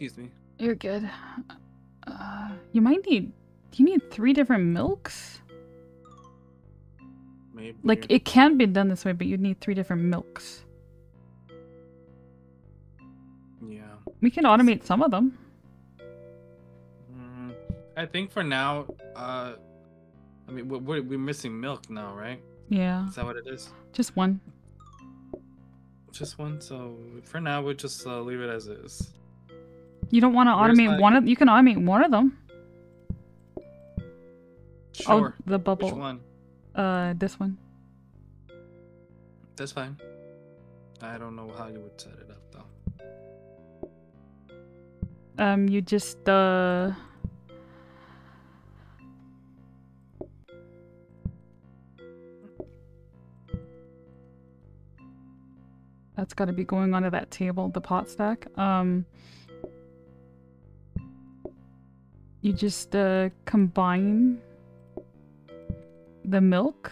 Excuse me. You're good. Uh, you might need. Do you need three different milks? Maybe. Like it can be done this way, but you'd need three different milks. Yeah. We can automate some of them. Mm, I think for now, uh, I mean, we're, we're missing milk now, right? Yeah, Is that what it is? just one. Just one. So for now, we'll just uh, leave it as is. You don't want to Where's automate my- one of. You can automate one of them. Sure. Oh, the Which bubble. one? Uh, this one. That's fine. I don't know how you would set it up though. Um, you just uh. That's got to be going onto that table, the pot stack. Um, you just uh combine the milk,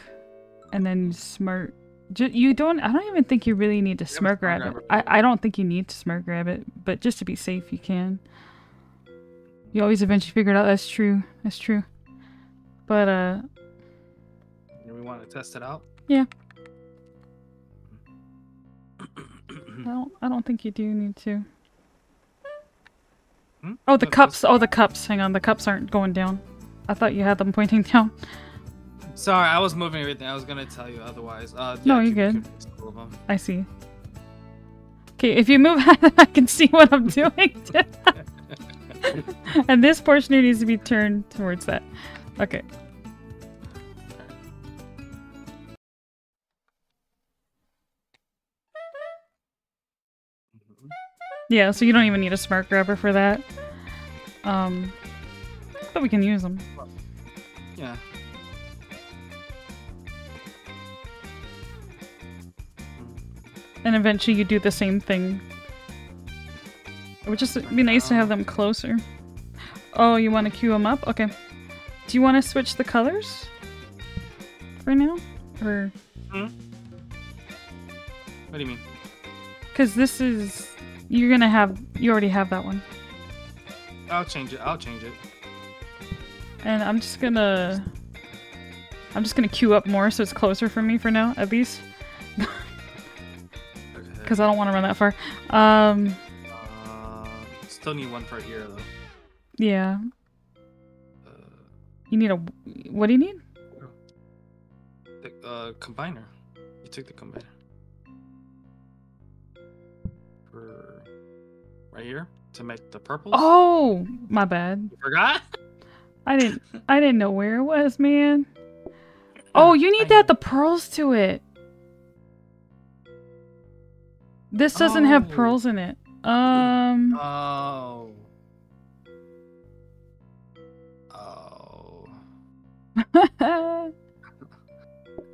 and then you smart. You don't. I don't even think you really need to have a smart grab it. I, I don't think you need to smart grab it, but just to be safe, you can. You always eventually figure it out. That's true. That's true. But uh, we want to test it out? Yeah. I don't. I don't think you do need to. Hmm? Oh, the No, cups. Oh, the cups. Hang on. The cups aren't going down. I thought you had them pointing down. Sorry, I was moving everything. I was gonna tell you otherwise. Uh, No, you're keep- good. keep of them. I see. Okay, if you move, I can see what I'm doing. and this portion here needs to be turned towards that. Okay. Yeah, so you don't even need a smart grabber for that. Um, but we can use them. Yeah. And eventually you do the same thing. It would just be nice to have them closer. Oh, you want to queue them up? Okay. Do you want to switch the colors? For now? Or... What do you mean? Because this is... You're gonna have... You already have that one. I'll change it. I'll change it. And I'm just gonna... I'm just gonna queue up more so it's closer for me for now, at least. Because I don't want to run that far. Um, Uh, still need one for here though. yeah. Uh, You need a... What do you need? the uh, combiner. You took the combiner. Right here to make the purple. Oh! My bad. You forgot? I didn't I didn't know where it was, man. Oh, you need add the pearls to it. This doesn't have Oh. pearls in it. Um Oh. Oh.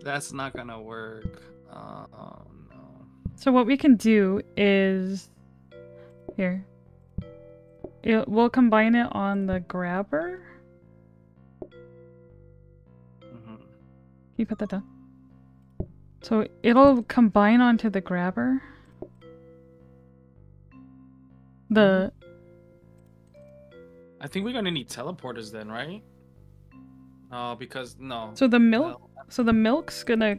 That's not gonna work. Oh no. So what we can do is here. It, we'll combine it on the grabber. Mhm. You put that down? So it'll combine onto the grabber. The I think we're gonna need teleporters then, right? Oh, because no. so the milk no. So the milk's gonna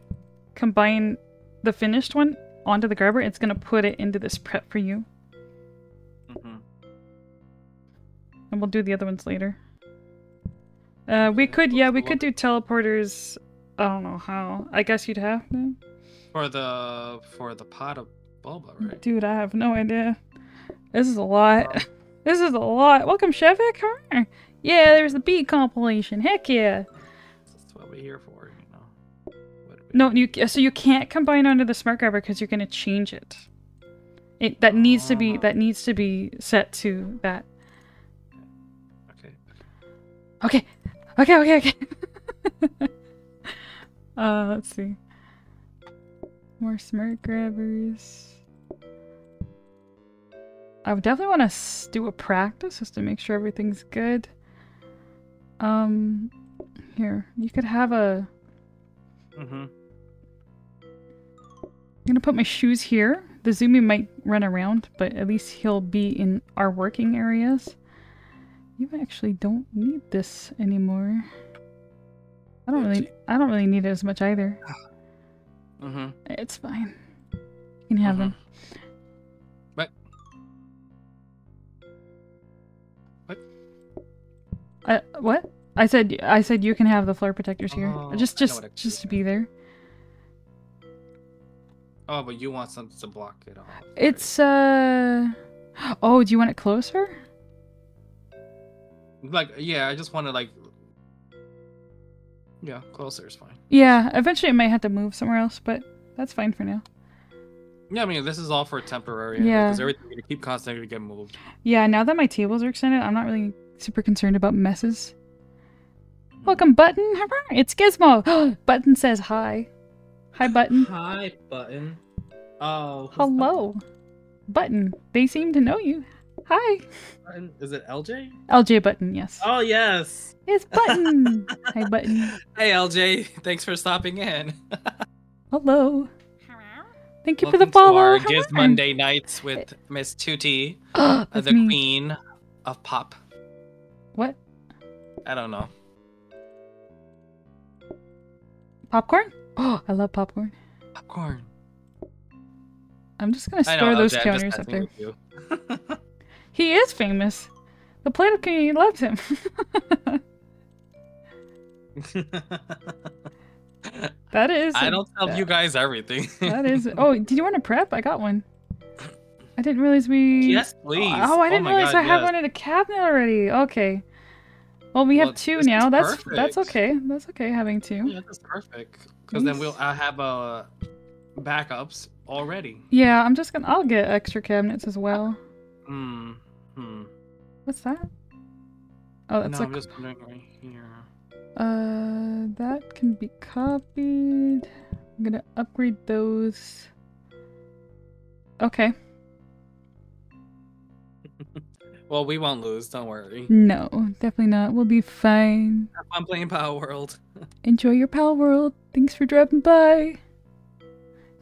combine the finished one onto the grabber. It's gonna put it into this prep for you, and we'll do the other ones later. Uh, we could, yeah, we could do teleporters. I don't know how. I guess you'd have to. For the for the pot of boba, right? Dude, I have no idea. This is a lot. This is a lot. Welcome, Shevik. Yeah, there's the bee compilation. Heck yeah. That's what we're here for, you know. No, you so you can't combine onto the smart grabber because you're gonna change it. It that needs to be Ah. that needs to be set to that. Okay. Okay, okay, okay, okay. uh, let's see. More smart grabbers. I would definitely want to do a practice just to make sure everything's good. Um, here you could have a. Mm-hmm. I'm gonna put my shoes here. The Zumi might run around, but at least he'll be in our working areas. You actually don't need this anymore. I don't really, I don't really need it as much either. Mm-hmm. It's fine. You can have Mhm. them. What? What? Uh, what? I said, I said you can have the floor protectors here. Oh, just, just, just to be there. Oh, but you want something to block it off. It's uh. Oh, do you want it closer? Like yeah. I just want to like. Yeah, closer is fine. Yeah. Eventually, I might have to move somewhere else, but that's fine for now. Yeah, I mean this is all for temporary. Yeah. Because everything's gonna keep constantly get moved. Yeah. Now that my tables are extended, I'm not really super concerned about messes. Welcome, Button. Hurrah, It's Gizmo. Button says hi. Hi, Button. Hi, button. Oh. who's Hello, Button. They seem to know you. Hi, Button? Is it LJ? LJ Button. Yes. Oh yes. It's Button. hi, Button. Hey LJ, thanks for stopping in. Hello. Hello. Thank you Welcome for the follow. to our Hurrah. Giz Monday nights with Miss Tootie, uh, the me. queen of pop. What? I don't know. Popcorn? Oh, I love popcorn. Popcorn. I'm just gonna store know, those LJ, I'm counters up there. with you. He is famous. The PlateUp community loves him. that is. I don't tell that- you guys everything. That is. Oh, did you want to prep? I got one. I didn't realize we. yes, please. Oh, I didn't my realize God, I have one in a cabinet already. Okay. Well, we Well, have two now. That's that's okay. That's okay having two. Yeah, that's perfect. Because then we'll I have uh backups already. Yeah, I'm just gonna. I'll get extra cabinets as well. Hmm. Hmm. What's that? Oh, that's no, a I'm just wondering right here. Uh, that can be copied. I'm gonna upgrade those. Okay. Well, we won't lose. Don't worry. No, definitely not. We'll be fine. I'm playing Palworld. Enjoy your Palworld. Thanks for dropping by.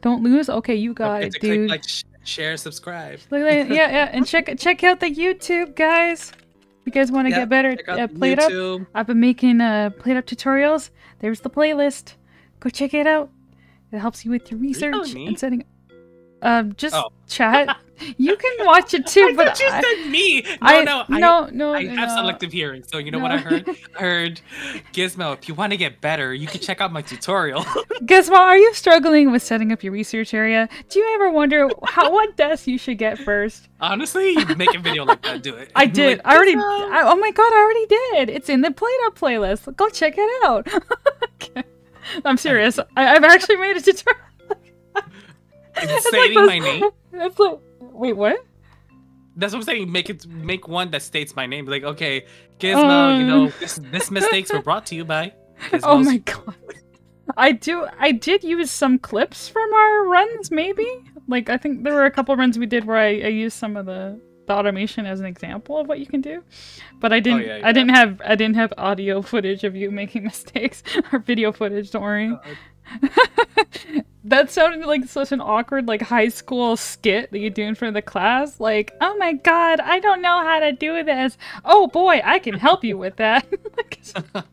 Don't lose. Okay, you got it, dude. Like, share, subscribe. Look at that. yeah, yeah, and check check out the YouTube, guys. If you guys want to Yeah, get better at the PlateUp? I've been making uh PlateUp tutorials. There's the playlist. Go check it out. It helps you with your research telling and setting. Um, just Oh. chat. You can watch it too, I but you I, said me. No, I, no, I, no, no, I no, have no. selective hearing, so you know what I heard? I heard Gizmo. If you want to get better, you can check out my tutorial. Gizmo, are you struggling with setting up your research area? Do you ever wonder how what desk you should get first? Honestly, you make a video like that. Do it. I Like, did. I already. I, oh my god, I already did. It's in the Plate Up playlist. Go check it out. Okay. I'm serious. I, I've actually made a tutorial. Is it It's like my name? It's like, wait, what? That's what I'm saying. Make it make one that states my name. Like, okay, Gizmo, you know, Um. this, this mistakes were brought to you by. Gizmo's. Oh my god. I do. I did use some clips from our runs, maybe. Like I think there were a couple runs we did where I, I used some of the, the automation as an example of what you can do, but I didn't. Oh, yeah, I didn't have. I didn't have audio footage of you making mistakes or video footage. Don't worry. Uh, that sounded like such an awkward like high school skit that you do in front of the class. Like, oh my god, I don't know how to do this. Oh boy, I can help you with that.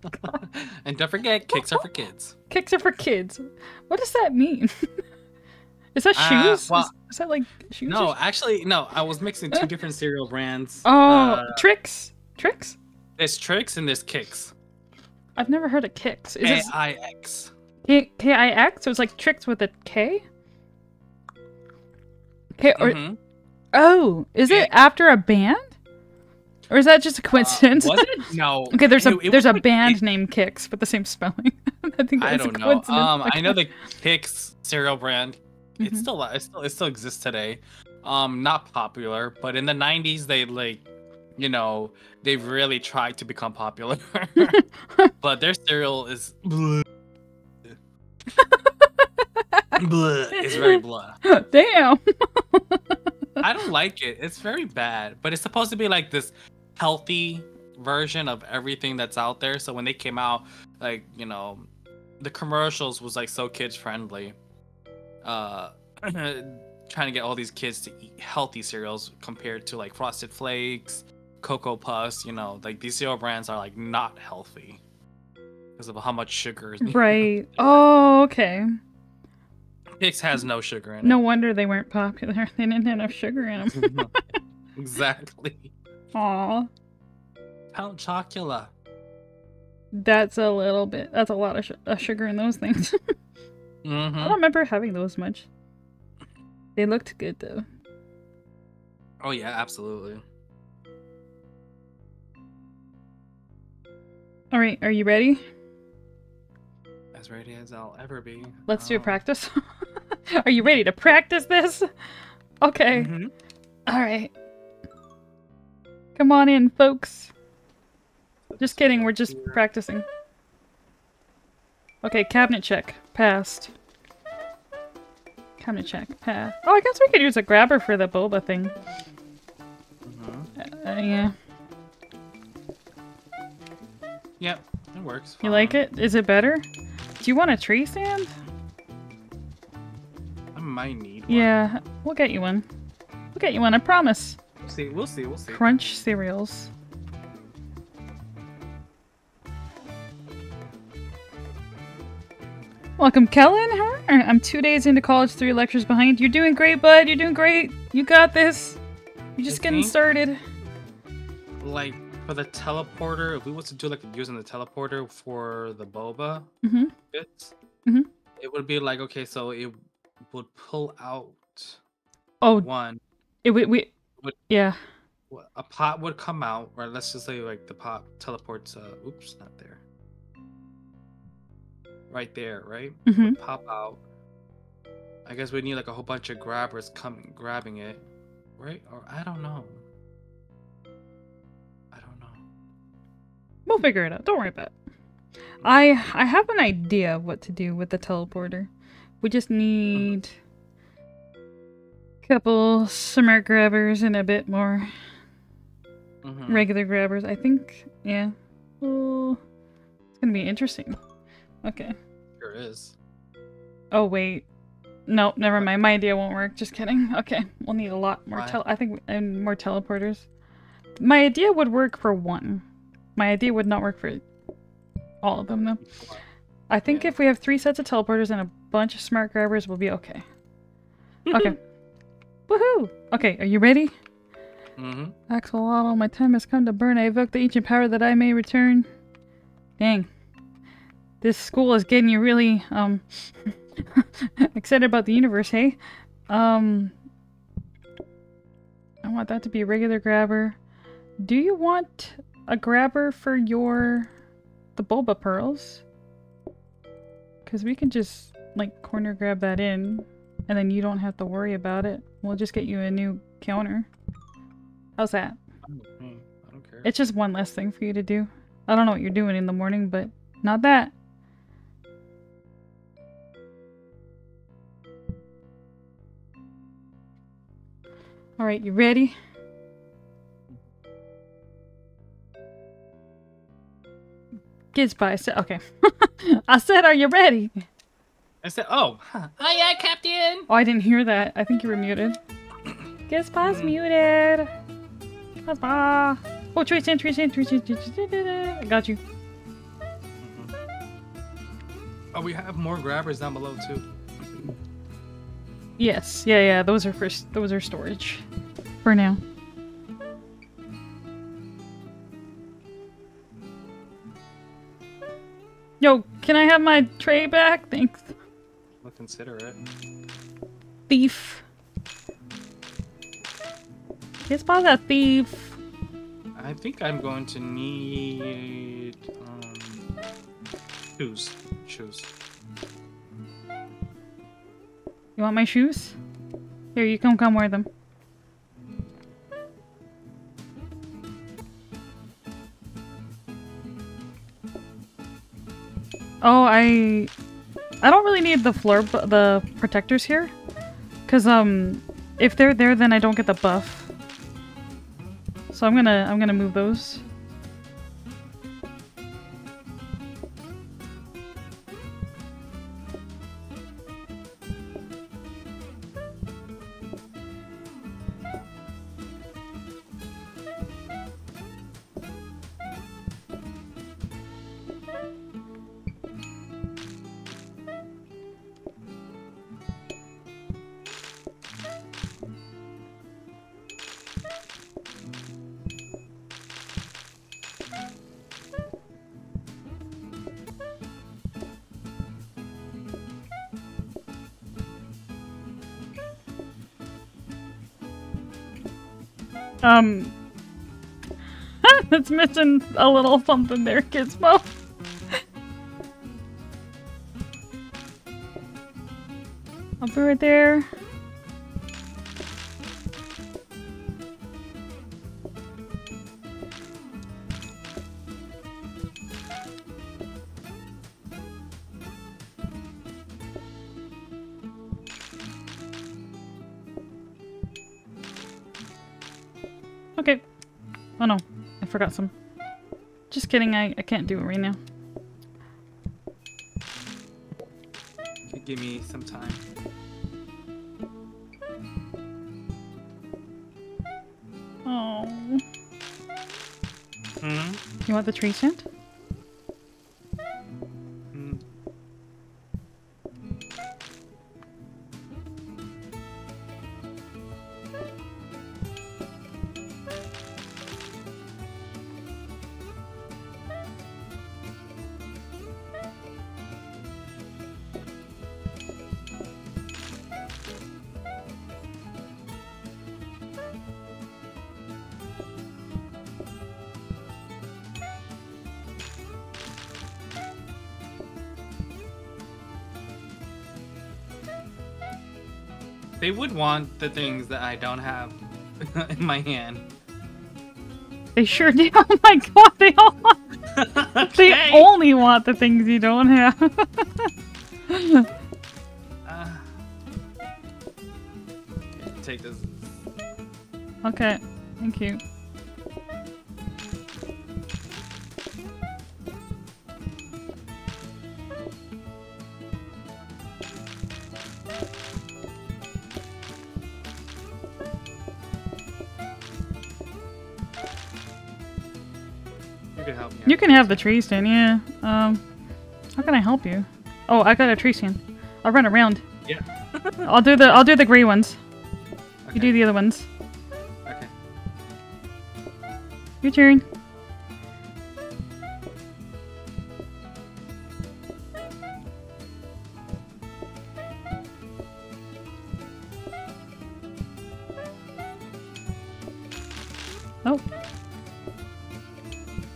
And don't forget, kicks are for kids. Kicks are for kids. What does that mean? is that Uh, shoes? well- is, is that like shoes? No, actually, no. I was mixing two different cereal brands. Oh, Uh, tricks. Trix. there's tricks and there's kicks. I've never heard of kicks. Is A it I X. K K I X? So it's like Trix with a K. K or Mhm. oh, is it after a band? Or is that just a coincidence? Uh, was it? No. okay, there's a It- it there's a band it- named Kix with the same spelling. I think I don't know. coincidence. Um, I know the Kix cereal brand. Mhm. It's still it still it still exists today. Um, not popular, but in the '90s they like, you know, they've really tried to become popular. but their cereal is. Bleh. It's very blah. Damn. I don't like it. It's very bad, but it's supposed to be like this healthy version of everything that's out there. So when they came out, like you know, the commercials was like so kids friendly. Uh, trying to get all these kids to eat healthy cereals compared to like Frosted Flakes, Cocoa Puffs. You know, like these cereal brands are like not healthy because of how much sugar. is- right. Oh, okay. Kix has no sugar in it. No wonder they weren't popular. They didn't have enough sugar in them. exactly. Aw. Count Chocula. That's a little bit. That's a lot of sh- uh, sugar in those things. I Mm-hmm. don't remember having those much. They looked good though. Oh yeah, absolutely. All right, are you ready? As ready as I'll ever be. Let's do a Um, practice. are you ready to practice this? Okay. mhm. All right. Come on in, folks. Just kidding, we're just practicing. Okay, cabinet check. Passed. Cabinet check. Passed. Oh, I guess we could use a grabber for the boba thing. Mhm. Uh, yeah. Yep, it works. You like it? Is it better? Do you want a tray stand? I might need one. Yeah, we'll get you one. We'll get you one, I promise. We'll see. We'll see. We'll see. Crunch cereals. Welcome, Kellen. How are- er, I'm two days into college, three lectures behind. You're doing great, bud. You're doing great. You got this. You're just getting started. Like for the teleporter, if we was to do like using the teleporter for the boba hmm bits, Mhm. it would be like okay, so it would pull out Oh, one. it, we, we, What- yeah. A pot would come out, or let's just say like the pot teleports. Uh, oops, not there. Right there, right? hmm would pop out. I guess we need like a whole bunch of grabbers coming grabbing it, right? Or I don't know. We'll figure it out. Don't worry about it. I I have an idea of what to do with the teleporter. We just need a couple smart grabbers and a bit more Mhm. regular grabbers. I think, yeah. Oh, it's gonna be interesting. Okay. Sure is. Oh wait. No, never mind. My idea won't work. Just kidding. Okay, we'll need a lot more. Why? Tel- I think and more teleporters. My idea would work for one. My idea would not work for all of them though. I think Yeah. if we have three sets of teleporters and a bunch of smart grabbers, we'll be okay. Okay. Woohoo! Okay, are you ready? Mm-hmm. Axolotl, my time has come to burn. I evoke the ancient power that I may return. Dang. This school is getting you really, um, excited about the universe, hey? Um, I want that to be a regular grabber. Do you want a grabber for your, the boba pearls? Because we can just, like, corner grab that in, and then you don't have to worry about it. We'll just get you a new counter. How's that? Oh, hmm. I don't care. It's just one less thing for you to do. I don't know what you're doing in the morning, but not that. All right, you ready? Kids by. I said, okay. I said, are you ready? I said, oh, huh. oh yeah, Captain. Oh, I didn't hear that. I think you were muted. Gizbot's Mm. muted. Gizbot. Oh, Trace in, Trace in, Trace in. Trace in. I got you. Oh, we have more grabbers down below too. Yes, yeah, yeah. Those are first. Those are storage, for now. Yo, can I have my tray back? Thanks, We'll consider it. thief. Gizbot's a thief. I think I'm going to need um shoes. Shoes. You want my shoes? Here, you can come wear them. Oh, I I don't really need the floor the protectors here cuz um if they're there, then I don't get the buff. So I'm gonna I'm gonna move those. Um, it's missing a little something there, Gizmo. I'll be right there. Forgot some. Just kidding, I, I can't do it right now. Give me some time. Oh. Hmm. You want the tray stand? Would want the things that I don't have in my hand. They sure do. Oh my god, they all want, they only want the things you don't have. Have the tray stand, yeah. Um, how can I help you? Oh, I got a tray stand. I'll run around. Yeah. I'll do the I'll do the gray ones. Okay. You do the other ones. Okay. Your turn.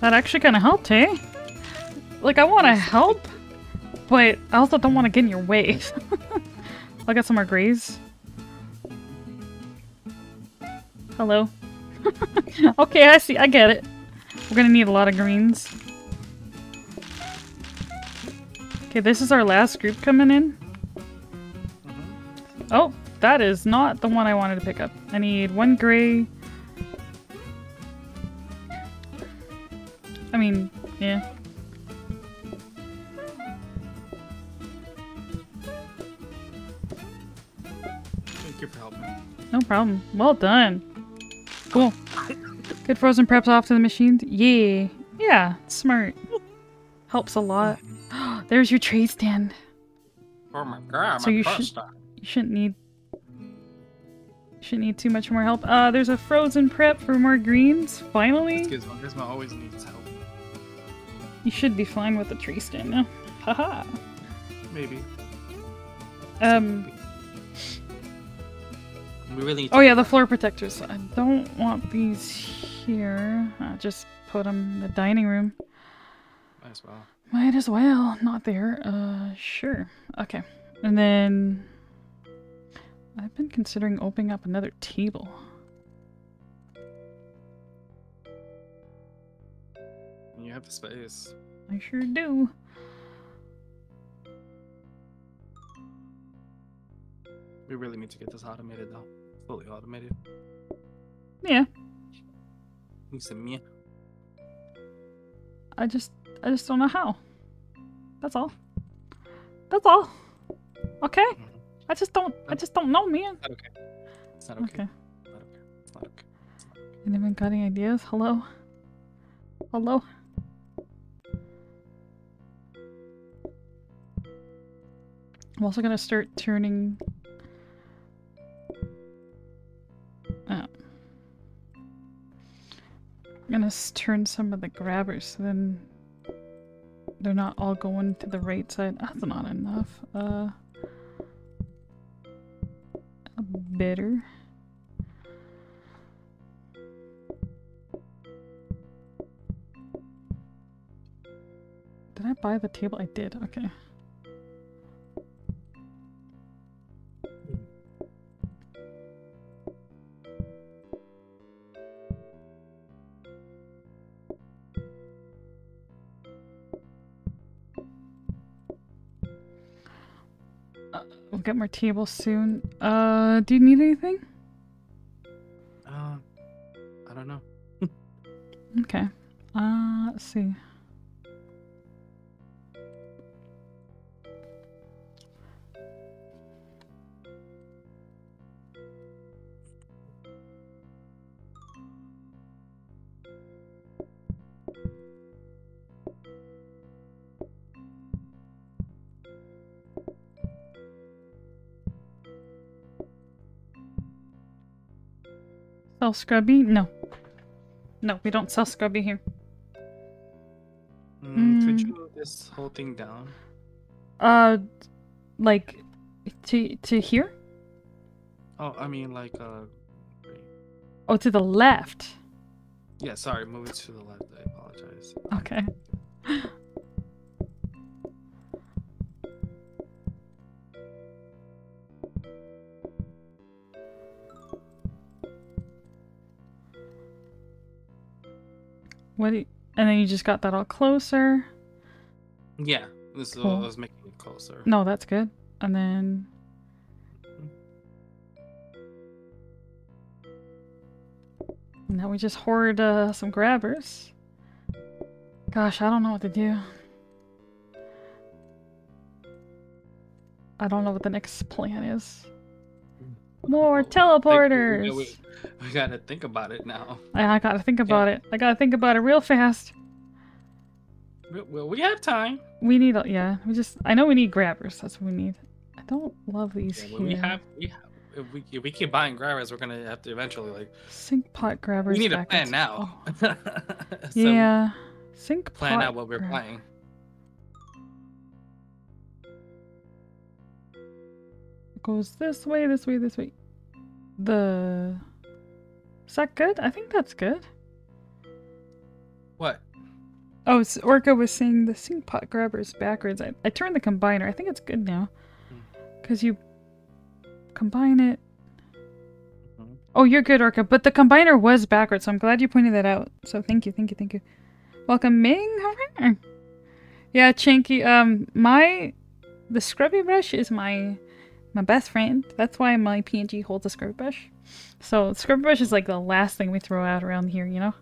That actually kind of helped, hey? Like, I want to help, but I also don't want to get in your way. I got some more grays. Hello. okay, I see. I get it. We're gonna need a lot of greens. Okay, this is our last group coming in. Mhm. Oh, that is not the one I wanted to pick up. I need one gray. Well done. Cool. Good frozen preps off to the machines. Yeah. Yeah, smart. Helps a lot. There's your tray stand. Oh my god, So my you should- pasta. You shouldn't need shouldn't need too much more help. Uh there's a frozen prep for more greens. Finally. This Gizmo, Gizmo always needs help. You should be fine with the tray stand now. Haha. Maybe. Um We really Oh yeah, the floor protectors. I don't want these here. Uh, just put them in the dining room. Might as well. Might as well. Not there. Uh, sure. Okay. And then I've been considering opening up another table. You have the space. I sure do. We really need to get this automated though. Fully automated. Yeah. You said me. I just I just don't know how. That's all. That's all. Okay. Mm-hmm. I just don't I just don't know, man. Not okay. It's not okay. Okay. It's not okay. It's not okay. It's not okay. Anyone got any ideas? Hello? Hello? I'm also gonna start turning. I'm gonna turn some of the grabbers so then they're not all going to the right side. That's not enough. Uh. Better. Did I buy the table? I did. Okay. Get more tables soon. Uh, do you need anything? Uh, I don't know. Okay. Uh, let's see. Scrubby? No. No, we don't sell scrubby here. Mm, Could Mm. you move this whole thing down? Uh, like to to here? Oh, I mean, like, uh. Oh, to the left. yeah. Sorry, move it to the left. I apologize. Okay. What? Do you, and then you just got that all closer. Yeah, this is I was making it closer. No, that's good. And then. Now we just hoard uh, some grabbers. Gosh, I don't know what to do. I don't know what the next plan is. More Well, I think we- teleporters! We, we, we gotta think about it now. I, I gotta think about it. I gotta think about it real fast. We- Well, we have time. We need, a- yeah, we just, I know we need grabbers. That's what we need. I don't love these Yeah, here. we have. We have. If we, if we keep buying grabbers, we're gonna have to eventually like. Sink pot grabbers. we need a plan now. Oh, so yeah. Sink Plan out what we're grab- buying. Goes this way, this way, this way. The. Is that good? I think that's good. What? Oh, it's, Orca was saying the sink pot grabbers backwards. I, I turned the combiner. I think it's good now. Hmm. Because you combine it. Mhm. Oh, you're good, Orca. But the combiner was backwards, so I'm glad you pointed that out. So thank you, thank you, thank you. Welcome, Ming. yeah, Chinky. Um, my the scrubby brush is my my best friend. That's why my PNG holds a scrubby brush. So scrubby brush is like the last thing we throw out around here, you know.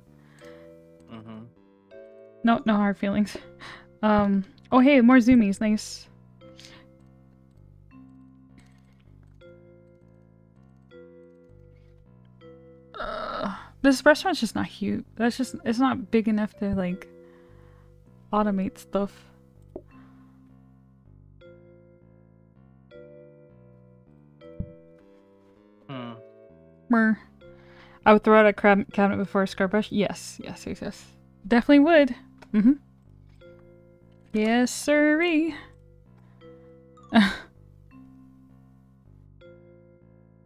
Mhm. No, no hard feelings. Um. Oh, hey, more zoomies. Nice. Uh, this restaurant's just not huge. That's just it's not big enough to like automate stuff. Mer. I would throw out a crab cabinet before a scrub brush. Yes, yes, yes, yes. Definitely would. Mm-hmm. Yes, sirree.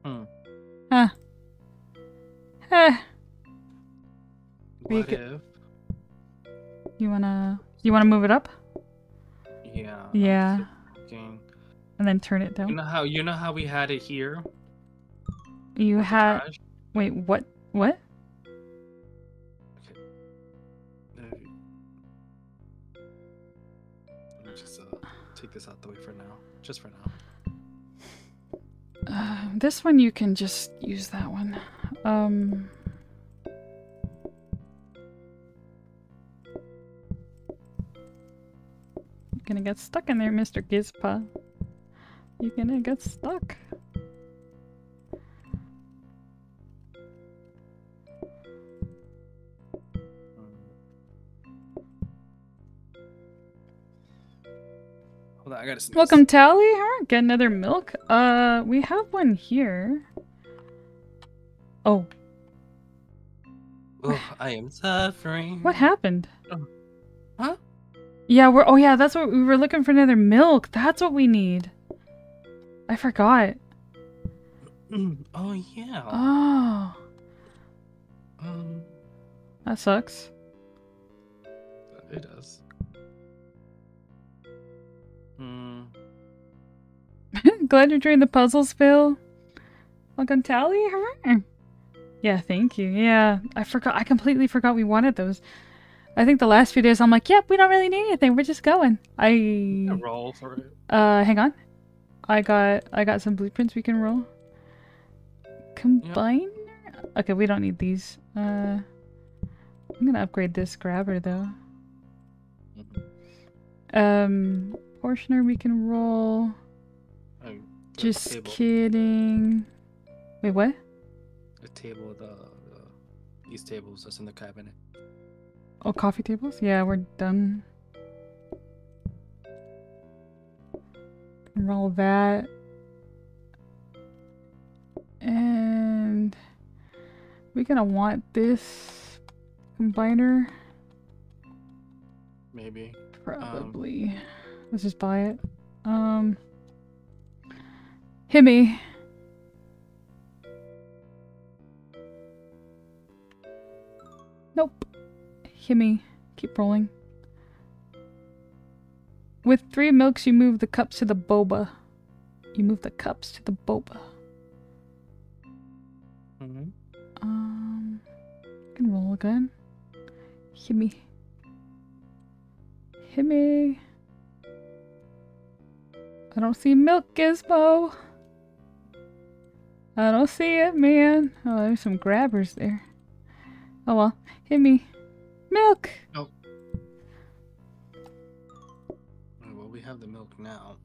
Hmm. Huh. Eh. What if? You wanna you wanna move it up Yeah. Yeah. and then turn it down. You know how you know how we had it here. You had wait what what? Okay. Let me just uh, take this out the way for now. Just for now. Uh, This one you can just use that one. Um. You're gonna get stuck in there, Mr. Gizbot. You're gonna get stuck. I gotta. sneeze. Welcome, Tally. Huh? Get another milk. Uh, we have one here. Oh, Oh, I am suffering. what happened? Oh. Huh? Yeah, we're. Oh, yeah. That's what we were looking for. Another milk. That's what we need. I forgot. Oh yeah. Oh, Um, that sucks. it does. Glad you're doing the puzzles, Phil. Welcome, Tally. Yeah, thank you. Yeah, I forgot. I completely forgot we wanted those. I think the last few days I'm like, yep, we don't really need anything. We're just going. I A roll for it. uh, hang on. I got I got some blueprints we can roll. Combiner. Okay, we don't need these. Uh, I'm gonna upgrade this grabber though. Um, portioner we can roll. Just kidding. Wait, what? the table, the, the these tables that's in the cabinet. Oh, coffee tables? Yeah, we're done. Roll that. And we're gonna want this combiner. Maybe. Probably. Let's just buy it. Um hit me. Nope. Hit me. Keep rolling. With three milks, you move the cups to the boba. You move the cups to the boba. Mm-hmm. Um, can roll again. Hit me. Hit me. I don't see milk, Gizmo. I don't see it, man. Oh, there's some grabbers there. Oh well. Hit me. Milk! oh Well, we have the milk now.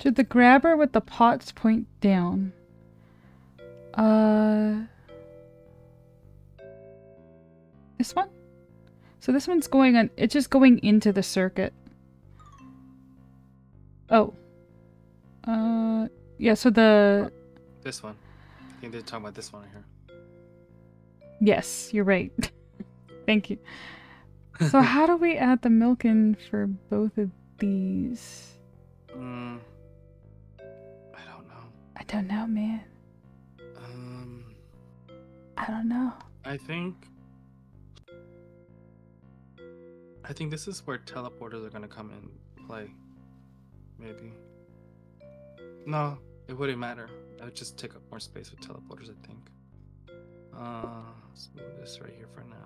Should the grabber with the pots point down? Uh. This one? So this one's going on. It's just going into the circuit. Oh. Uh. Yeah, so the. This one. I think they're talking about this one right here. Yes, you're right. Thank you. So how do we add the milk in for both of these? Mm, I don't know. I don't know, man. Um, I don't know. I think. I think this is where teleporters are gonna come in play. Maybe. No, it wouldn't matter. I would just take up more space with teleporters. I think. Uh, let's move this right here for now.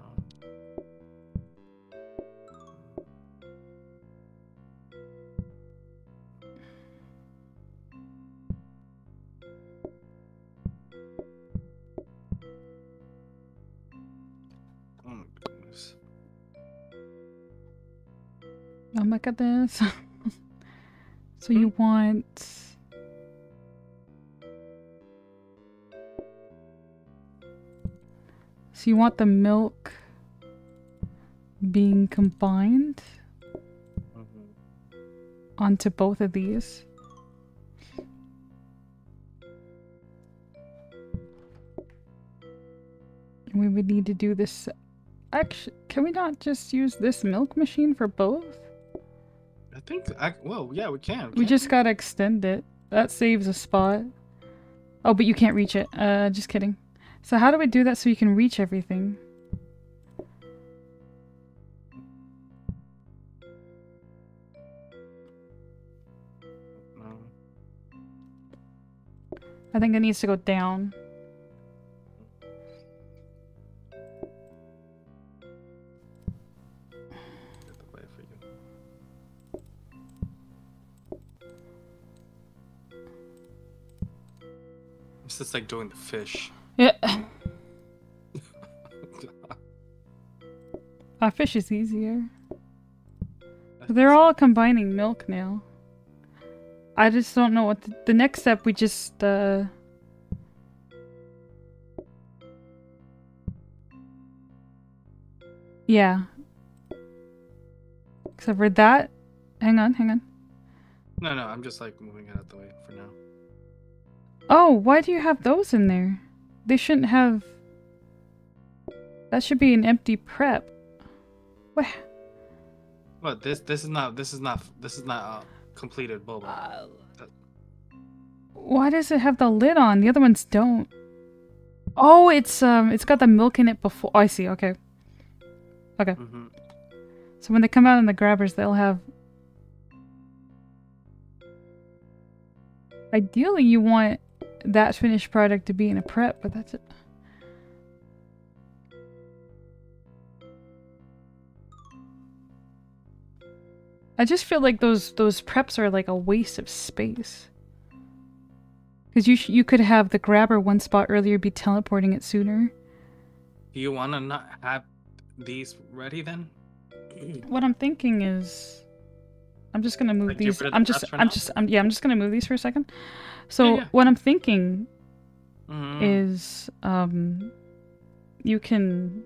Oh my goodness. So you want So you want the milk being combined Mhm. onto both of these? And we would need to do this Actually, can we not just use this milk machine for both? I think. I, well, yeah, we can. We can't just gotta extend it. That saves a spot. Oh, but you can't reach it. Uh, just kidding. So how do we do that so you can reach everything? I think it needs to go down. It's just like doing the fish. Yeah. Uh, fish is easier. They're all combining milk now. I just don't know what the, the next step. We just uh. Yeah. Except for that. Hang on, hang on. No, no, I'm just like moving it out of the way for now. Oh, why do you have those in there? They shouldn't have. That should be an empty prep. What? But this this is not this is not this is not uh, completed boba. Uh, why does it have the lid on? The other ones don't. Oh, it's um, it's got the milk in it before. Oh, I see. Okay. Okay. hmm So when they come out in the grabbers, they'll have. Ideally, you want that finished product to be in a prep, but that's it. I just feel like those those preps are like a waste of space. Because you sh- you could have the grabber one spot earlier, be teleporting it sooner. Do you want to not have these ready then? What I'm thinking is, I'm just gonna move Like, these. I'm just, I'm now? just, I'm, yeah, I'm just gonna move these for a second. So yeah. what I'm thinking Mhm. is, um, you can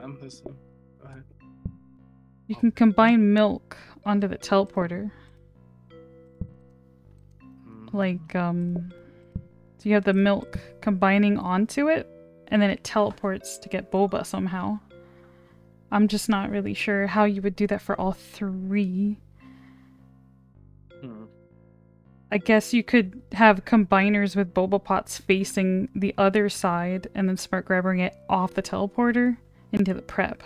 I'm listening. Go ahead. you can combine milk onto the teleporter, Mhm. like um, so you have the milk combining onto it, and then it teleports to get boba somehow. I'm just not really sure how you would do that for all three. Mhm. I guess you could have combiners with boba pots facing the other side and then smart grabbing it off the teleporter into the prep.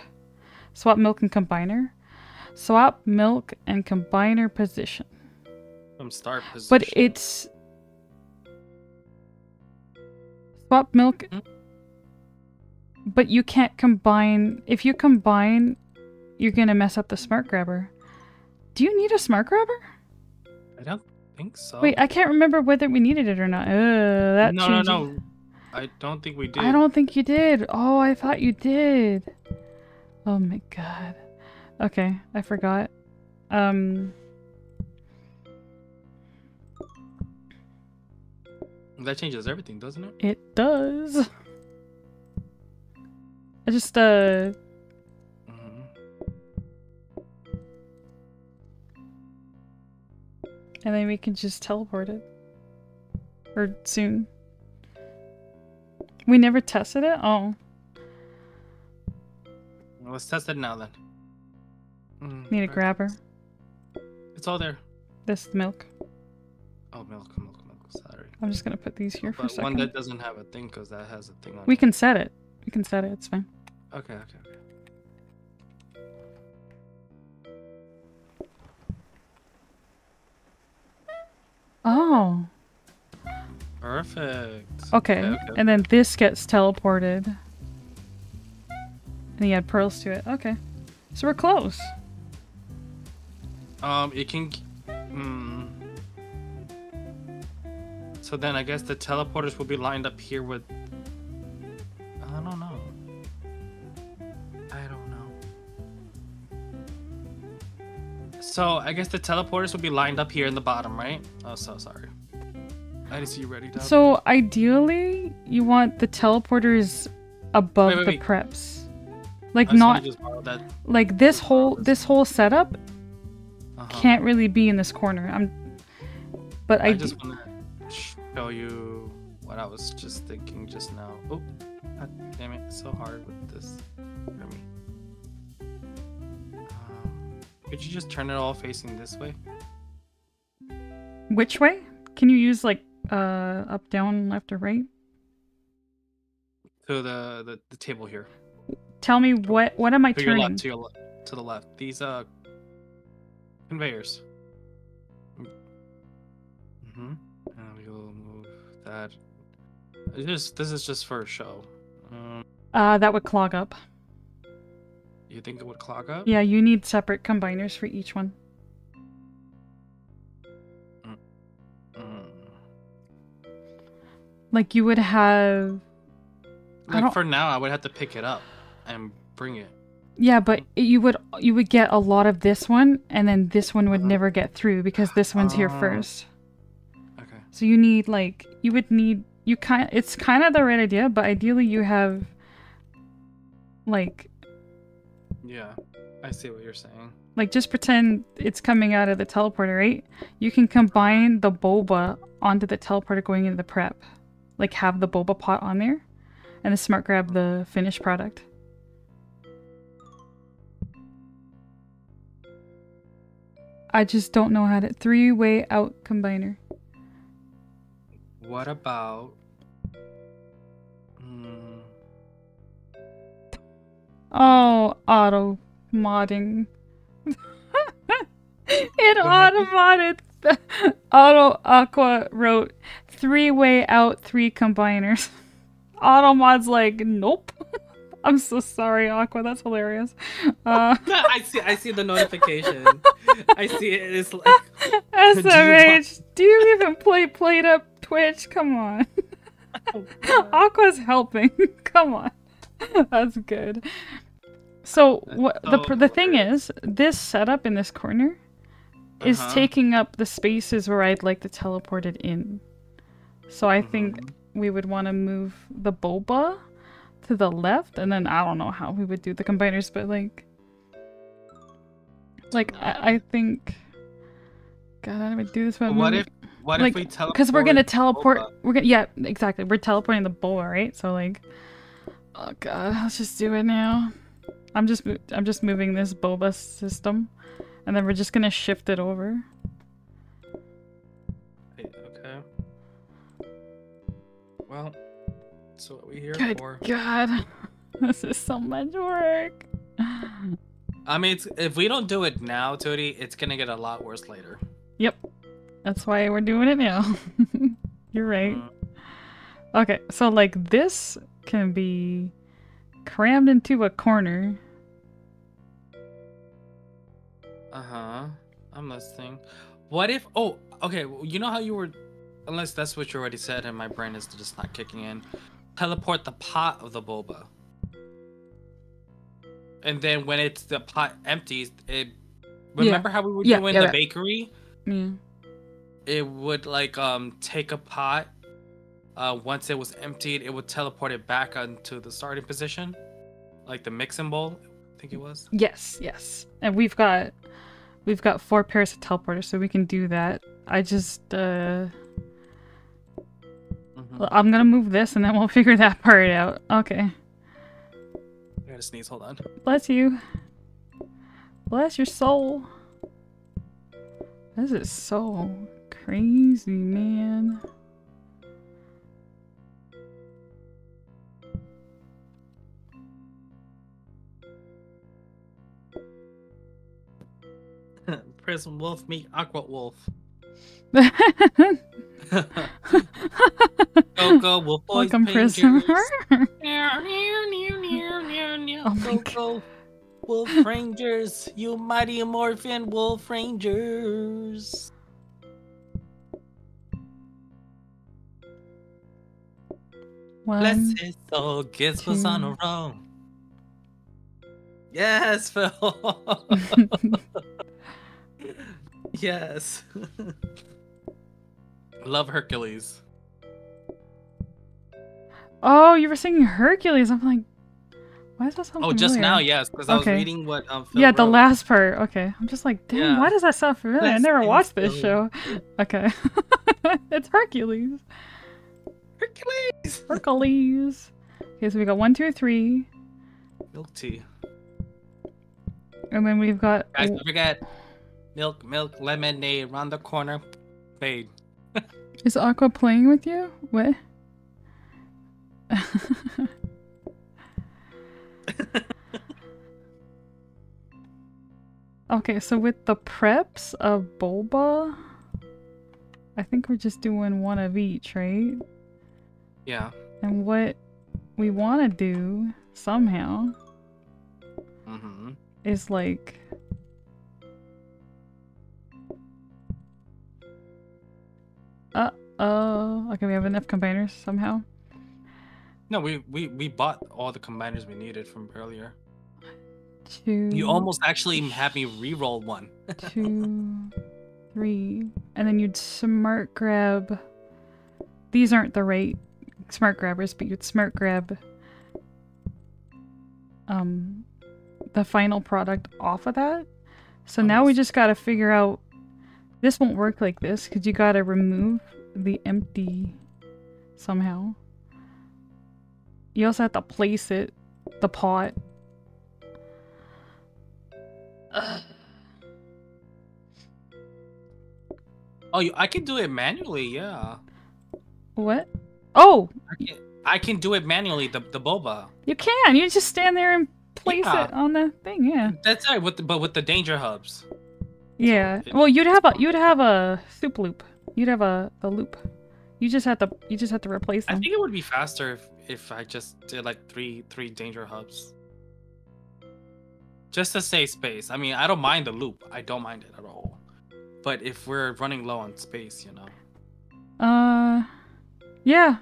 Swap milk and combiner. Swap milk and combiner position. From start position. But it's swap milk Hmm? But you can't combine if you combine you're gonna mess up the smart grabber. Do you need a smart grabber? I don't think so. Wait, I can't remember whether we needed it or not. Uh, that no, changes. no, no. I don't think we did. I don't think you did. Oh, I thought you did. Oh my god. Okay, I forgot. Um, That changes everything, doesn't it? it does. I just uh hmm and then we can just teleport it. Or soon. We never tested it? Oh. Well, let's test it now then. Mm, Need a right. grabber. It's all there. This milk. Oh, milk, milk, milk. Sorry. I'm just gonna put these here for a But one second. that doesn't have a thing because that has a thing on We it. can set it. We can set it, it's fine. Okay, okay, okay. Oh. Perfect. Okay. okay. And then this gets teleported. And you add pearls to it. Okay. So we're close. Um, it can. Hmm. So then I guess the teleporters will be lined up here with. So I guess the teleporters would be lined up here in the bottom, right? Oh, so sorry. I didn't see you ready. So ideally, you want the teleporters above Wait, wait, the wait. preps. Like I not that. like this whole this. this whole setup Uh-huh. can't really be in this corner. I'm but I just want to show you what I was just thinking just now. Oh, God damn it! It's so hard with this for me. Could you just turn it all facing this way? which way? Can you use like uh up down left or right? To the the, the table here. Tell me what what am I To your turning? left. To your left. To the left. These uh conveyors. Mm-hmm. And we will move that. It's just this is just for a show. Um, Uh that would clog up. You think it would clog up? Yeah, you need separate combiners for each one. Mm. Like you would have Like for now, I would have to pick it up and bring it. Yeah, but you would you would get a lot of this one, and then this one would Uh-huh. never get through because this one's here Oh. first. Okay. So you need like you would need you kind. It's kind of the right idea, but ideally you have like Yeah, I see what you're saying. like just pretend it's coming out of the teleporter, right? You can combine the boba onto the teleporter going into the prep, like have the boba pot on there, and the smart grab the finished product. I just don't know how to three way out combiner. What about? Oh, auto modding. it auto modded. Auto Aqua wrote three way out, three combiners. Auto mod's like, nope. I'm so sorry, Aqua. That's hilarious. Uh, I see. I see the notification. I see it. It's like SMH, do you even play PlateUp Twitch? Come on. Aqua's helping. Come on. That's good. So what the so the thing is, this setup in this corner is Uh-huh. taking up the spaces where I'd like to teleport it in. So I think Mhm. we would want to move the boba to the left, and then I don't know how we would do the combiners, but like, like I, I think. God, do we do this? But what if? What like, if we teleport? because we're gonna teleport. Boba? We're gonna yeah, exactly. We're teleporting the boba, right? So like, oh god, let's just do it now. I'm just I'm just moving this boba system, and then we're just gonna shift it over. Wait, Okay. Well, that's what we here Good for. God, this is so much work. I mean, it's, if we don't do it now, Tootie, it's gonna get a lot worse later. Yep, that's why we're doing it now. You're right. Mm. Okay, so like this can be crammed into a corner. Uh huh. I'm listening. What if? Oh, okay. You know how you were, unless that's what you already said, and my brain is just not kicking in. Teleport the pot of the boba, and then when it's the pot empties, it. Remember how we were Yeah, doing yeah, the yeah. bakery? Yeah. It would like um take a pot. Uh, once it was emptied, it would teleport it back onto the starting position, like the mixing bowl. I think it was. Yes, yes. And we've got we've got four pairs of teleporters, so we can do that. I just uh Mhm. I'm gonna move this and then we'll figure that part out. Okay. I gotta sneeze. Hold on. Bless you. Bless your soul. This is so crazy, man. Prism wolf meet aqua wolf. Go wolf boys Welcome, Prism. Oh go oh go wolf rangers, you mighty morphin wolf rangers. Bless One. his soul, gets us on a roll. Yes, Phil. yes. I love Hercules. oh, you were singing Hercules. I'm like, why is that so Oh, just now, yes, because I was Okay. reading what um. Yeah, the last part. Okay. I'm just like, damn, Yeah. why does that sound familiar? I never watched this show. Okay. it's Hercules. Hercules. Hercules. Okay, so we got one, two, three. Milk tea. And then we've got. Guys, don't forget milk, milk, lemonade around the corner. Fade. Is Aqua playing with you? What? okay, so with the preps of boba, I think we're just doing one of each, right? Yeah. And what we want to do somehow Mm-hmm. is like uh Oh, okay. We have enough combiners somehow. No, we we we bought all the combiners we needed from earlier. Two. You almost actually had me re-roll one. two, three, and then you'd smart grab. These aren't the right smart grabbers, but you'd smart grab um the final product off of that. So Oh, now we just gotta figure out. This won't work like this because you gotta remove the empty somehow. You also have to place it, the pot. Oh, I can do it manually. Yeah, What? Oh, I can. I can do it manually. The the boba. You can. You just stand there and place Yeah. it on the thing. Yeah. That's right. With the, but with the danger hobs. Yeah. Well, you'd have a you'd have a soup loop. You'd have a the loop. You just have to you just have to replace I think it would be faster if if I just did like three three danger hobs. Just to save space. I mean, I don't mind the loop. I don't mind it at all. But if we're running low on space, you know. Uh, yeah.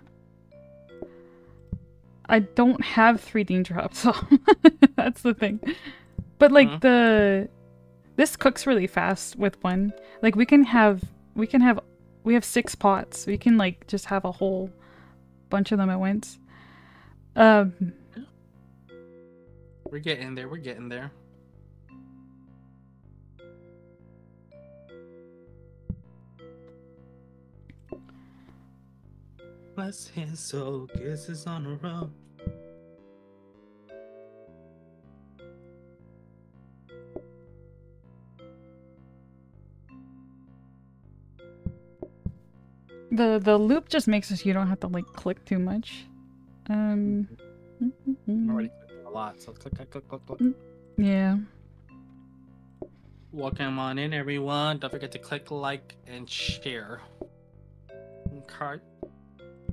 I don't have three danger hobs, so that's the thing. But like Mhm. the this cooks really fast with one. Like we can have we can have we have six pots. We can like just have a whole bunch of them at once. Um We're getting there. We're getting there. Bless his soul, kisses on a road. The the loop just makes so you don't have to like click too much. Um I'm already clicking a lot, so click, click, click, click, click. yeah. Welcome on in, everyone. Don't forget to click like and share. Okay.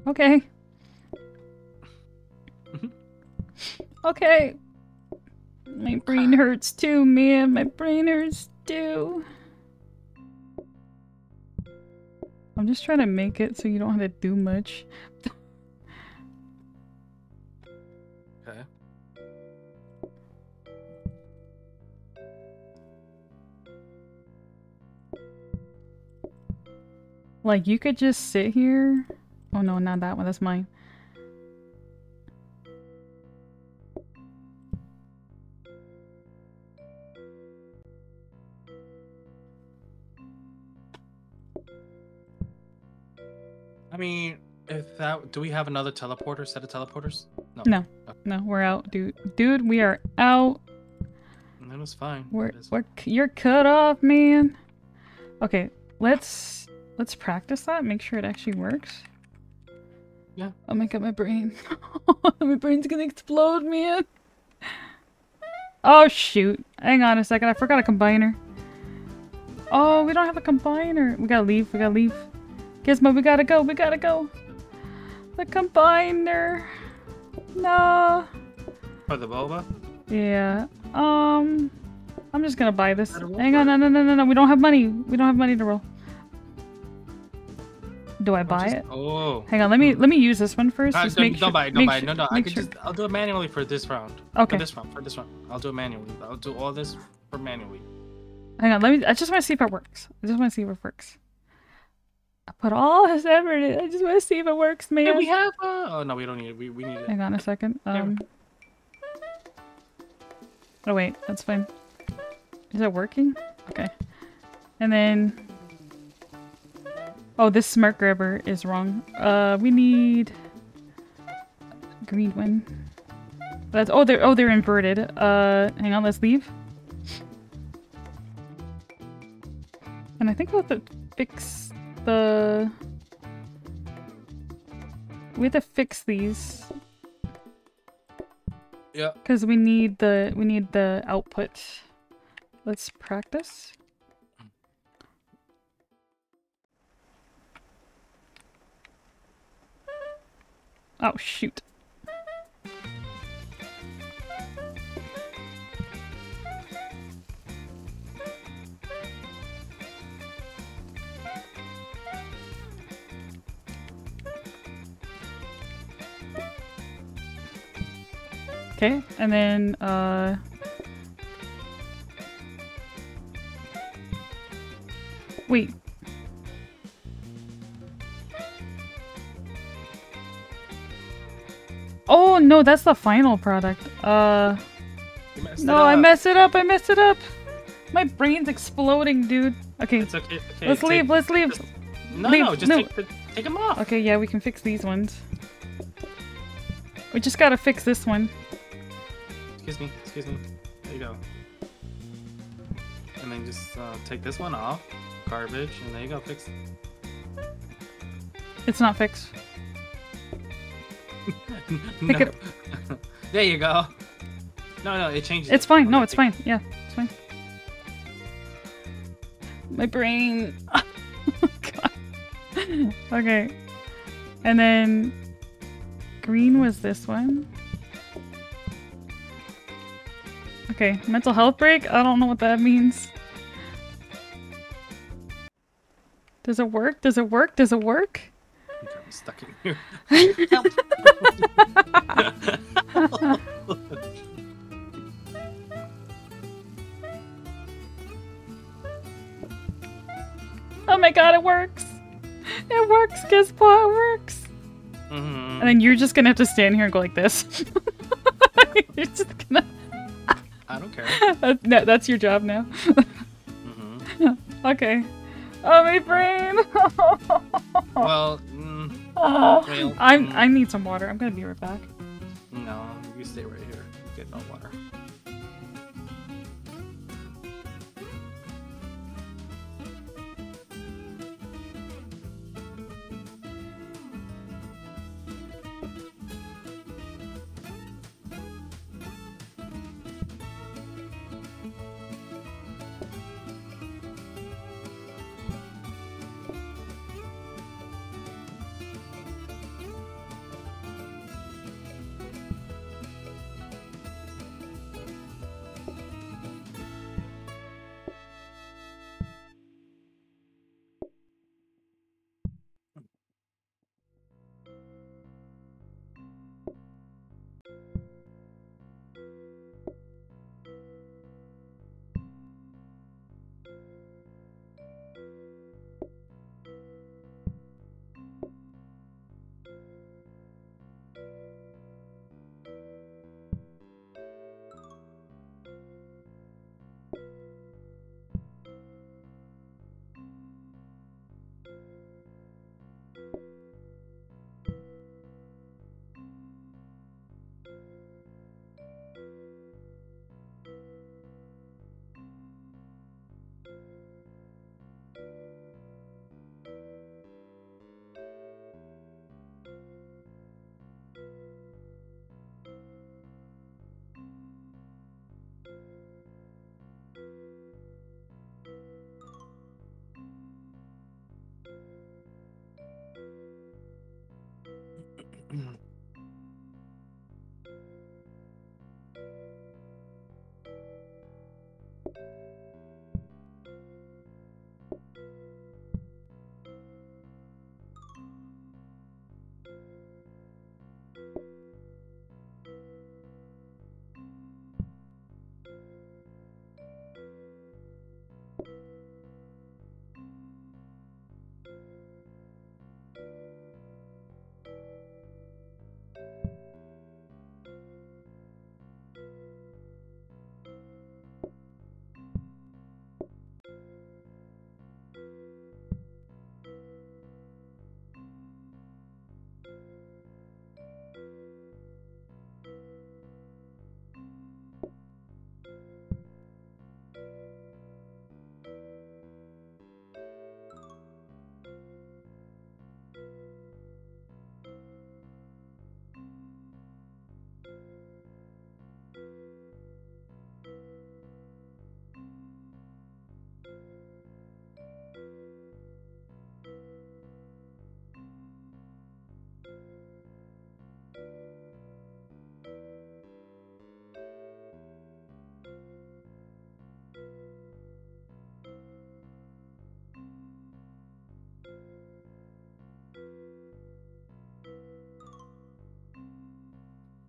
Okay. Mhm. okay. My brain hurts too, man. My brain hurts too. I'm just trying to make it so you don't have to do much. Okay. Like, you could just sit here. Oh no, not that one. That's mine. I mean, if that, do we have another teleporter? Set of teleporters? No. No. No, we're out, dude. Dude, we are out. That was fine. We're, is- we're you're cut off, man. Okay, let's let's practice that. Make sure it actually works. Yeah. Oh my god, my brain. my brain's gonna explode, man. Oh shoot! Hang on a second. I forgot a combiner. Oh, we don't have a combiner. We gotta leave. We gotta leave. Gizmo, we gotta go. We gotta go. The combiner. No. For the boba? Yeah. Um, I'm just gonna buy this. Hang on, no, no, no, no, no. We don't have money. We don't have money to roll. Do I buy Just- it? Oh. Hang on. Let me let me use this one first. Uh, just don't, make don't sure, buy it. Don't buy it. No, no. I can sure. just. I'll do it manually for this round. Okay. For this round. For this round. I'll do it manually. I'll do all this for manually. Hang on. Let me. I just want to see if it works. I just want to see if it works. I put all this effort in. I just want to see if it works, man. Yeah, we have. Uh... Oh no, we don't need it. We we need it. Hang on a second. Um. Oh wait, that's fine. Is it working? Okay. And then. Oh, this smart grabber is wrong. Uh, we need green one. That's oh they're oh they're inverted. Uh, hang on, let's leave. And I think we'll have to fix the. We have to fix these Yeah. because we need the we need the output. Let's practice. Oh shoot. Okay, and then uh Wait. Oh no, that's the final product. Uh no, I messed it up. I messed it up. My brain's exploding, dude. Okay, It's okay. okay let's take- leave. Let's leave. just- No, leave, no, just no. take the, take them off. Okay, yeah, we can fix these ones. We just gotta fix this one. Excuse me. Excuse me. There you go. And then just uh, take this one off. Garbage. And there you go. Fix. It's not fixed. no. It- there you go. No, no, it changes. It's it fine. No, it's fine. Yeah, it's fine. My brain. God. Okay. And then green was this one. Okay, mental health break? I don't know what that means. Does it work? Does it work? Does it work? Got me stuck in here. Oh my god, it works! It works, Gizpaw, it works! Mhm. And then you're just gonna have to stand here and go like this. you're just gonna. I don't care. That, no, that's your job now. hmm okay. Oh, my brain! Well, mm, Oh. well, I'm, mm, I need some water. I'm gonna be right back. no, you stay right here. Get no water.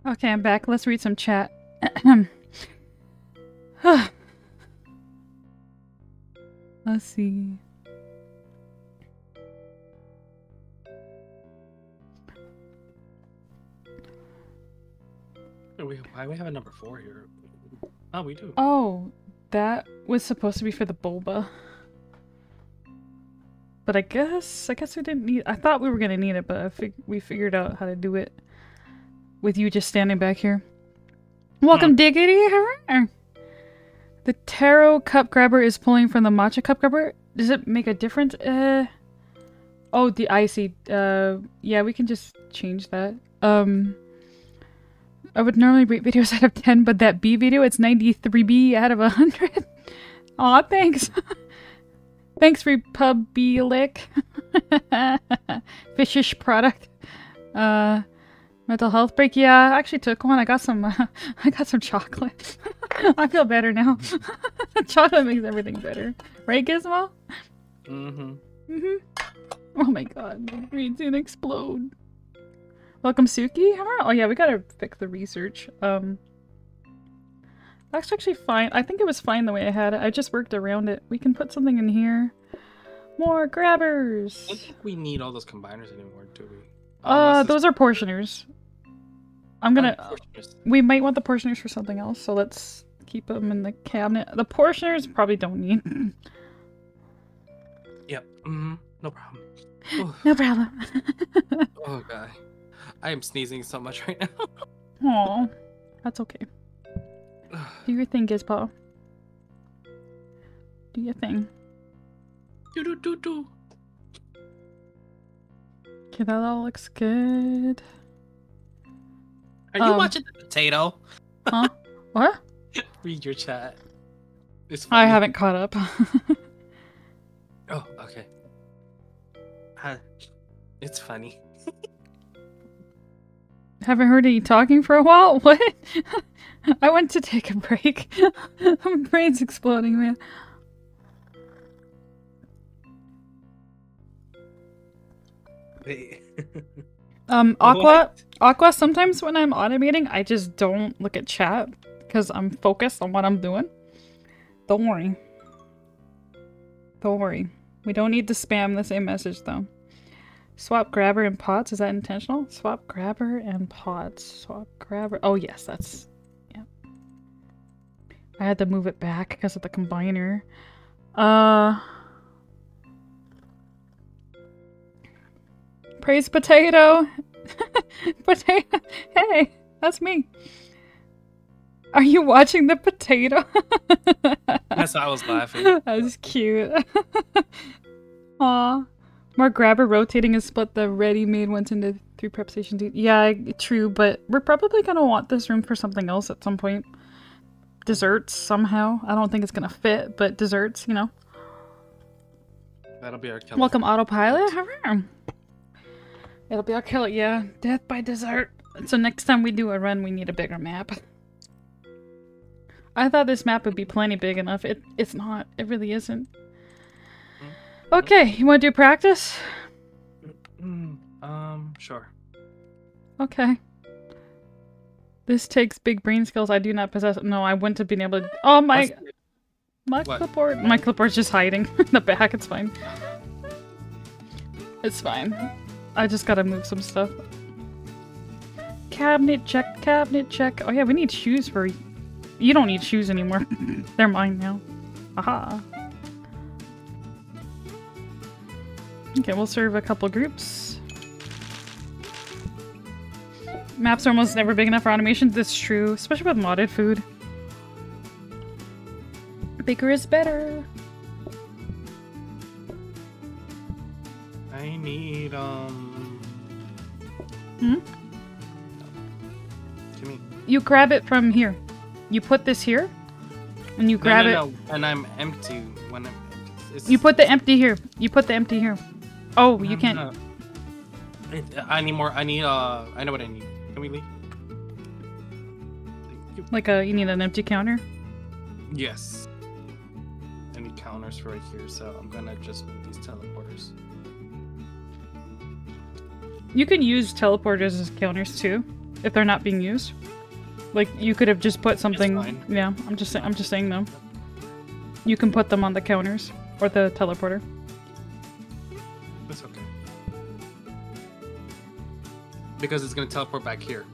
Okay, I'm back. Let's read some chat. Let's see. Oh, we, why we have a number four here? Oh, we do. Oh, that was supposed to be for the boba. But I guess I guess we didn't need. I thought we were gonna need it, but I fig- we figured out how to do it with you just standing back here. Welcome, Diggity. Hurrah. The taro cup grabber is pulling from the matcha cup grabber. Does it make a difference? Uh. Oh, the icy. Uh, yeah, we can just change that. Um. I would normally rate videos out of 10, but that B video, it's 93B out of 100. Aw, thanks. thanks, Republic. Fishish product. Uh, mental health break. Yeah, I actually took one. I got some, uh, I got some chocolate. I feel better now. chocolate makes everything better. Right, Gizmo? Mm-hmm. Mm-hmm. Oh my god, my brain's gonna explode. Welcome, Suki. How are- Oh yeah, we gotta fix the research. Um, that's actually fine. I think it was fine the way I had it. I just worked around it. We can put something in here. More grabbers. I think we need all those combiners anymore, do we? Uh, those are portioners. I'm gonna. We might want the portioners for something else, so let's keep them in the cabinet. The portioners probably don't need. Yep. Mm-hmm. No problem. Oh, no problem. oh god. I am sneezing so much right now. Aw, that's okay. Do your thing, Gizpo. Do your thing. do do do do. Okay, that all looks good. Are you Um, watching the potato? Huh? what? Read your chat. It's I haven't caught up. Oh, okay. Uh, it's funny. haven't heard any talking for a while. What? I went to take a break. My brain's exploding, man. Wait. Um, Aqua, What? Aqua. Sometimes when I'm automating, I just don't look at chat because I'm focused on what I'm doing. Don't worry. Don't worry. We don't need to spam the same message though. Swap grabber and pots. Is that intentional? Swap grabber and pots. Swap grabber. Oh yes, that's yeah. I had to move it back because of the combiner. Uh. Praise potato. potato. Hey, that's me. Are you watching the potato? That's why I was laughing. that was cute. Aw. More grabber rotating and split the ready-made ones into three prep stations. Yeah, true, but we're probably gonna want this room for something else at some point. Desserts, somehow. I don't think it's gonna fit, but desserts, you know. That'll be our killer. Welcome, autopilot. Hurrah. It'll be killer, yeah. Death by dessert. So next time we do a run, we need a bigger map. I thought this map would be plenty big enough. It it's not. It really isn't. Okay, you want to do practice? Mm, um, sure. Okay. This takes big brain skills I do not possess. No, I wouldn't have been able to. Oh my, my What? clipboard. My clipboard's just hiding in the back. It's fine. It's fine. I just gotta move some stuff. Cabinet check, cabinet check. Oh yeah, we need shoes for. You don't need shoes anymore. They're mine now. Aha. Okay, we'll serve a couple groups. Maps are almost never big enough for animation. That's true, especially with modded food. Bigger is better. Need um. Hmm? Give me. You grab it from here. You put this here, and you grab no, it. no, no. And I'm empty when I'm. It's, You put the empty here. You put the empty here. Oh, you I'm can't. not- It, I need more. I need. Uh, I know what I need. Can we leave? Like a, you need an empty counter. Yes. I need counters for right here, so I'm gonna just move these teleporters. You can use teleporters as counters too. if they're not being used. Like you could have just put something. Yeah, I'm just I'm just saying though. You can put them on the counters or the teleporter. That's okay. Because it's gonna teleport back here.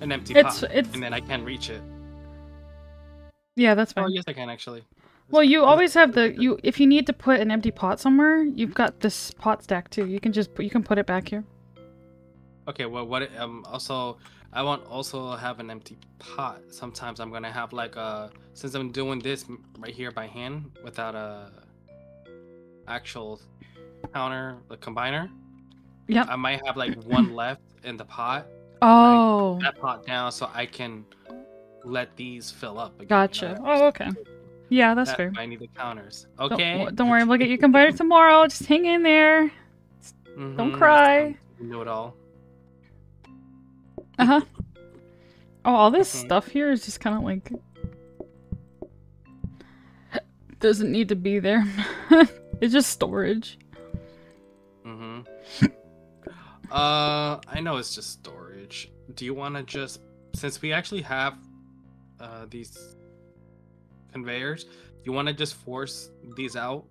An empty It's pot, it's and then I can't reach it. yeah, that's oh, fine. Oh yes, I can actually. Well, you always have the you if you need to put an empty pot somewhere, you've got this pot stack too. You can just put, you can put it back here. Okay, well, what? Um, also, I want also have an empty pot. Sometimes I'm gonna have like a since I'm doing this right here by hand without a actual counter, the combiner. Yep. I might have like one left in the pot. Oh, That pot down so I can let these fill up. Again, you know, gotcha. Oh, okay. Yeah, that's that- fair. I need the counters. Don't- Okay. Don't, worry, we'll get you combiner tomorrow. Just hang in there. Mhm, don't cry. You know it all. Uh huh. Oh, all this Mhm. stuff here is just kind of like doesn't need to be there. it's just storage. Mm-hmm. uh, I know it's just storage. Do you want to just, since we actually have uh, these conveyors, you want to just force these out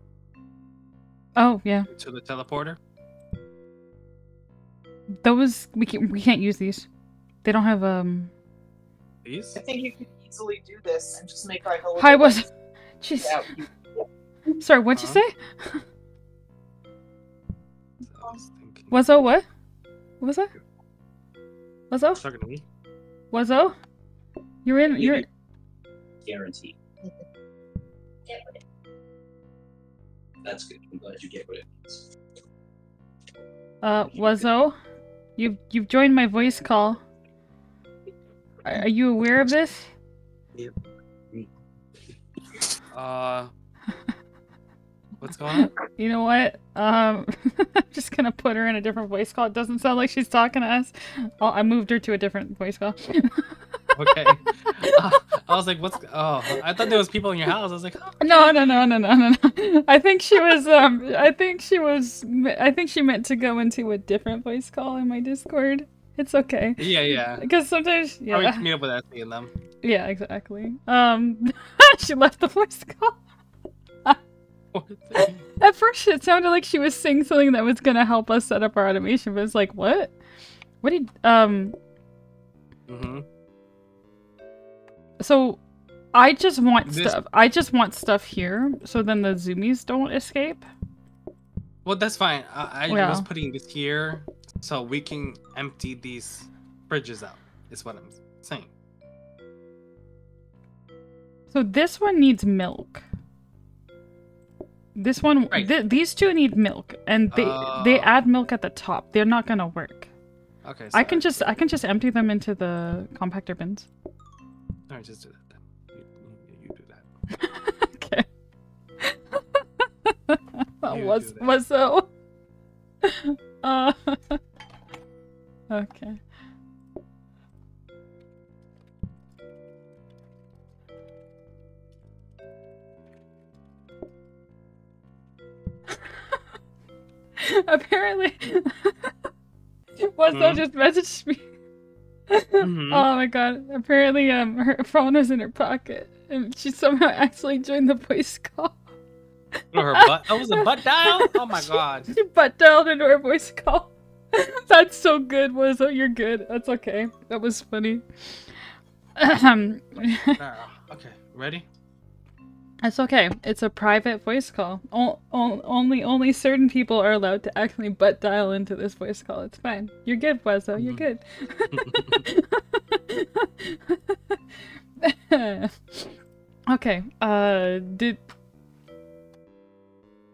Oh yeah, to the teleporter? those we can we can't use these. They don't have um. These? I think you can easily do this and just make like a little Hi, was. Jeez. out. Sorry, what'd you Huh? say? I was thinking. What? What was that? Wazzo? Talking to me? Wazzo? You're in. You're. guaranteed. That's good. I'm glad you get what it means. Uh, Wazzo, you've you've joined my voice call. Are, are you aware of this? Yep. Uh, what's going on? You know what? Um, I'm just gonna put her in a different voice call. It doesn't sound like she's talking to us. Oh, I moved her to a different voice call. Okay. Uh, I was like, what's? Oh, I thought there was people in your house. I was like, oh. no, no, no, no, no, no, no. I think she was. Um, I think she was. I think she meant to go into a different voice call in my Discord. It's okay. yeah, yeah. Because sometimes, yeah. Yeah, meet up with Ashley and them. yeah, exactly. Um, she left the voice call. At first, it sounded like she was saying something that was gonna help us set up our automation, but it's like, what? What did um? mm-hmm. So, I just want This- stuff. I just want stuff here, so then the zoomies don't escape. Well, that's fine. I, I Yeah. was putting this here so we can empty these fridges out. Is what I'm saying. So this one needs milk. This one, Right. th- these two need milk, and they they Oh. add milk at the top. They're not gonna work. Okay. I can just I can just empty them into the compactor bins. All right, just do that then. You, you, do that. okay. that was that. was so. uh, okay. Apparently, What's Mhm. just messaged me. Mhm. Oh my god! Apparently, um, her phone was in her pocket, and she somehow actually joined the voice call. Oh, her butt. That was a butt dial. Oh my god. She butt dialed into her voice call. That's so good, Wizzo. You're good. That's okay. That was funny. Okay, ready? That's okay. It's a private voice call. O- only only certain people are allowed to actually butt dial into this voice call. It's fine. You're good, Wezzo. You're good. okay. Uh, did.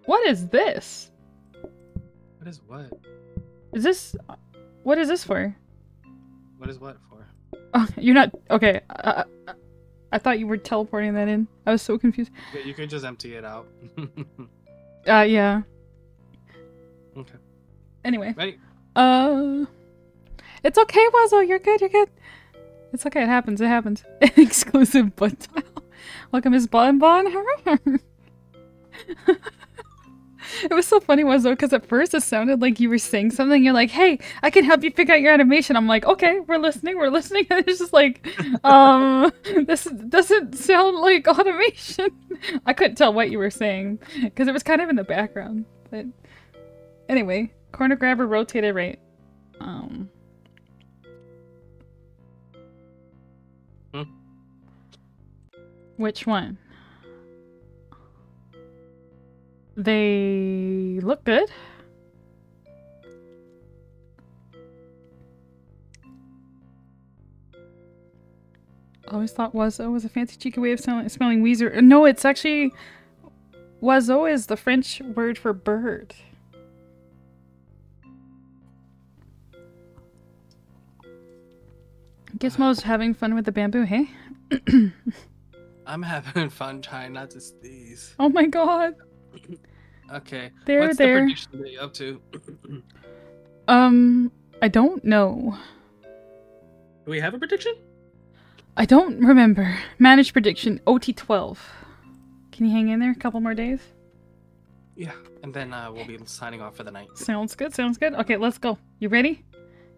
What is this? What is what? Is this. What is this for? What is what for? Oh, you're not. Okay. Uh, uh, I thought you were teleporting that in. I was so confused. Yeah, You could just empty it out. Uh, yeah. okay, Anyway. ready? Uh, it's okay, Wazzo. You're good. You're good. It's okay. It happens. It happens. Exclusive butt dial. Welcome, Miss Bon Bon. It was so funny, was though, because at first it sounded like you were saying something. You're like, "Hey, I can help you figure out your animation." I'm like, "Okay, we're listening, we're listening." And it's just like, um, this doesn't sound like automation. I couldn't tell what you were saying because it was kind of in the background. But anyway, corner grabber rotated right. Um. Hmm? Which one? They look good. Always thought Wazo was a fancy cheeky way of spelling, spelling Weezer. Uh, no, it's actually Wazo is the French word for bird. Gizmo's uh. having fun with the bamboo, hey? I'm having fun trying not to sneeze. Oh my god. Okay. There, What's there. the prediction that you up to? Um, I don't know. Do we have a prediction? I don't remember. Managed prediction OT12. Can you hang in there a couple more days? yeah. And then uh, we'll be signing off for the night. Sounds good, sounds good. Okay, let's go. You ready?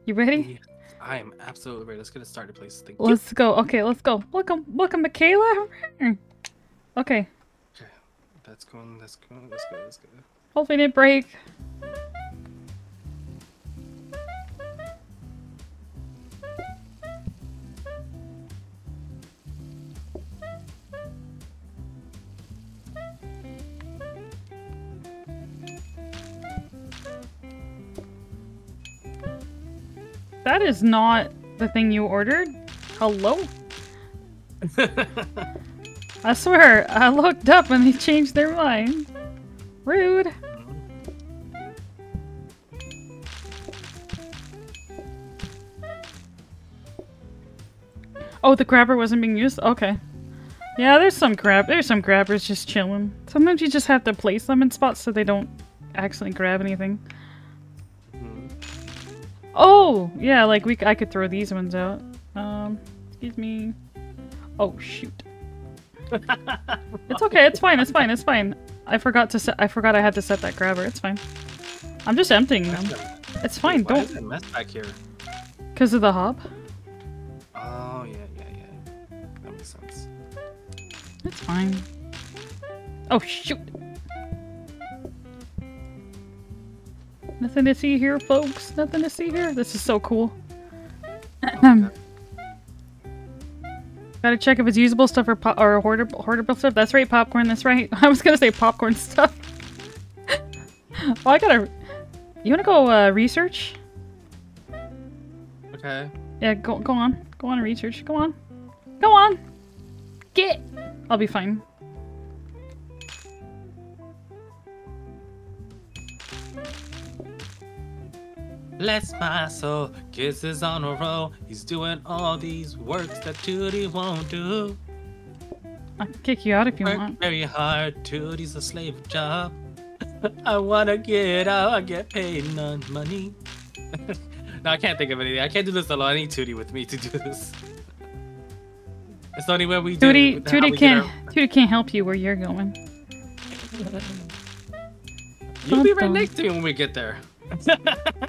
You ready? Yes, I am absolutely ready. Let's get it started, please. Thank you. Let's go. Okay, let's go. Welcome, welcome, Michaela. Okay, Okay. That's going. That's going. That's good. That's good. hopefully it didn't break. That is not the thing you ordered. Hello? I swear, I looked up and they changed their mind. Rude. Oh, the grabber wasn't being used? Okay. Yeah, there's some grab there's some grabbers just chilling. Sometimes you just have to place them in spots so they don't accidentally grab anything. Oh, yeah, like we I could throw these ones out. Um, excuse me. Oh shoot. It's okay. It's fine. It's fine. It's fine. I forgot to set. I forgot I had to set that grabber. It's fine. I'm just emptying them. It's fine. Why Don't it mess back here? because of the hob. Oh yeah, yeah, yeah. That makes sense. It's fine. Oh shoot. Nothing to see here, folks. Nothing to see here. This is so cool. Okay. Gotta check if it's usable stuff or po- or hoarder hoardable stuff. That's right, popcorn. That's right. I was gonna say popcorn stuff. well, I gotta. You wanna go uh, research? okay. Yeah, go go on. Go on and research. Go on. Go on. Get. I'll be fine. Bless my soul, kisses on a roll. He's doing all these works that Tootie won't do. I can kick you out if you Work want. very hard, Tootie's a slave job. I wanna get out, I get paid none money. no, I can't think of anything. I can't do this alone. I need Tootie with me to do this. It's the only way we do Tootie, we Tootie can't. our- Tootie can't help you where you're going. You'll be right next to me when we get there.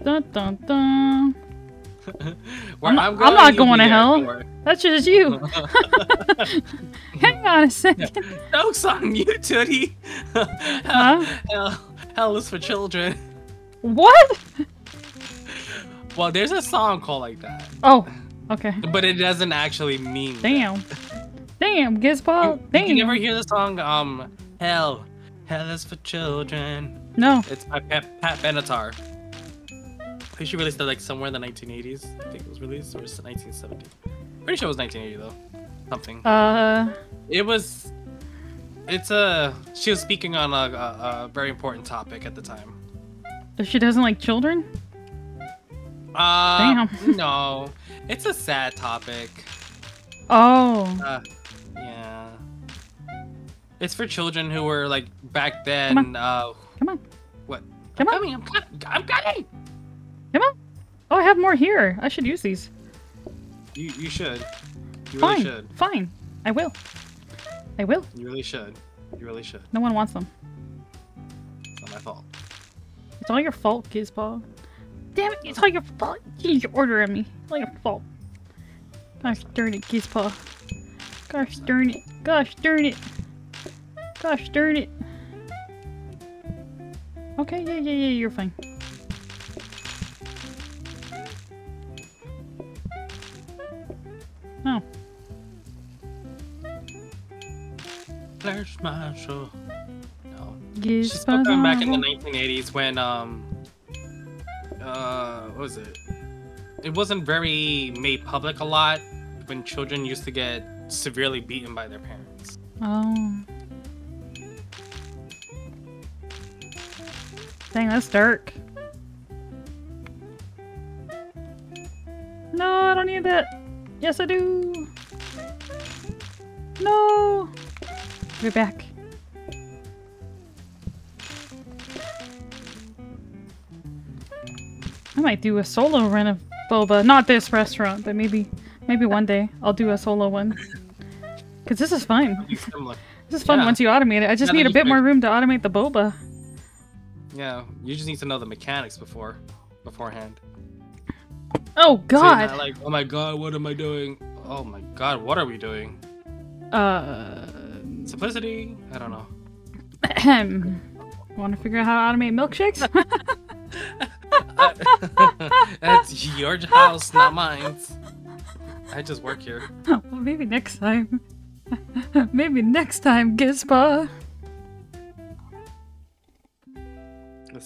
Dun dun dun. I'm not- I'm going, not going to hell. That's just you. Hang on a second. Joke's on you, Tootie. Huh? hell, hell is for children. What? Well, there's a song called like that, Oh, okay. but it doesn't actually mean. that. Damn. Damn, Gizball. Damn. Did you ever hear the song um Hell? Hell is for children. No. It's by Pat, Pat Benatar. I think she released it like somewhere in the 1980s. I think it was released, or was it 1970? Pretty sure it was 1980 though. Something. Uh, It was. It's a. She was speaking on a, a, a very important topic at the time. she doesn't like children? Uh, Damn. no, it's a sad topic. Oh. Uh, yeah. It's for children who were like back then. Uh, Come on. what? Come I'm on. coming. I'm, co- I'm coming. Come on. Oh, I have more here. I should use these. You you should. You Fine. really should. Fine. I will. I will. You really should. You really should. No one wants them. It's not my fault. It's all your fault, Gizball. Damn it, it's all your fault. You change your order on me. It's all your fault. Gosh darn it, Gizball. Gosh darn it. Gosh darn it. Gosh darn it. Okay, yeah, yeah, yeah, you're fine. Oh, Flash Marshall. No. Gizball. She's still coming back in the 1980s when um uh what was it? It wasn't very made public a lot when children used to get severely beaten by their parents. Oh. Dang, that's dark. No, I don't need that. Yes, I do. No. We're back. I might do a solo run of boba. Not this restaurant, but maybe, maybe one day I'll do a solo one. Cause this is fun. This is fun Yeah. once you automate it. I just Yeah, need a bit more room to automate the boba. Yeah, you just need to know the mechanics before beforehand. Oh So you're God. not like, oh my god, what am I doing? Oh my god, what are we doing? Uh. Simplicity? I don't know. Want to figure out how to automate milkshakes? That's your house, not mine. I just work here. well, maybe next time. maybe next time, Gizpa.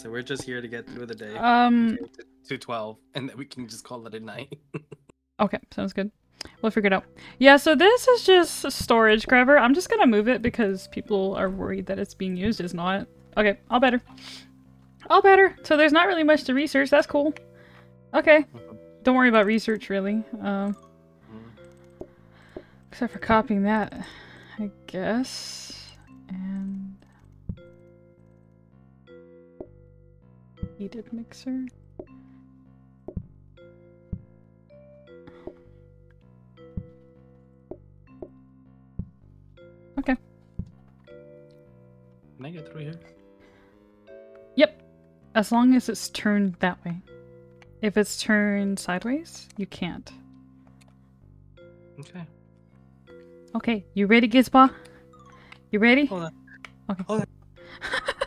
Listen, we're just here to get through the day. Um. To 12, and then we can just call it a night. Okay, sounds good. We'll figure it out. Yeah, so this is just a storage grabber. I'm just gonna move it because people are worried that it's being used. It's not. Okay, all better. All better. So there's not really much to research. That's cool. Okay. Don't worry about research, really. Um, except for copying that, I guess. And heated mixer. Okay. Can I get through here? Yep. As long as it's turned that way. If it's turned sideways, you can't. Okay. Okay, you ready, Gizba? You ready? Hold on. Okay. Hold on.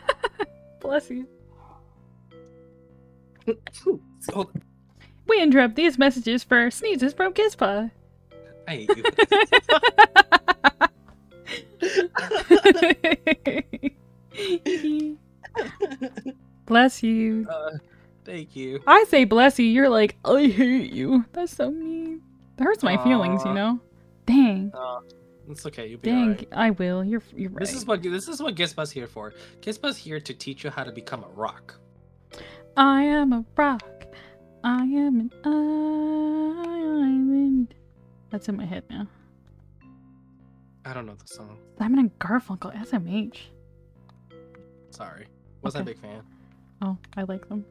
Bless you. Hold on. We interrupt these messages for sneezes from Gizba. I hate you. bless you. Uh, thank you. I say bless you, you're like, I hate you. That's so mean. That hurts my feelings, you know? Dang. Uh, it's okay. You'll be Dang, alright. I will. You're you're right. This is what this is what Gispa's here for. Gispa's here to teach you how to become a rock. I am a rock. I am an island. That's in my head now. I don't know the song. Simon and Garfunkel, SMH. Sorry. Wasn't Okay. a big fan. Oh, I like them.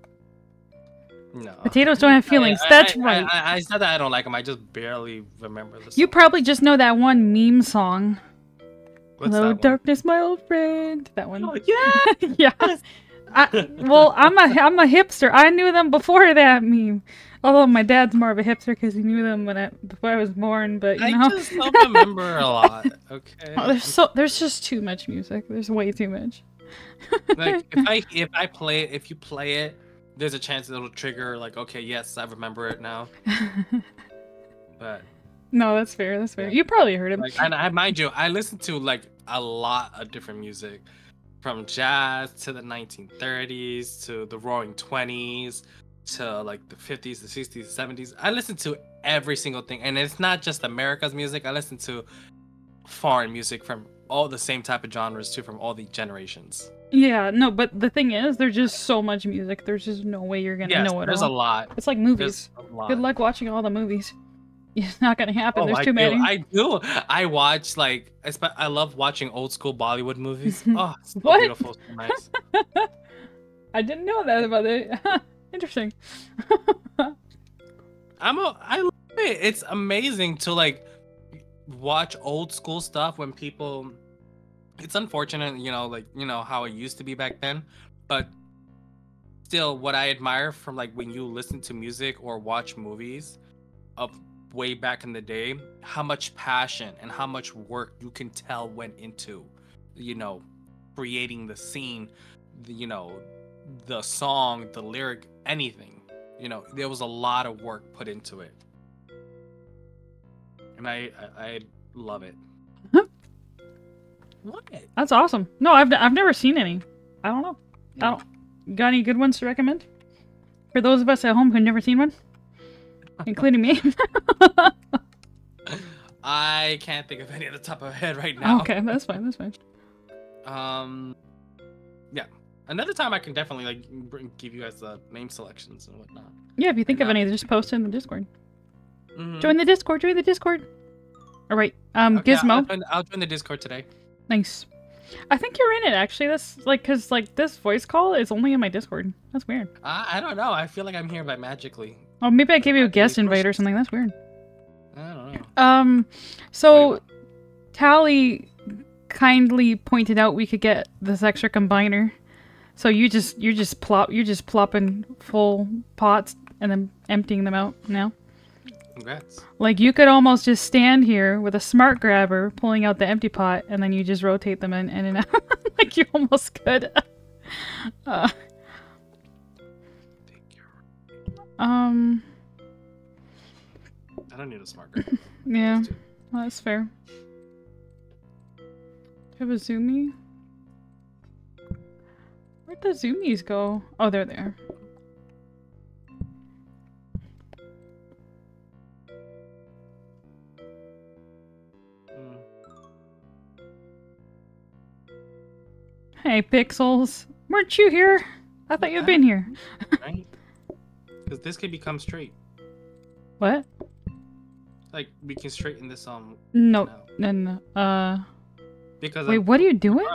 No. Potatoes don't have feelings. I- I- That's I- right. I, said that I don't like them. I just barely remember the song. you probably just know that one meme song. What's Hello, that one? darkness, my old friend. That one. Oh, yeah. yeah. I, well, I'm a I'm a hipster. I knew them before that meme. Although my dad's more of a hipster because he knew them when I before I was born. But you I know, just don't remember a lot. Okay. Oh, there's so there's just too much music. There's way too much. like if I if I play it, if you play it, there's a chance it'll trigger like, okay, yes, I remember it now. But no, that's fair. That's fair. You probably heard it. like, and I mind you, I listen to like a lot of different music, from jazz to the 1930s to the Roaring Twenties to like the 50s, the 60s, the 70s. I listen to every single thing, and it's not just America's music. I listen to foreign music from all the same type of genres too, from all the generations. Yeah, no, but the thing is, there's just so much music. There's just no way you're gonna Yes, know it there's all. a lot. It's like movies. Lot. Good luck watching all the movies. It's not gonna happen. Oh, there's I too do. many. I do. I watch like I, spe- I love watching old school Bollywood movies. Oh, it's so What? beautiful, so nice. I didn't know that about it. Interesting. I'm a I love it. It's amazing to like watch old school stuff when people it's unfortunate, you know, like you know how it used to be back then but still, what I admire from like when you listen to music or watch movies of way back in the day, how much passion and how much work you can tell went into, you know, creating the scene, the, you know, the song, the lyric, anything. You know, there was a lot of work put into it, and I I, I love it. Uh-huh. What? That's awesome. No, I've I've never seen any. I don't know. I don't. Got any good ones to recommend? For those of us at home who've never seen one, including me. I can't think of any at the top of my head right now. okay, that's fine. That's fine. Um, yeah. Another time I can definitely like bring, give you guys the name selections and whatnot. Yeah, if you think of Yeah. any, just post it in the Discord. Mhm. Join the Discord. Join the Discord. All right. Um, Okay, I'll Gizmo. join, I'll join the Discord today. Nice. I think you're in it actually. This like because like this voice call is only in my Discord. That's weird. I, I don't know. I feel like I'm here by magically. Oh, maybe I gave you a guest invite or something. That's weird. I don't know. Um, so Tally kindly pointed out we could get this extra combiner. So you just you're just plop you're just plopping full pots and then emptying them out now. Congrats. Like you could almost just stand here with a smart grabber pulling out the empty pot and then you just rotate them in, in and out. like you almost could. uh, um I don't need a smart yeah, well, that's fair. Do you have a zoomie? Where'd the zoomies go? Oh, they're there. Mm. Hey, Pixels. Weren't you here? I thought you'd been here. Right? Because this can become straight. What? Like we can straighten this um. No, now. no, no. Uh, Because wait, I'm- what are you doing?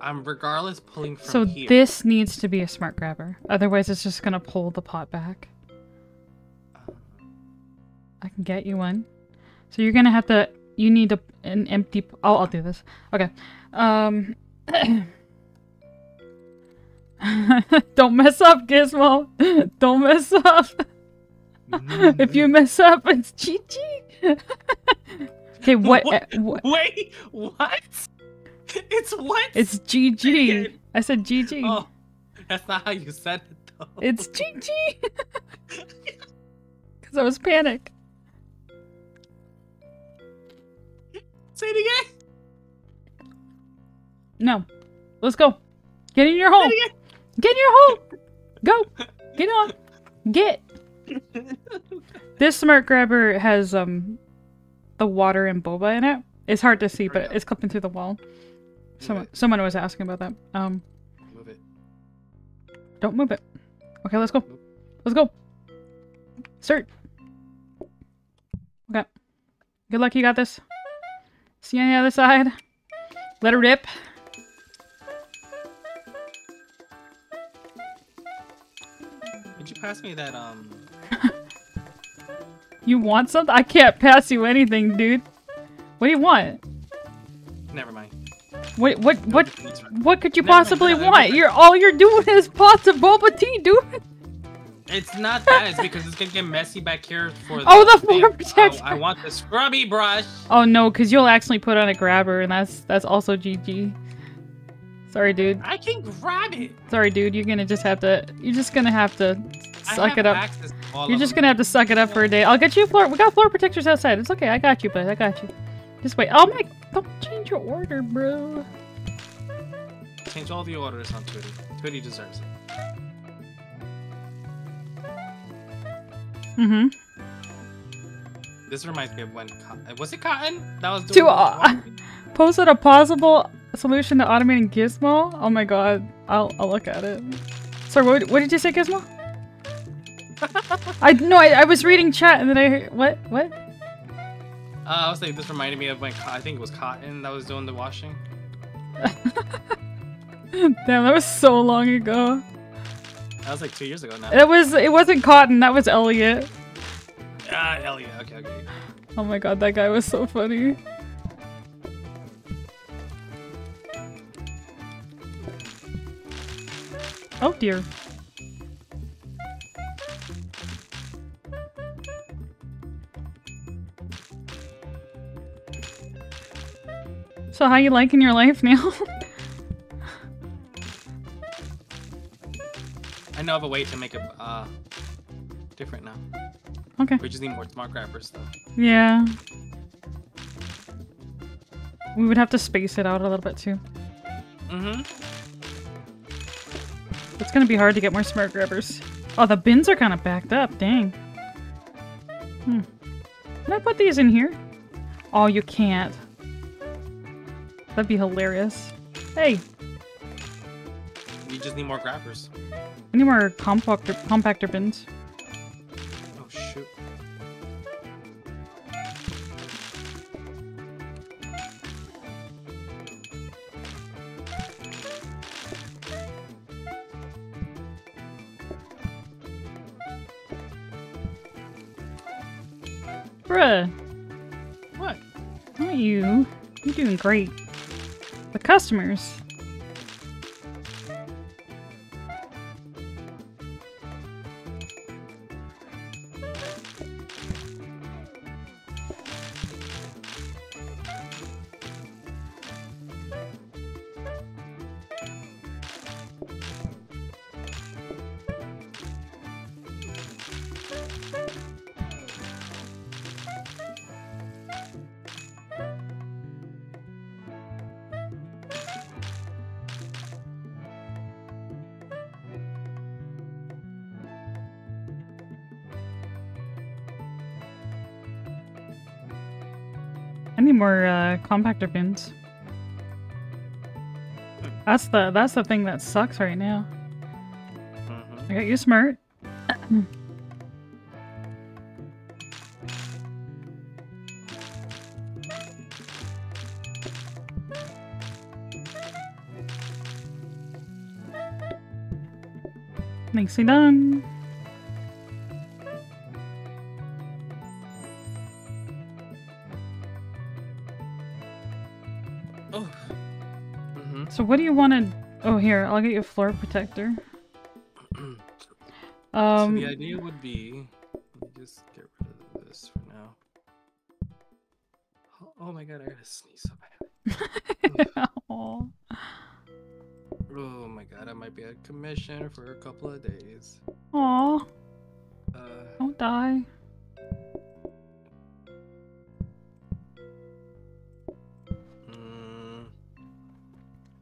I'm regardless pulling from So here. this needs to be a smart grabber. Otherwise, it's just gonna pull the pot back. I can get you one. So you're gonna have to. You need a, an empty. I'll, I'll do this. Okay. Um. Don't mess up, Gizmo. Don't mess up. if you mess up, it's GG. okay, what? What? uh, Wait, what? It's what? It's GG. I said GG. Oh, that's not how you said it though. It's GG. Because I was panicked. Say it again. No. Let's go. Get in your hole. It Get in your hole. Go. Get on. Get. This smart grabber has um the water and boba in it. It's hard to see, but it's clipping through the wall. Someone someone was asking about that. Um Move it. don't move it. Okay, let's go. Let's go. Start. Okay. Good luck, you got this. See you on the other side. Let her rip. Could you pass me that um? You want something? I can't pass you anything, dude. What do you want? Never mind. What what what it. what could you Never possibly no, want? You're all you're doing is pots of boba tea, dude. It's not that. It's because it's gonna get messy back here for. The Oh, the floor protector. I, I want the scrubby brush. Oh no, cause you'll actually put on a grabber, and that's that's also GG. Sorry, dude. I can grab it. Sorry, dude. You're gonna just have to. You're just gonna have to suck have it up. access to all You're just gonna have to suck it up for a day. I'll get you a floor. We got floor protectors outside. It's okay. I got you, bud. I got you. Just wait. Oh my! Don't change your order, bro. change all the orders on Twitter. Twitty deserves it. Mm-hmm. This reminds me of when was it Cotton that was doing To, uh. Posted a possible solution to automating Gizmo. Oh my god. I'll I'll look at it. Sorry, what, what did you say, Gizmo? I no, I, I was reading chat and then I heard what what? Uh, I was like, this reminded me of my I think it was Cotton that was doing the washing. Damn, that was so long ago. That was like two years ago now. It was it wasn't Cotton. That was Elliot. Ah, Elliot. Okay, okay. Oh my god, that guy was so funny. Oh dear. So how you liking your life now? I know of a way to make it uh different now. okay. We just need more smart grabbers though. Yeah. We would have to space it out a little bit too. Mm-hmm. It's gonna be hard to get more smart grabbers. Oh, the bins are kind of backed up. Dang. Hmm. Can I put these in here? Oh, you can't. That'd be hilarious. Hey, You just need more grabbers. we need more compactor compactor bins. Great. The customers. Compactor bins. That's the that's the thing that sucks right now. Mm-hmm. I got you smart. Nicely done. So what do you want to? Oh, here I'll get you a floor protector. so Um, the idea would be, let me just get rid of this for now. Oh, oh my god, I gotta sneeze so bad. Oh my god, I might be out of commission for a couple of days. Aw, Uh, don't die.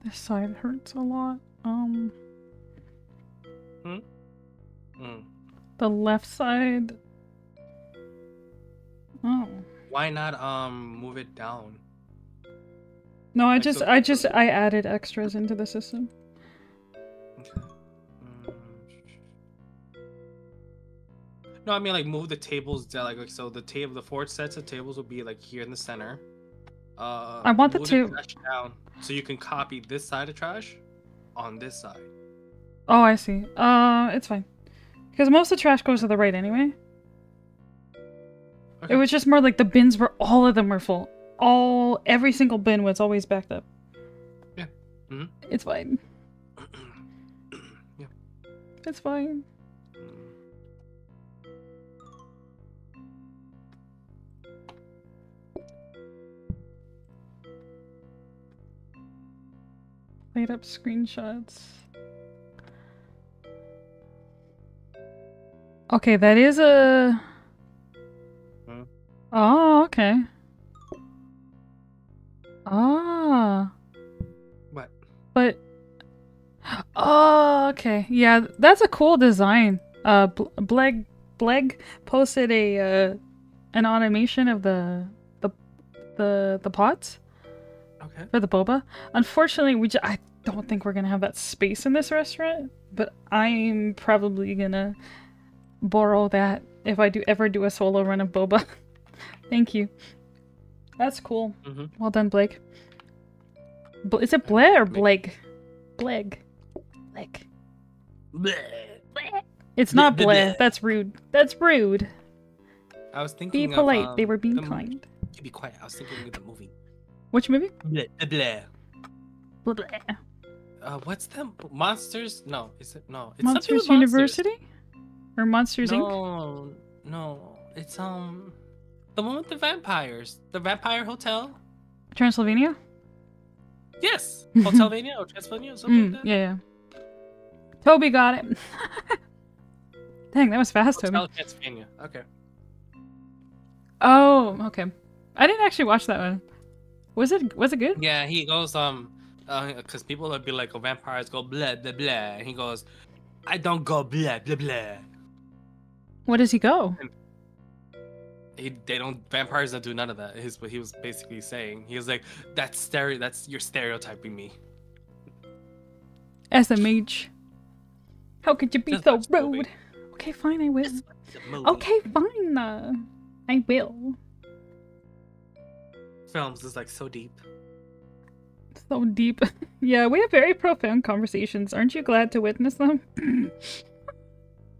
This side hurts a lot. Um, mm. the left side. Oh. Why not um move it down? No, I just I just I added extras into the system. Okay. Mm. No, I mean like move the tables down. Like, like so, the table, the four sets of tables will be like here in the center. Uh, I want the two- trash down so you can copy this side of trash on this side. Oh, I see. Uh, it's fine. Because most of the trash goes to the right anyway. Okay. It was just more like the bins were all of them were full. All every single bin was always backed up. Yeah. Mhm. It's fine. yeah. It's fine. Light up screenshots. Okay, that is a. Hmm? Oh, okay. Ah, What? but. Oh, okay. Yeah, that's a cool design. Uh, Bl- Bleg Bleg posted a uh, an automation of the the the the pots Okay. for the boba. Unfortunately, we j- I don't think we're gonna have that space in this restaurant, but I'm probably gonna borrow that if I do ever do a solo run of boba. Thank you. That's cool. Mhm. Well done, Blake. Bl- is it Blake or Blake? Blake. Blake. It's not Blake. bleh. That's rude. That's rude. I was Be thinking. of, polite. they um, were being the kind. You Be quiet. I was thinking of the movie. Which movie? Bleh, bleh, Blah, blah. Uh, what's the monsters? No, is it no? It's Monsters with monsters. University? Or Monsters Inc? No, no, it's um, the one with the vampires, the Vampire Hotel. Transylvania? Yes, Hotelvania or Transylvania, something Mm, like that. yeah, yeah. Toby got it. Dang, that was fast, Toby. Transylvania. Okay. Oh, okay. I didn't actually watch that one. Was it was it good? Yeah, he goes um, because people would be like, "Oh, vampires go blah blah blah," and he goes, "I don't go blah blah blah." Where does he go? He, they don't vampires don't do none of that. Is what he was basically saying. He was like, "That's stereo. That's you're stereotyping me." SMH. How could you be Just so rude? Okay, fine, I will. It's the movie. Okay, fine. Uh, I will. Films is like so deep. So deep. yeah, we have very profound conversations. Aren't you glad to witness them?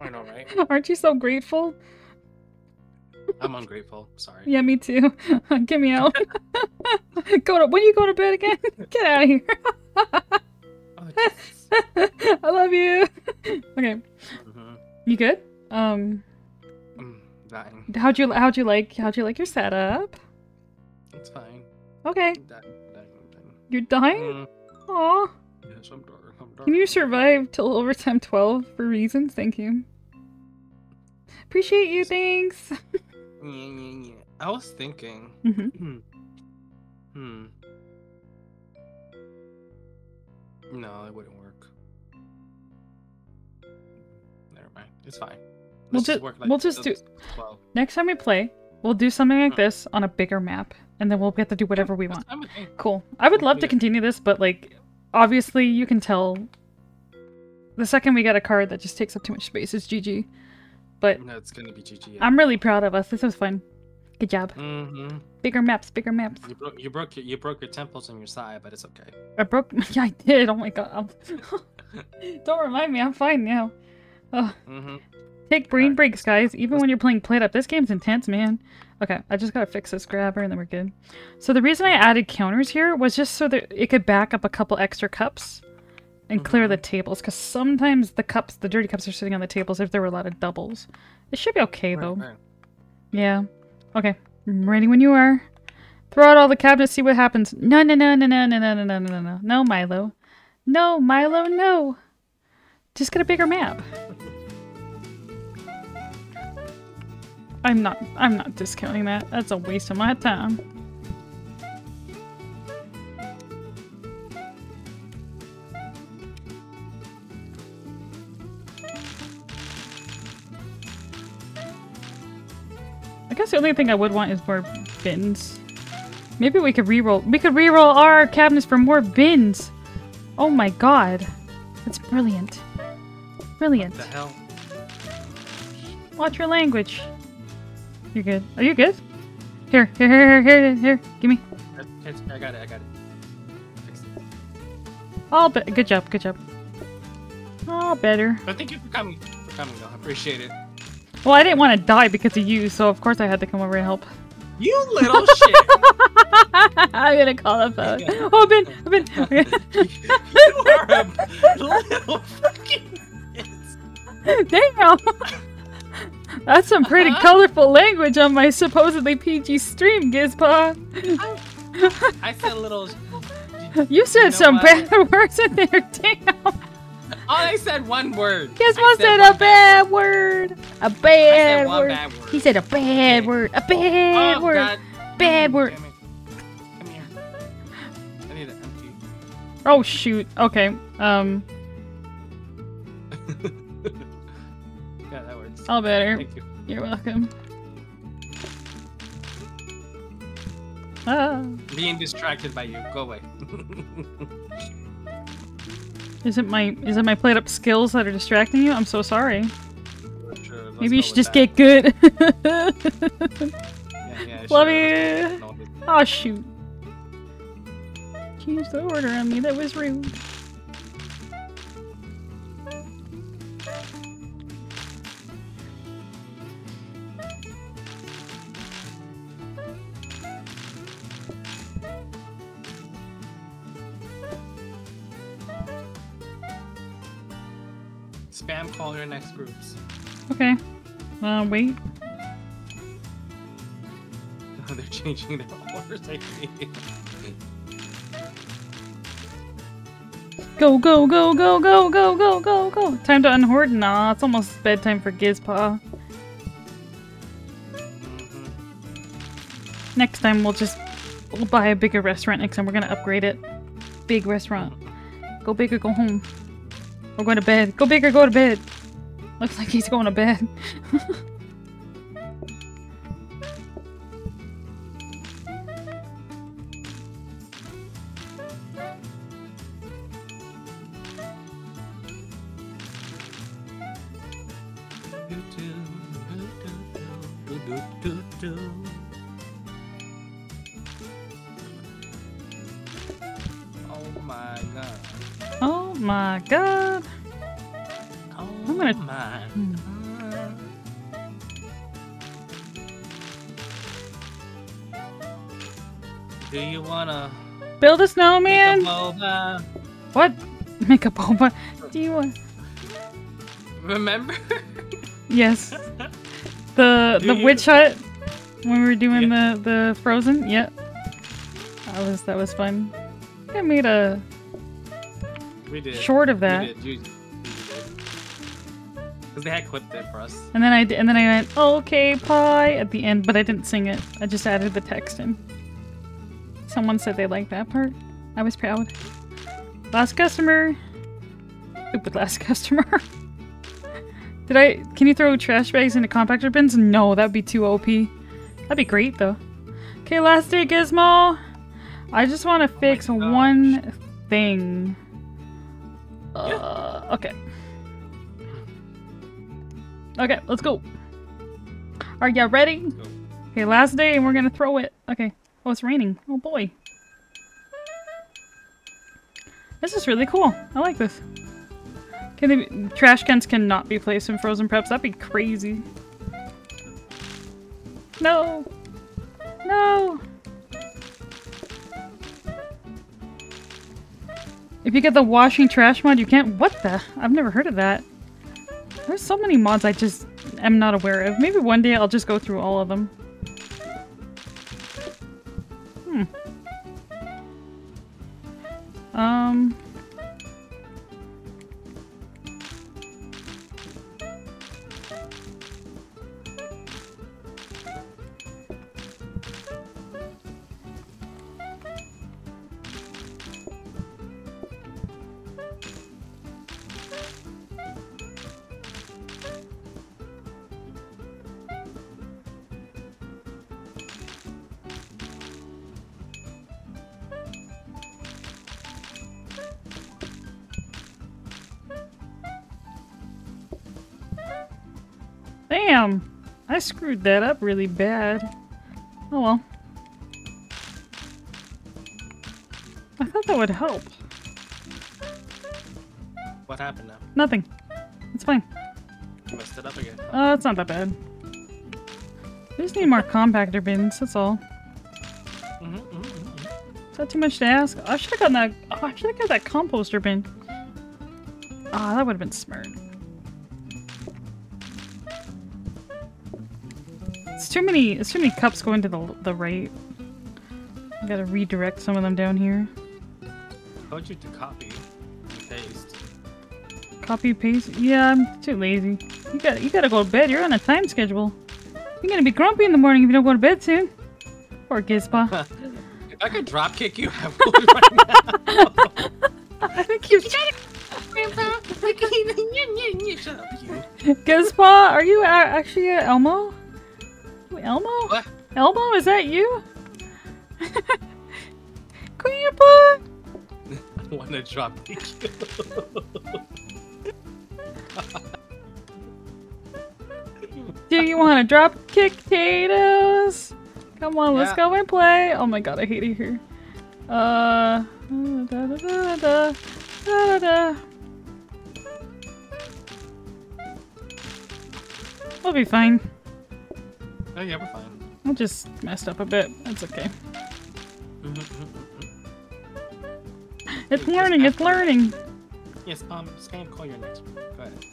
I know, right? Aren't you so grateful? I'm ungrateful. Sorry. Yeah, me too. Get me out. go to when you go to bed again? Get out of here. Oh, I love you. okay, Mhm. you good? Um, Mm, dying. how'd you how'd you like how'd you like your setup? Okay, you're dying. Mm, Aw, yes, I'm dying. I'm dying. can you survive till overtime twelve for reasons? Thank you. Appreciate you. Thanks. Yeah, yeah, yeah. I was thinking. hmm Hmm. Hmm. No, it wouldn't work. Never mind. It's fine. We'll Let's ju- work like we'll just do- this. Well, Next time we play, we'll do something like Hmm. this on a bigger map, and then we'll get to do whatever we want. fine with me. Cool. I would love to continue this, but like, obviously, you can tell. The second we get a card that just takes up too much space, it's GG. But No, it's gonna be GG. I'm really proud of us. This was fun. Good job. Mm-hmm. Bigger maps, bigger maps. You broke. You broke. Your, you broke your temples on your side, but it's okay. I broke. Yeah, I did. Oh my god. Don't remind me. I'm fine now. Ugh. Mm-hmm. Take brain Alright, breaks, guys. Even let's- when you're playing PlateUp. This game's intense, man. Okay, I just gotta fix this grabber and then we're good. So the reason I added counters here was just so that it could back up a couple extra cups and clear Mhm. the tables. Because sometimes the cups, the dirty cups, are sitting on the tables if there were a lot of doubles. It should be okay though. Right, right. Yeah. Okay. I'm ready when you are. Throw out all the cabinets, see what happens. No, no, no, no, no, no, no, no, no, no, no. No, Milo. No, Milo, no. Just get a bigger map. I'm not I'm not discounting that. That's a waste of my time. I guess the only thing I would want is more bins. Maybe we could re-roll. We could re-roll our cabinets for more bins. Oh my god. That's brilliant. Brilliant. What the hell. Watch your language. You're good. Are you good? Here, here, here, here, here, here. Give me. I got it. I got it. Oh, be- good job, good job. Oh, better. But thank you for coming. For coming, though. I appreciate it. Well, I didn't want to die because of you, so of course I had to come over and help. You little shit. I'm gonna call up. Uh, oh, Ben, Ben. You are a little fucking. bitch. Damn. That's some pretty Uh-huh. colorful language on my supposedly PG stream, Gizpa. I said a little. You said know some what? bad words in there. Damn. Oh, I said one word. Gizpa I said, a bad word. A bad said one word. bad word. He said a bad Okay. word. A bad oh, word. God. Bad word. Damn it. Come here. I need to empty. Oh shoot. Okay. Um. All better. Thank you. You're welcome. Ah. Being distracted by you. Go away. Is it my is it my PlateUp skills that are distracting you? I'm so sorry. Sure, Maybe you should just that. get good. Yeah, yeah, Love sure, you. let's go with that. oh shoot. Change the order on me. That was rude. Spam call your next groups. Okay. Uh, wait. They're changing their orders. I. Go, go, go, go, go, go, go, go, go. Time to unhoard? Nah, it's almost bedtime for Gizpaw. Mhm. Next time we'll just we'll buy a bigger restaurant next time. We're gonna upgrade it. Big restaurant. Go big or go home. We're going to bed. Go big or go to bed. Looks like he's going to bed. Oh my god. Oh my god. Gonna- my Hmm. Do you wanna Build a make a snowman? boba? What? Make a boba. Do you want? Remember? Yes. The Do the you? witch hut when we were doing the the frozen. Yep. That was that was fun. I made a we did. short of that, Because they had clipped it for us. and then I and then I went okay pie at the end, but I didn't sing it. I just added the text in. Someone said they liked that part. I was proud. Last customer. Stupid last customer. Did I? Can you throw trash bags into compactor bins? No, that'd be too OP. That'd be great though. Okay, last day Gizmo. I just want to fix gosh. one thing. Uh, okay. Okay, let's go. Are ya ready? Okay, last day and we're gonna throw it. Okay. Oh, it's raining. Oh boy. This is really cool. I like this. Can they be, trash cans cannot be placed in frozen preps? That'd be crazy. No. No. If you get the washing trash mod, you can't. What the? I've never heard of that. There's so many mods I just am not aware of. Maybe one day I'll just go through all of them. Hmm. Um. Screwed that up really bad. Oh well. I thought that would help. What happened now? Nothing. It's fine. You messed it up again. Uh, it's not that bad. We just need more compactor bins, that's all. Mhm, mhm, mhm. Is that too much to ask? I should have gotten that. Oh, I should have got that composter bin. Ah, that would have been smart. It's too many. It's too many cups going to the the right. I gotta redirect some of them down here. told you to copy and paste. Copy paste. Yeah, I'm too lazy. You got you gotta go to bed. You're on a time schedule. You're gonna be grumpy in the morning if you don't go to bed soon. Poor Gizpa. If I could drop kick you, I would right now. I think you. Grandpa, Shut up, you. Gizpa, are you actually a Elmo? Elmo? What? Elmo, is that you? Grandpa! I want to drop you. Do you want to drop kick potatoes? Come on, let's go and play. Oh my god, I hate it here. Uh. Da, da, da, da, da, da. We'll be fine. Oh yeah, we're fine. I just messed up a bit. That's okay. It's learning, it's learning. Yes, um, spam call your next. one. Go ahead.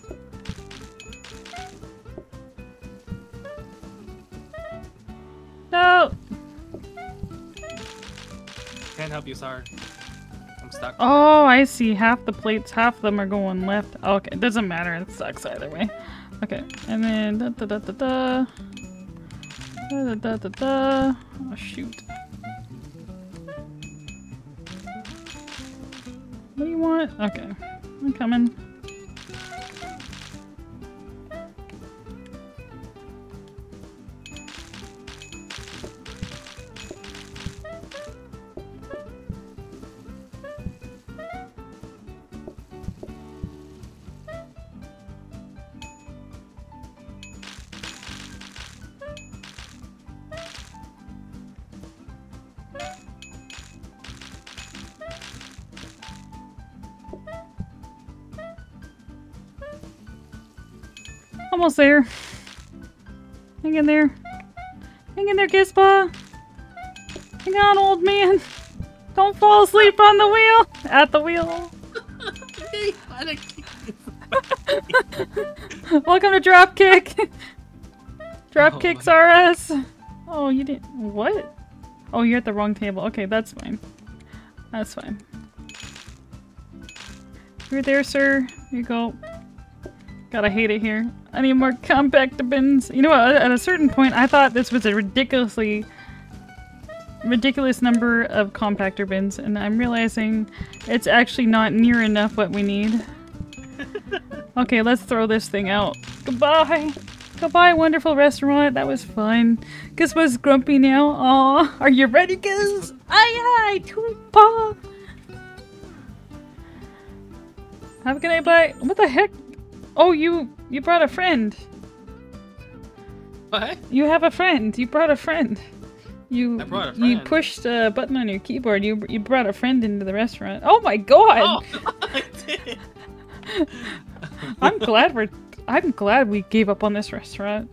No! Can't help you, sorry. I'm stuck. Oh, I see. Half the plates, half of them are going left. Okay, it doesn't matter. It sucks either way. Okay, and then da da da da da. Da da da da. Oh, shoot. What do you want? Okay, I'm coming. Almost there. Hang in there. Hang in there, Gispa. Hang on, old man. Don't fall asleep on the wheel. At the wheel. Welcome to Dropkick. Oh, Dropkicks my- RS. Oh, you didn't. What? Oh, you're at the wrong table. Okay, that's fine. That's fine. You're there, sir. Here you go. Gotta hate it here. I need more compact bins. You know what? At a certain point, I thought this was a ridiculously ridiculous number of compactor bins, and I'm realizing it's actually not near enough what we need. okay, let's throw this thing out. Goodbye. Goodbye, wonderful restaurant. That was fun. Gus was grumpy now. Aw, are you ready, Gus? Aye, aye, Tupa. Have a good night, bye. What the heck? Oh, you you brought a friend. What? You have a friend. You brought a friend. You a you pushed a button on your keyboard. You you brought a friend into the restaurant. Oh my god! Oh, I did. I'm glad we're I'm glad we gave up on this restaurant.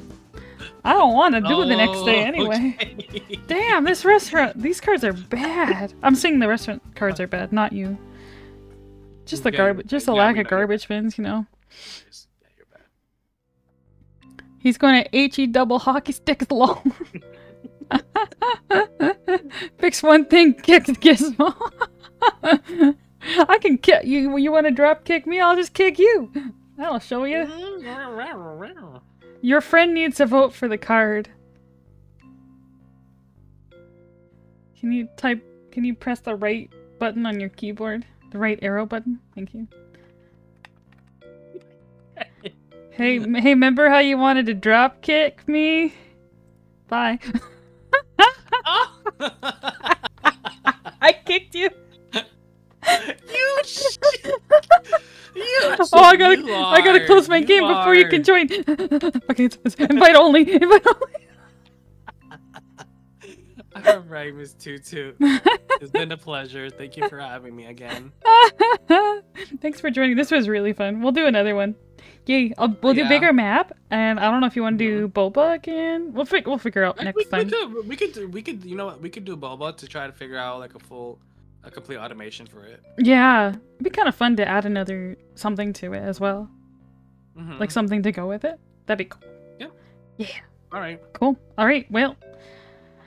I don't want to do it the next day Oh, anyway. okay. Damn, this restaurant. These cards are bad. I'm saying the restaurant cards are bad, not you. Just the Okay, garbage. Just the yeah, lack of garbage bins, you know. Yeah, you're. He's going to H E double hockey stick long. Fix one thing, kick Gizmo. I can kick you. You want to drop kick me? I'll just kick you. That'll show you. Your friend needs to vote for the card. Can you type? Can you press the right button on your keyboard? The right arrow button? Thank you. Hey, m- hey, remember how you wanted to drop kick me? Bye. Oh! I kicked you. you sh- you Oh, I gotta, you I gotta close my game before you can join. okay, it's, it's invite only. Invite only. All right, Miss Tutu. It's been a pleasure. Thank you for having me again. Thanks for joining. This was really fun. We'll do another one. Yay! I'll, we'll do Yeah. bigger map, and I don't know if you want to do boba again. We'll we'll figure out we, next we time. could, we could, do- we could, you know what? We could do boba to try to figure out like a full, a complete automation for it. Yeah, it'd be kind of fun to add another something to it as well, Mhm. like something to go with it. That'd be cool. Yeah. Yeah. All right. Cool. All right. Well.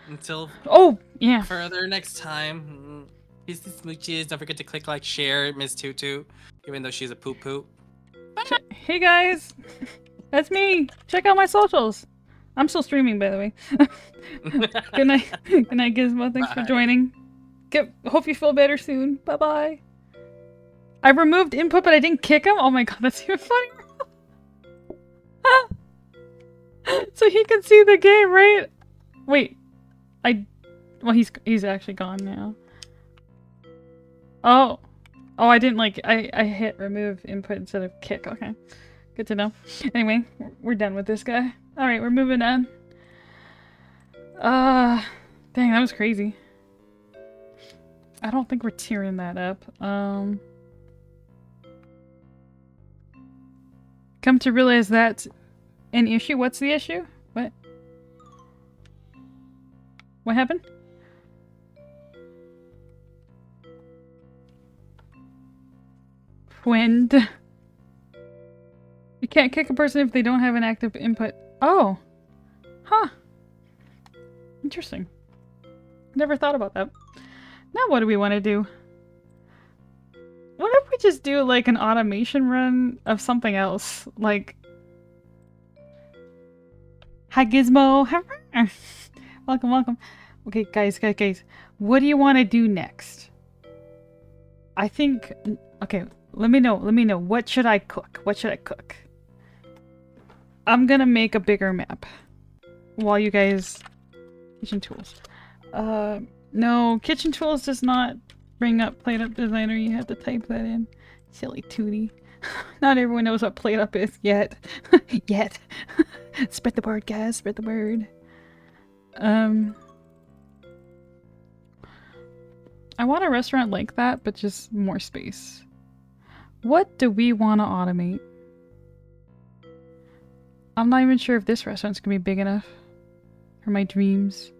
Until Oh yeah. further next time. mm, Peace smooches. Don't forget to click like, share, Miss Tutu, even though she's a poop poop. Hey guys, that's me. Check out my socials. I'm still streaming, by the way. Good night. Good night, Gizmo. Thanks for joining. Get, hope you feel better soon. Bye bye. I removed input, but I didn't kick him. Oh my god, that's even funnier. so he can see the game, right? Wait, I. Well, he's he's actually gone now. Oh, oh, I didn't like. I I hit remove input instead of kick. Okay, good to know. Anyway, we're done with this guy. All right, we're moving on. Uh, dang, that was crazy. I don't think we're tearing that up. Um, come to realize that's an issue. What's the issue? What? What happened? Wind. You can't kick a person if they don't have an active input. Oh. Huh. Interesting. Never thought about that. Now what do we want to do? What if we just do like an automation run of something else? Like Hi Gizmo. welcome, welcome. Okay, guys, guys, guys. What do you want to do next? I think okay, let me know. Let me know. What should I cook? What should I cook? I'm gonna make a bigger map. While you guys... Kitchen tools. Uh, no, kitchen tools does not bring up PlateUp Designer. You have to type that in. Silly Tootie. not everyone knows what PlateUp is yet. yet. spread the word, guys. Spread the word. Um... I want a restaurant like that, but just more space. What do we want to automate? I'm not even sure if this restaurant's gonna be big enough for my dreams.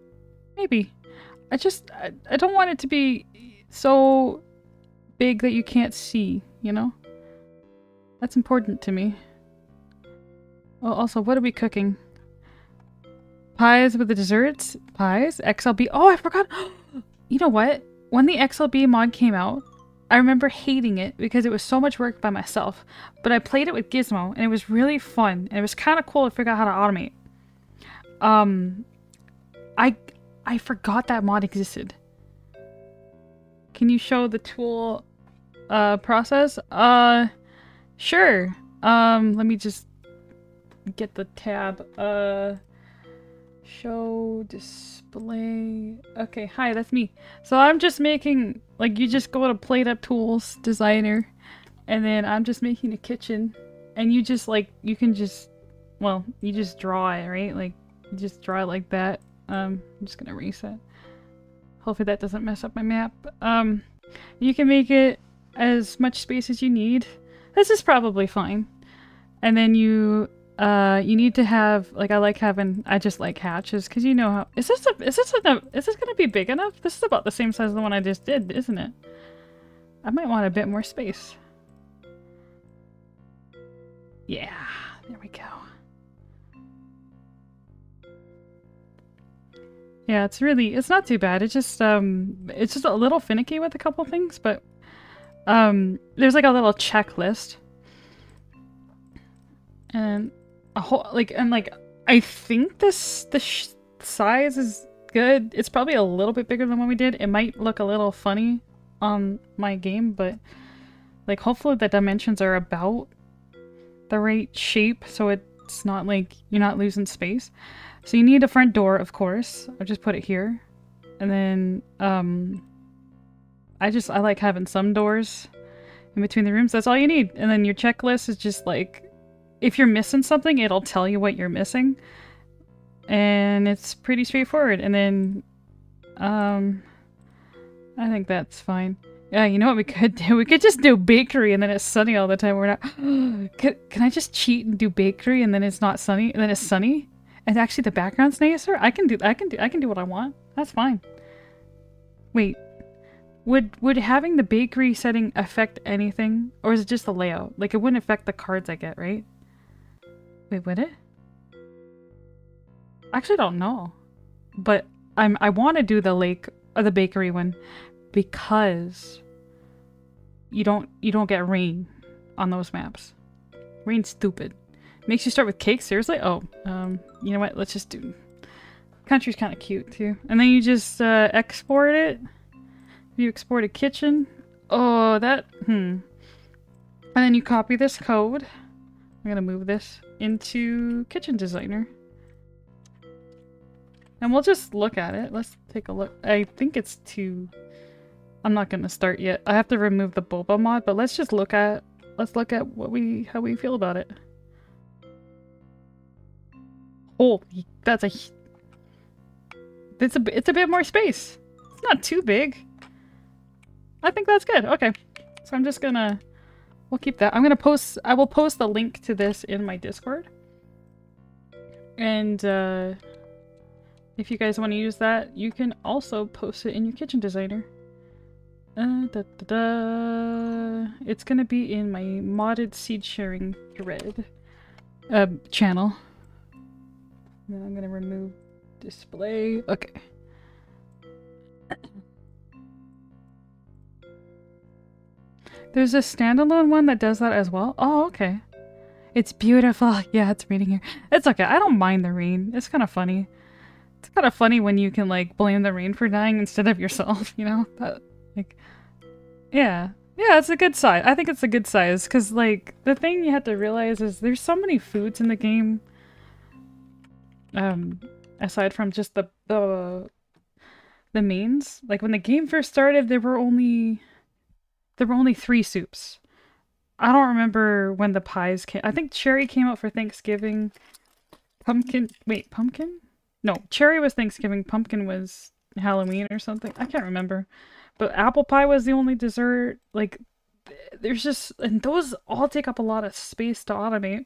Maybe. I just, I, I don't want it to be so big that you can't see, you know? That's important to me. Oh, also, what are we cooking? Pies with the desserts? Pies? XLB? Oh, I forgot! you know what? When the XLB mod came out, I remember hating it because it was so much work by myself, but I played it with Gizmo and it was really fun and it was kind of cool to figure out how to automate. Um, I I forgot that mod existed. Can you show the tool uh, process? Uh, sure. Um, let me just get the tab. Uh, show display. Okay, hi, that's me. So I'm just making like you just go to PlateUp Tools Designer, and then I'm just making a kitchen, and you just like you can just, well, you just draw it, right? Like you just draw it like that. Um, I'm just gonna reset. Hopefully that doesn't mess up my map. Um, you can make it as much space as you need. This is probably fine. And then you uh, you need to have like I like having I just like hatches because you know how is this a, is this a, is this gonna be big enough? This is about the same size as the one I just did, isn't it? I might want a bit more space. Yeah, there we go. Yeah, it's really it's not too bad. It's just um it's just a little finicky with a couple things, but um there's like a little checklist. And a whole like and like I think this the size is good. It's probably a little bit bigger than what we did. It might look a little funny on my game, but like hopefully the dimensions are about the right shape so it's not like you're not losing space. So you need a front door, of course. I'll just put it here. And then um I just I like having some doors in between the rooms. That's all you need. And then your checklist is just like if you're missing something, it'll tell you what you're missing. And it's pretty straightforward. And then, um, I think that's fine. Yeah, you know what we could do? We could just do bakery and then it's sunny all the time. We're not. can, can I just cheat and do bakery and then it's not sunny and then it's sunny? And actually the background's nicer? I can do I can do I can do what I want. That's fine. Wait. Would would having the bakery setting affect anything? Or is it just the layout? Like it wouldn't affect the cards I get, right? Wait, would it? Actually don't know. But I'm I want to do the lake or uh, the bakery one because you don't you don't get rain on those maps. Rain's stupid. Makes you start with cake, seriously? Oh, um, you know what? Let's just do country's kind of cute too. And then you just uh, export it. You export a kitchen. Oh, that hmm. And then you copy this code. I'm gonna move this into Kitchen Designer. And we'll just look at it. Let's take a look. I think it's too... I'm not gonna start yet. I have to remove the boba mod, but let's just look at let's look at what we how we feel about it. Oh, that's a it's a it's a bit more space. It's not too big. I think that's good. Okay. So I'm just gonna We'll keep that. I'm gonna post- I will post the link to this in my Discord. And, uh, if you guys want to use that, you can also post it in your kitchen designer. Uh, da, da, da. It's gonna be in my modded seed sharing thread. uh, channel. Then I'm gonna remove display. Okay. There's a standalone one that does that as well. Oh, okay. It's beautiful. Yeah, it's raining here. It's okay. I don't mind the rain. It's kind of funny. It's kind of funny when you can like blame the rain for dying instead of yourself. You know that like, yeah, yeah. It's a good size. I think it's a good size because like the thing you have to realize is there's so many foods in the game. Um, aside from just the the the mains. Like when the game first started, there were only there were only three soups. I don't remember when the pies came. I think cherry came out for Thanksgiving. Pumpkin. Wait, pumpkin? No, cherry was Thanksgiving. Pumpkin was Halloween or something. I can't remember. But apple pie was the only dessert. Like, there's just. And those all take up a lot of space to automate.